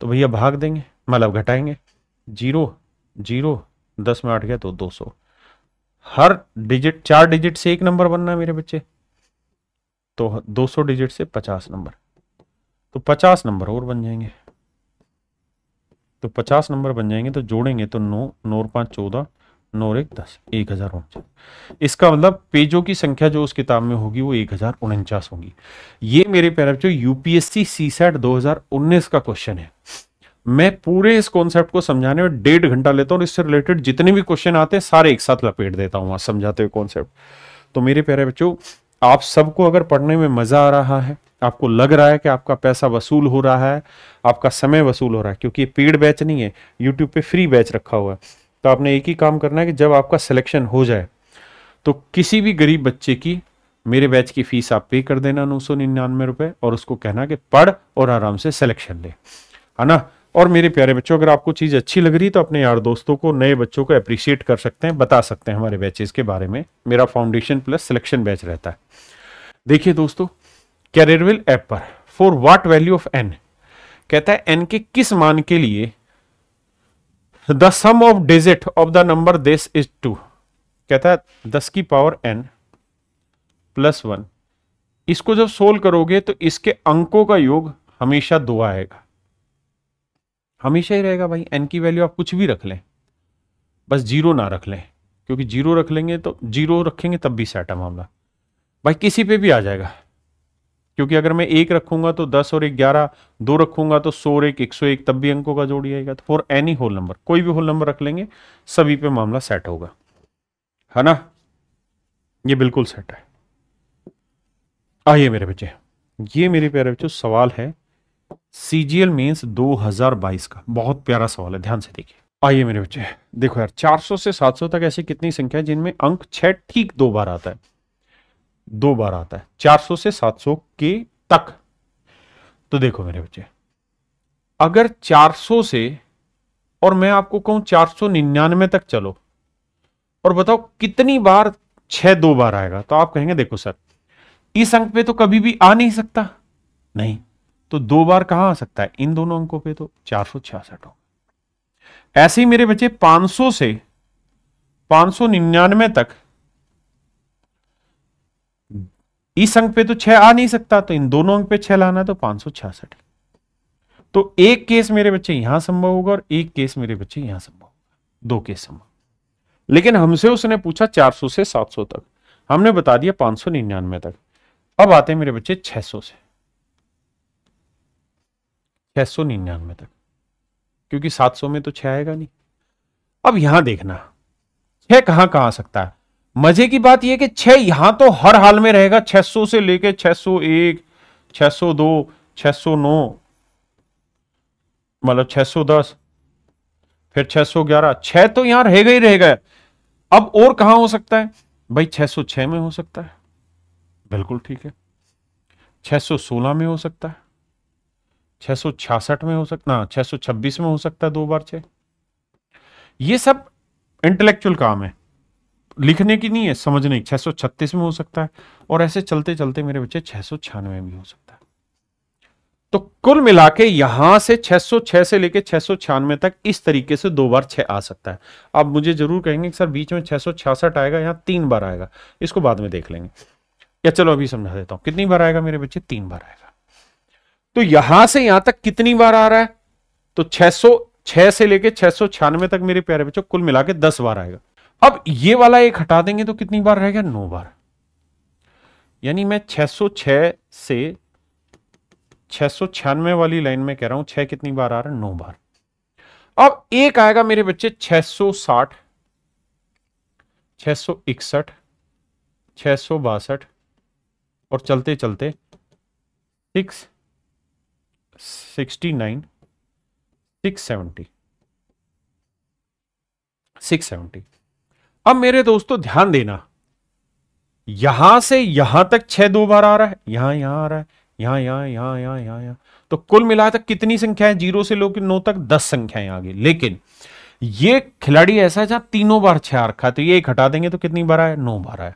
तो भैया भाग देंगे मतलब घटाएँगे। ज़ीरो ज़ीरो दस में आठ गया तो दो सौ। हर डिजिट चार डिजिट से एक नंबर बनना है मेरे बच्चे। तो दो सौ डिजिट से पचास नंबर तो पचास नंबर और बन जाएँगे। तो पचास नंबर बन जाएँगे तो जोड़ेंगे तो नौ नौ पाँच चौदह, नौ एक दस, एक हज़ार इसका मतलब पेजों की संख्या जो उस किताब में होगी वो एक हज़ार उनचास होगी। ये मेरे प्यारे बच्चों यूपीएससी सी सेट दो हज़ार उन्नीस का क्वेश्चन है। मैं पूरे इस कॉन्सेप्ट को समझाने में डेढ़ घंटा लेता हूँ इससे रिलेटेड जितने भी क्वेश्चन आते हैं, सारे एक साथ लपेट देता हूँ समझाते हुए कॉन्सेप्ट तो मेरे प्यारे बच्चों, आप सबको अगर पढ़ने में मज़ा आ रहा है, आपको लग रहा है कि आपका पैसा वसूल हो रहा है, आपका समय वसूल हो रहा है, क्योंकि ये पेड बैच नहीं है यूट्यूब पे फ्री बैच रखा हुआ है। तो आपने एक ही काम करना है कि जब आपका सिलेक्शन हो जाए तो किसी भी गरीब बच्चे की मेरे बैच की फ़ीस आप पे कर देना नौ सौ निन्यानवे रुपए और उसको कहना कि पढ़ और आराम से सिलेक्शन ले। है ना? और मेरे प्यारे बच्चों, अगर आपको चीज़ अच्छी लग रही तो अपने यार दोस्तों को, नए बच्चों को अप्रिशिएट कर सकते हैं, बता सकते हैं हमारे बैचेस के बारे में। मेरा फाउंडेशन प्लस सिलेक्शन बैच रहता है। देखिए दोस्तों कैरियरविल ऐप पर for what value of N कहता है एन के किस मान के लिए the sum of digit of the number this is two कहता है, दस की पावर एन प्लस वन इसको जब सोल्व करोगे तो इसके अंकों का योग हमेशा दो आएगा। हमेशा ही रहेगा भाई एन की वैल्यू आप कुछ भी रख लें। बस ज़ीरो ना रख लें, क्योंकि ज़ीरो रख लेंगे तो ज़ीरो रखेंगे तब भी सेट है मामला। भाई किसी पे भी आ जाएगा, क्योंकि अगर मैं एक रखूँगा तो दस और एक ग्यारह, दो रखूँगा तो सौ और एक एक सौ एक, तब भी अंकों का जोड़ी आएगा। तो फॉर एनी होल नंबर कोई भी होल नंबर रख लेंगे, सभी पे मामला सेट होगा। है ना? ये बिल्कुल सेट है। आइए मेरे बच्चे, ये मेरे प्यारे बच्चों, सवाल है सीजीएल मीन्स 2022 का। बहुत प्यारा सवाल है, ध्यान से देखिए। आइए मेरे बच्चे, देखो यार 400 से 700 तक ऐसी कितनी संख्या है जिनमें अंक छह ठीक दो बार आता है? दो बार आता है 400 से 700 के तक। तो देखो मेरे बच्चे, अगर 400 से, और मैं आपको कहूँ चार सौ निन्यानवे तक चलो, और बताओ कितनी बार छह दो बार आएगा तो आप कहेंगे, देखो सर, इस अंक पे तो कभी भी आ नहीं सकता। नहीं तो दो बार कहाँ आ सकता है? इन दोनों अंकों पे तो चार सौ छियासठ हो ऐसे ही मेरे बच्चे 500 से 599 तक इस अंक पे तो छह आ नहीं सकता तो इन दोनों अंक पे छह लाना है तो पाँच सौ छियासठ। तो एक केस मेरे बच्चे यहाँ संभव होगा और एक केस मेरे बच्चे यहाँ संभव होगा। दो केस संभव। लेकिन हमसे उसने पूछा 400 से 700 तक। हमने बता दिया पाँच सौ निन्यानवे तक। अब आते हैं मेरे बच्चे 600 से। छह सौ निन्यानवे तक। क्योंकि 700 में तो छह आएगा नहीं। अब यहाँ देखना, छह कहाँ कहाँ आ सकता है? मज़े की बात यह कि छह यहाँ तो हर हाल में रहेगा 600 से लेके 601 602 609 मतलब 610 फिर 611 छह तो यहाँ रहेगा ही रहेगा। अब और कहाँ हो सकता है? भाई 606 में हो सकता है। बिल्कुल ठीक है। 616 में हो सकता है। छह सौ छियासठ में हो सकता सौ छब्बीस में हो सकता है दो बार छह। ये सब इंटेलेक्चुअल काम है। लिखने की नहीं है, समझने की। छत्तीस में हो सकता है और ऐसे चलते चलते मेरे बच्चे छह में भी हो सकता है। तो कुल मिला के यहाँ से 606 से लेके छह सौ छियानवे तक इस तरीके से दो बार छह आ सकता है। आप मुझे ज़रूर कहेंगे सर बीच में छह आएगा, यहाँ तीन बार आएगा। इसको बाद में देख लेंगे। या चलो अभी समझा देता हूँ। कितनी बार आएगा मेरे बच्चे? तीन बार आएगा। तो यहाँ से यहाँ तक कितनी बार आ रहा है? तो 606 से लेके छह तक मेरे प्यारे बच्चों, कुल मिला के दस बार आएगा। अब ये वाला एक हटा देंगे तो कितनी बार रहेगा? नौ बार। यानी मैं 606 से छह वाली लाइन में कह रहा हूँ, छह कितनी बार आ रहा है? नौ बार। अब एक आएगा मेरे बच्चे 660 661 662 और चलते चलते six sixty nine six seventy six seventy अब मेरे दोस्तों, ध्यान देना। यहाँ से यहाँ तक छह दो बार आ रहा है। यहाँ यहाँ आ रहा है। यहाँ यहाँ यहाँ यहाँ यहाँ यहाँ। तो कुल मिला तक कितनी संख्या है ज़ीरो से लेकर नौ तक दस संख्याएँ आ गई लेकिन ये खिलाड़ी ऐसा है जहाँ तीनों बार छह रखा तो ये एक हटा देंगे तो कितनी बार आया? नौ बार आया।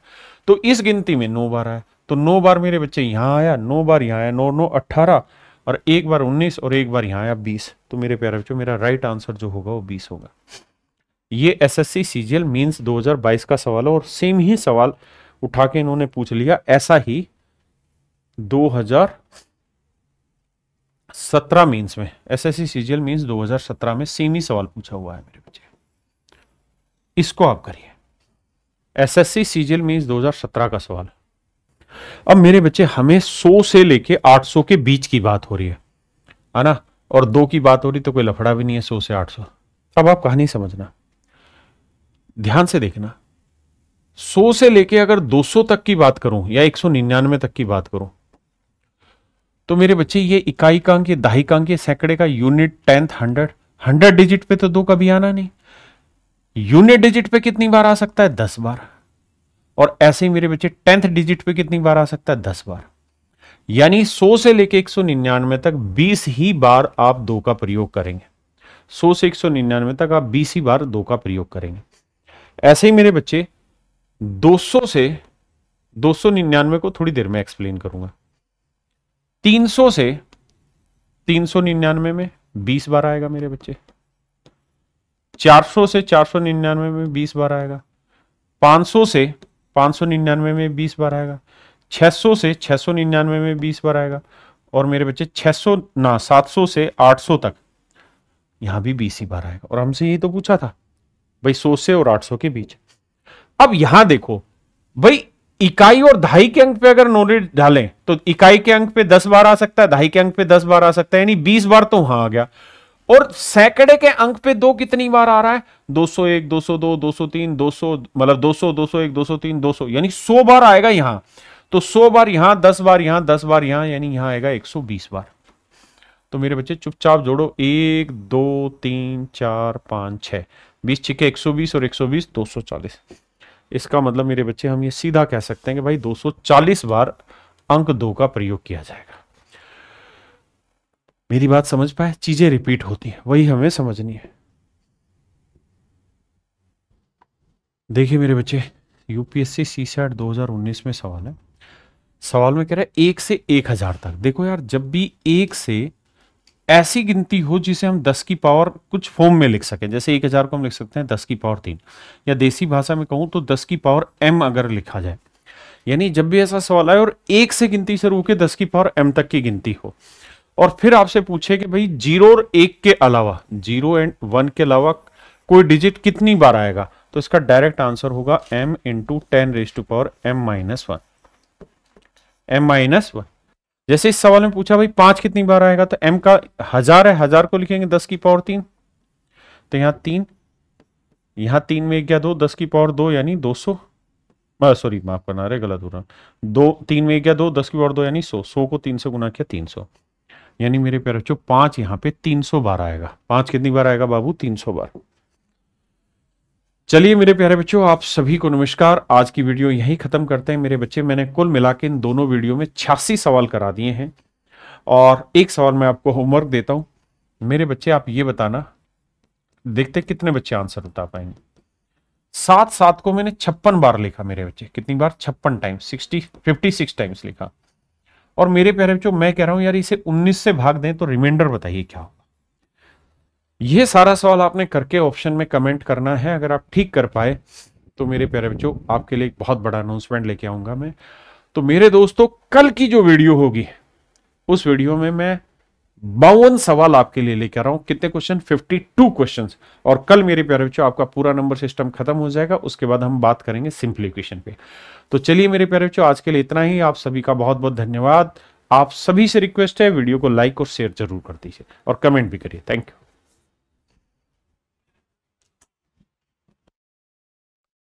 तो इस गिनती में नौ बार आया। तो नौ बार मेरे बच्चे यहाँ आया, नौ बार यहाँ आया, नौ नौ अट्ठारह और एक बार 19 और एक बार यहाँ आया 20 तो मेरे प्यारे बच्चों, मेरा राइट आंसर जो होगा वो 20 होगा। ये S S C CGL mains 2022 का सवाल है और सेम ही सवाल उठा के इन्होंने पूछ लिया। ऐसा ही 2017 मीन्स में S S C CGL mains 2017 में सेम ही सवाल पूछा हुआ है मेरे बच्चे। इसको आप करिए। S S C CGL mains 2017 का सवाल। अब मेरे बच्चे, हमें 100 से लेके 800 के बीच की बात हो रही है है ना? और दो की बात हो रही तो कोई लफड़ा भी नहीं है 100 से 800 अब आप कहानी समझना, ध्यान से देखना। 100 से लेके अगर 200 तक की बात करूँ, या 199 तक की बात करूँ तो मेरे बच्चे, ये इकाई का अंक दाही का अंक सैकड़े का unit tenth hundred hundred digit पे तो दो कभी आना नहीं। यूनिट डिजिट पे कितनी बार आ सकता है? दस बार। और ऐसे ही मेरे बच्चे टेंथ डिजिट पे कितनी बार आ सकता है? दस बार। यानी सौ से लेके एक सौ निन्यानवे तक बीस ही बार आप दो का प्रयोग करेंगे। सौ से एक सौ निन्यानवे तक आप बीस ही बार दो का प्रयोग करेंगे। ऐसे ही मेरे बच्चे, दो सौ से, दो सौ निन्यानवे को थोड़ी देर में एक्सप्लेन करूँगा। तीन सौ से, तीन सौ निन्यानवे में बीस बार आएगा मेरे बच्चे। 400 से 499 में 20 बार आएगा। 500 से 599 में 20 बार आएगा। 600 से 699 में 20 बार आएगा। और मेरे बच्चे 600 ना 700 से 800 तक। यहाँ भी 20 ही बार आएगा। और हमसे यही तो पूछा था, भाई 100 से और 800 के बीच। अब यहाँ देखो, भाई इकाई और दहाई के अंक पे अगर नॉलेज डालें तो इकाई के अंक पे 10 बार आ सकता है दहाई के अंक पे 10 बार आ सकता है, यानी 20 बार तो वहाँ आ गया। और सैकड़े के अंक पे दो कितनी बार आ रहा है? 201, 202, 203, 200 मतलब 200, 201, 203, 200 यानी 100 बार आएगा यहाँ। तो 100 बार यहाँ 10 बार यहाँ 10 बार यहाँ यानी यहाँ आएगा 120 बार। तो मेरे बच्चे चुपचाप जोड़ो। एक दो तीन चार पाँच छह बीस छिके 120 और 120 240 इसका मतलब मेरे बच्चे हम ये सीधा कह सकते हैं कि भाई 240 बार अंक दो का प्रयोग किया जाएगा। मेरी बात समझ पाए, चीज़ें रिपीट होती हैं, वही हमें समझनी है। देखिए मेरे बच्चे यूपीएससी सी सैट दो में सवाल है। सवाल में कह रहा है, एक से एक हज़ार तक। देखो यार, जब भी एक से ऐसी गिनती हो जिसे हम दस की पावर कुछ फॉर्म में लिख सकें, जैसे एक हज़ार को हम लिख सकते हैं, दस की पावर तीन। या देसी भाषा में कहूँ तो दस की पावर एम अगर लिखा जाए। यानी जब भी ऐसा सवाल आए और एक से गिनती शुरू होकर दस की पावर एम तक की गिनती हो। और फिर आपसे पूछे कि भाई ज़ीरो और एक के अलावा, ज़ीरो एंड वन के अलावा कोई डिजिट कितनी बार आएगा? तो इसका डायरेक्ट आंसर होगा M into ten raise to power M minus one M minus one जैसे इस सवाल में पूछा, भाई पाँच कितनी बार आएगा? तो एम का हज़ार है, हज़ार को लिखेंगे, दस की पावर तीन। तो यहाँ तीन यहाँ तीन में गया दो, दस की पावर दो, यानी दो सौ। सॉरी माफ़ करना रहे गलत हो रहा। दो, तीन में गया दो, दस की पावर दो, यानी सौ। सौ को तीन से गुना किया, तीन सौ। यानी मेरे प्यारे बच्चों, पाँच यहाँ पे तीन सौ बार आएगा। पाँच कितनी बार आएगा बाबू? तीन सौ बार। चलिए मेरे प्यारे बच्चों, आप सभी को नमस्कार। आज की वीडियो यहीं खत्म करते हैं। मेरे बच्चे, मैंने कुल मिला इन दोनों वीडियो में छियासी सवाल करा दिए हैं। और एक सवाल मैं आपको होमवर्क देता हूँ। मेरे बच्चे, आप ये बताना, देखते कितने बच्चे आंसर बता पाएँगे। सात सात को मैंने छप्पन बार लिखा मेरे बच्चे। कितनी बार? छप्पन times sixty fifty six times लिखा। और मेरे प्यारे बच्चों, मैं कह रहा हूँ यार, इसे उन्नीस से भाग दें तो रिमाइंडर बताइए क्या होगा। ये सारा सवाल आपने करके ऑप्शन में कमेंट करना है, अगर आप ठीक कर पाए तो मेरे प्यारे बच्चों, आपके लिए एक बहुत बड़ा अनाउंसमेंट लेके आऊँगा मैं। तो मेरे दोस्तों, कल की जो वीडियो होगी, उस वीडियो में मैं बावन सवाल आपके लिए लेकर आ रहा हूँ। कितने क्वेश्चन 52 क्वेश्चंस और कल मेरे प्यारे बच्चों, आपका पूरा नंबर सिस्टम खत्म हो जाएगा। उसके बाद हम बात करेंगे सिंप्लीफिकेशन पे। तो चलिए मेरे प्यारे बच्चों, आज के लिए इतना ही। आप सभी का बहुत बहुत धन्यवाद। आप सभी से रिक्वेस्ट है, वीडियो को लाइक और शेयर ज़रूर कर दीजिए। और कमेंट भी करिए। Thank you